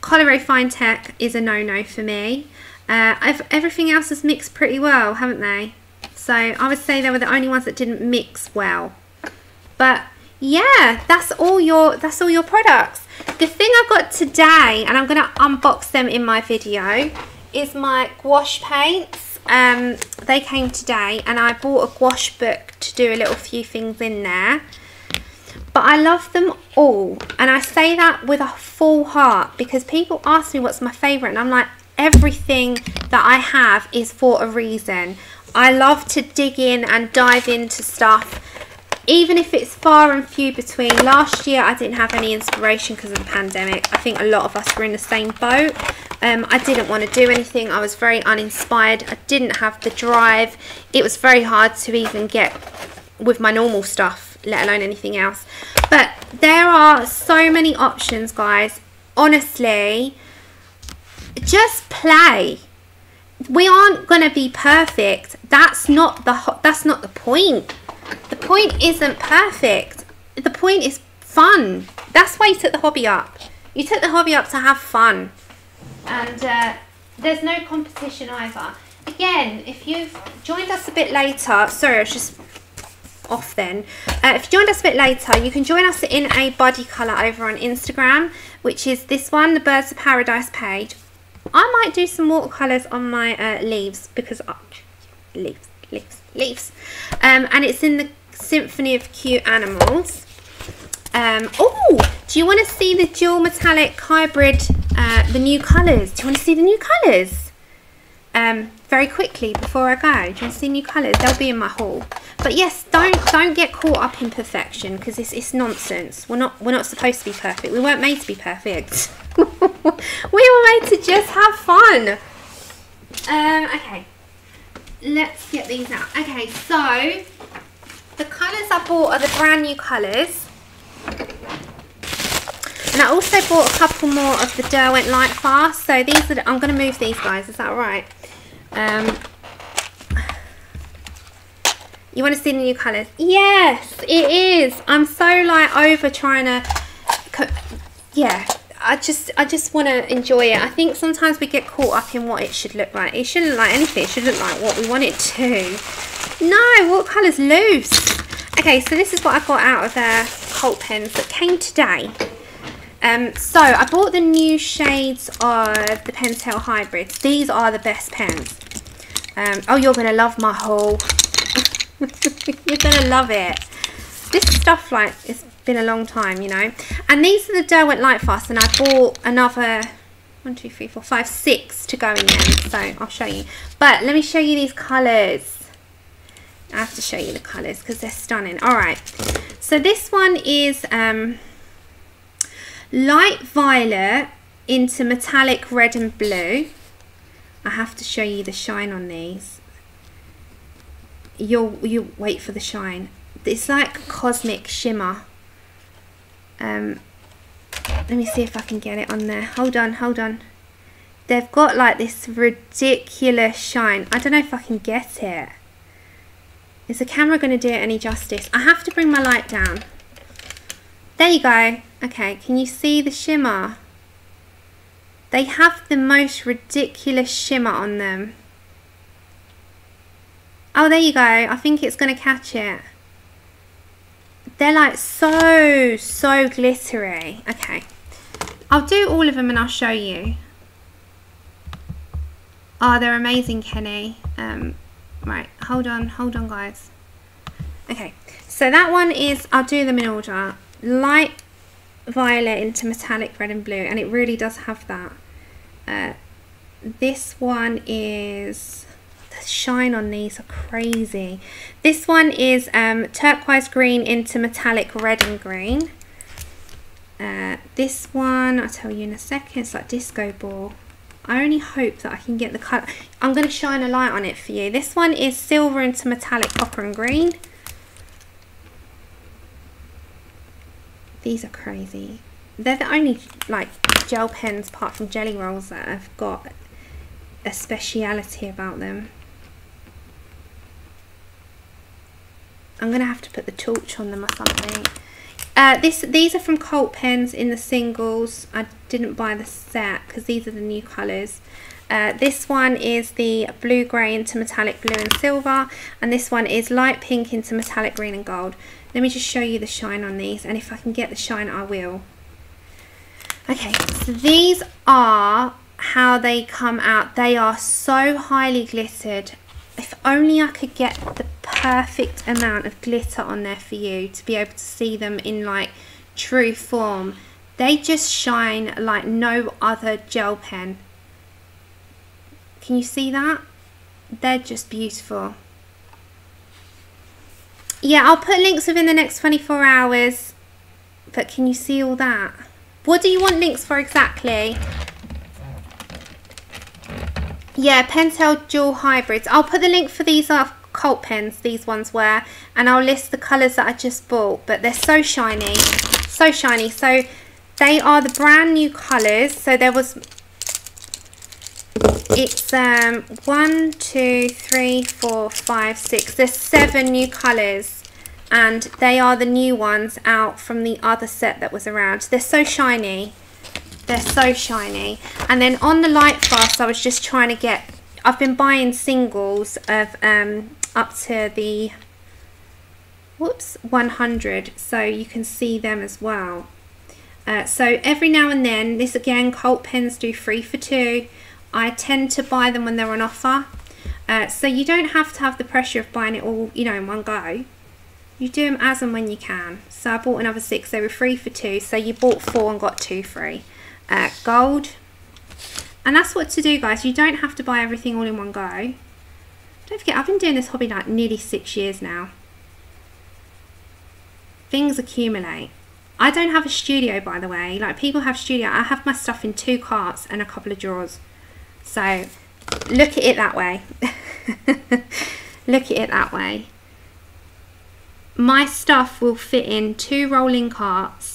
Coliro Finetec is a no-no for me. Uh, everything else has mixed pretty well, haven't they? So I would say they were the only ones that didn't mix well. But yeah, that's all your that's all your products. The thing I've got today, and I'm going to unbox them in my video, is my gouache paints. Um, they came today, and I bought a gouache book to do a little few things in there. But I love them all, and I say that with a full heart because people ask me what's my favourite, and I'm like, everything that I have is for a reason. I love to dig in and dive into stuff even if it's far and few between. Last year I didn't have any inspiration because of the pandemic. I think a lot of us were in the same boat. Um, I didn't want to do anything. I was very uninspired. I didn't have the drive. It was very hard to even get with my normal stuff, let alone anything else. But there are so many options, guys. Honestly, just play. We aren't going to be perfect. That's not the that's not the point the point isn't perfect. The point is fun. That's why you took the hobby up. You took the hobby up to have fun. And uh, there's no competition either. Again, if you've joined us a bit later, sorry, I was just off then. Uh, if you joined us a bit later, you can join us in a body colour over on Instagram, which is this one, the Birds of Paradise page. I might do some watercolours on my uh, leaves because, uh, leaves, leaves, leaves. Um, and it's in the Symphony of Cute Animals. Um, oh, do you want to see the dual metallic hybrid, uh, the new colours? Do you want to see the new colours? Um, very quickly before I go, do you want to see new colours? They'll be in my haul. But yes, don't don't get caught up in perfection because it's, it's nonsense. We're not we're not supposed to be perfect. We weren't made to be perfect. we were made to just have fun. Um, okay, let's get these out. Okay, so the colours I bought are the brand new colours. And I also bought a couple more of the Derwent Light Fast. So these are, the, I'm going to move these guys, is that right? Um, You want to see the new colours? Yes, it is. I'm so like over trying to, yeah. I just I just want to enjoy it. I think sometimes we get caught up in what it should look like. It shouldn't look like anything. It should look like what we want it to. No, what colour's loose? Okay, so this is what I got out of the Cult pens that came today. Um, so I bought the new shades of the Pentel Hybrids. These are the best pens. Um, oh, you're going to love my haul. you're going to love it. This stuff, like, it's been a long time, you know. And these are the Derwent Lightfast, and I bought another one, two, three, four, five, six to go in them. So I'll show you. But let me show you these colours. I have to show you the colours because they're stunning. All right. So this one is... Um, light violet into metallic red and blue. I have to show you the shine on these. You'll you wait for the shine. It's like cosmic shimmer. Um, let me see if I can get it on there. Hold on, hold on. They've got like this ridiculous shine. I don't know if I can get it. Is the camera going to do it any justice? I have to bring my light down. There you go. Okay, can you see the shimmer? They have the most ridiculous shimmer on them. Oh, there you go. I think it's going to catch it. They're like so, so glittery. Okay. I'll do all of them and I'll show you. Oh, they're amazing, Kenny. Um, right, hold on, hold on, guys. Okay, so that one is, I'll do them in order light violet into metallic red and blue and it really does have that uh, this one is the shine on these are crazy. This one is um, turquoise green into metallic red and green. Uh, this one I'll tell you in a second it's like disco ball. I only hope that I can get the colour I'm going to shine a light on it for you. This one is silver into metallic copper and green. These are crazy. They're the only like gel pens apart from Gelly Rolls that I've got a speciality about them. I'm going to have to put the torch on them or something. Uh, this These are from Cult Pens in the singles. I didn't buy the set because these are the new colours. Uh, this one is the blue grey into metallic blue and silver and this one is light pink into metallic green and gold. Let me just show you the shine on these and if I can get the shine I will. Okay, so these are how they come out. They are so highly glittered. If only I could get the perfect amount of glitter on there for you to be able to see them in like true form. They just shine like no other gel pen. Can you see that? They're just beautiful yeah, I'll put links within the next 24 hours. But can you see all that? What do you want links for exactly? Yeah, Pentel Dual Hybrids. I'll put the link for these are Cult pens, these ones were. And I'll list the colours that I just bought. But they're so shiny. So shiny. So they are the brand new colours. So there was... It's um one, two, three, four, five, six. There's seven new colours and they are the new ones out from the other set that was around. They're so shiny. They're so shiny. And then on the Lightfast, I was just trying to get... I've been buying singles of um, up to the... Whoops, 100. So you can see them as well. Uh, so every now and then, this again, Cult pens do free for two. I tend to buy them when they're on offer. Uh, so you don't have to have the pressure of buying it all, you know, in one go you do them as and when you can. So I bought another six, they were free for two. So you bought four and got two free. Uh, gold. And that's what to do guys. You don't have to buy everything all in one go. Don't forget, I've been doing this hobby like nearly six years now. Things accumulate. I don't have a studio by the way. Like people have studio. I have my stuff in two carts and a couple of drawers. So look at it that way. look at it that way my stuff will fit in two rolling carts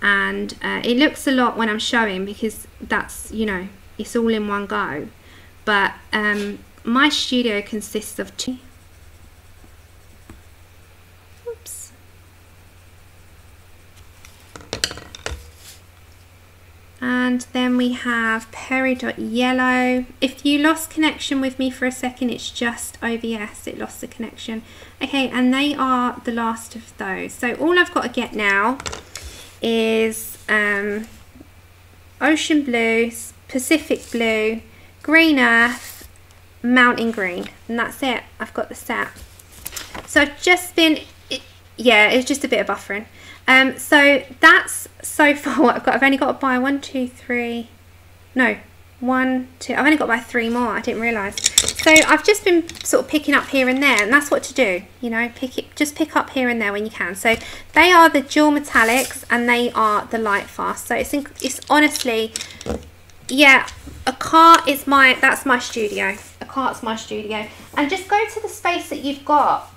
and uh, it looks a lot when I'm showing because that's you know it's all in one go. But um, my studio consists of two. Oops. And then we have Perry dot yellow. if you lost connection with me for a second it's just OBS it lost the connection. Okay and they are the last of those. So all I've got to get now is um, Ocean Blue, Pacific Blue, Green Earth, Mountain Green. And that's it. I've got the set. So I've just been, it, yeah, it's just a bit of buffering. Um, so that's so far what I've got. I've only got to buy one, two, three, no, one, two. I've only got buy three more. I didn't realise. So I've just been sort of picking up here and there, and that's what to do. You know, pick it, just pick up here and there when you can. So they are the dual metallics, and they are the light fast. So it's it's honestly, yeah, a cart is my that's my studio. A cart's my studio, and just go to the space that you've got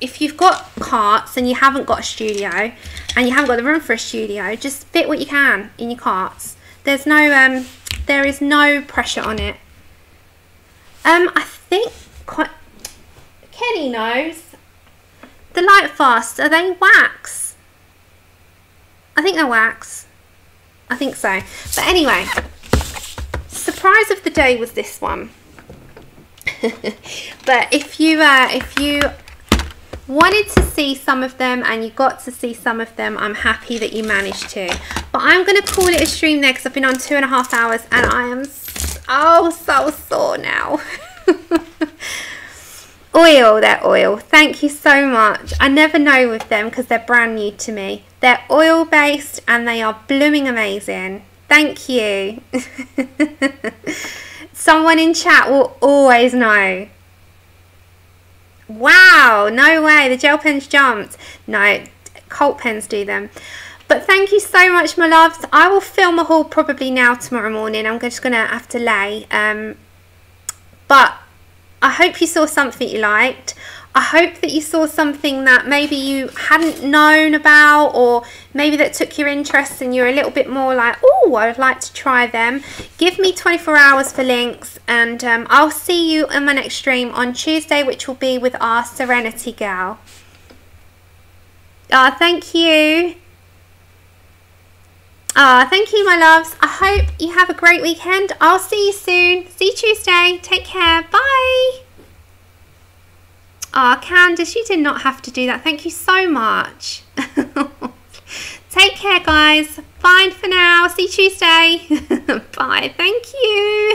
if you've got carts and you haven't got a studio and you haven't got the room for a studio, just fit what you can in your carts. There's no, um, there is no pressure on it. Um, I think quite, Kenny knows. The light fast, are they wax? I think they're wax. I think so. But anyway, surprise of the day was this one. but if you uh, if you wanted to see some of them and you got to see some of them i'm happy that you managed to. But i'm going to call it a stream there because i've been on two and a half hours and i am oh so sore now. Oil they're oil. Thank you so much. I never know with them because they're brand new to me. They're oil based and they are blooming amazing. Thank you. Someone in chat will always know Wow, no way. The gel pens jumped. No, Cult pens do them. But thank you so much, my loves. I will film a haul probably now tomorrow morning. I'm just going to have to lay. Um, but I hope you saw something you liked. I hope that you saw something that maybe you hadn't known about or maybe that took your interest and you're a little bit more like, oh, I would like to try them. Give me 24 hours for links and um, I'll see you in my next stream on Tuesday, which will be with our Serenity Girl. Ah, oh, thank you. Ah, oh, thank you, my loves. I hope you have a great weekend. I'll see you soon. See you Tuesday. Take care. Bye. Ah, oh, Candice, you did not have to do that. Thank you so much. Take care, guys. Bye for now. See you Tuesday. Bye. Thank you.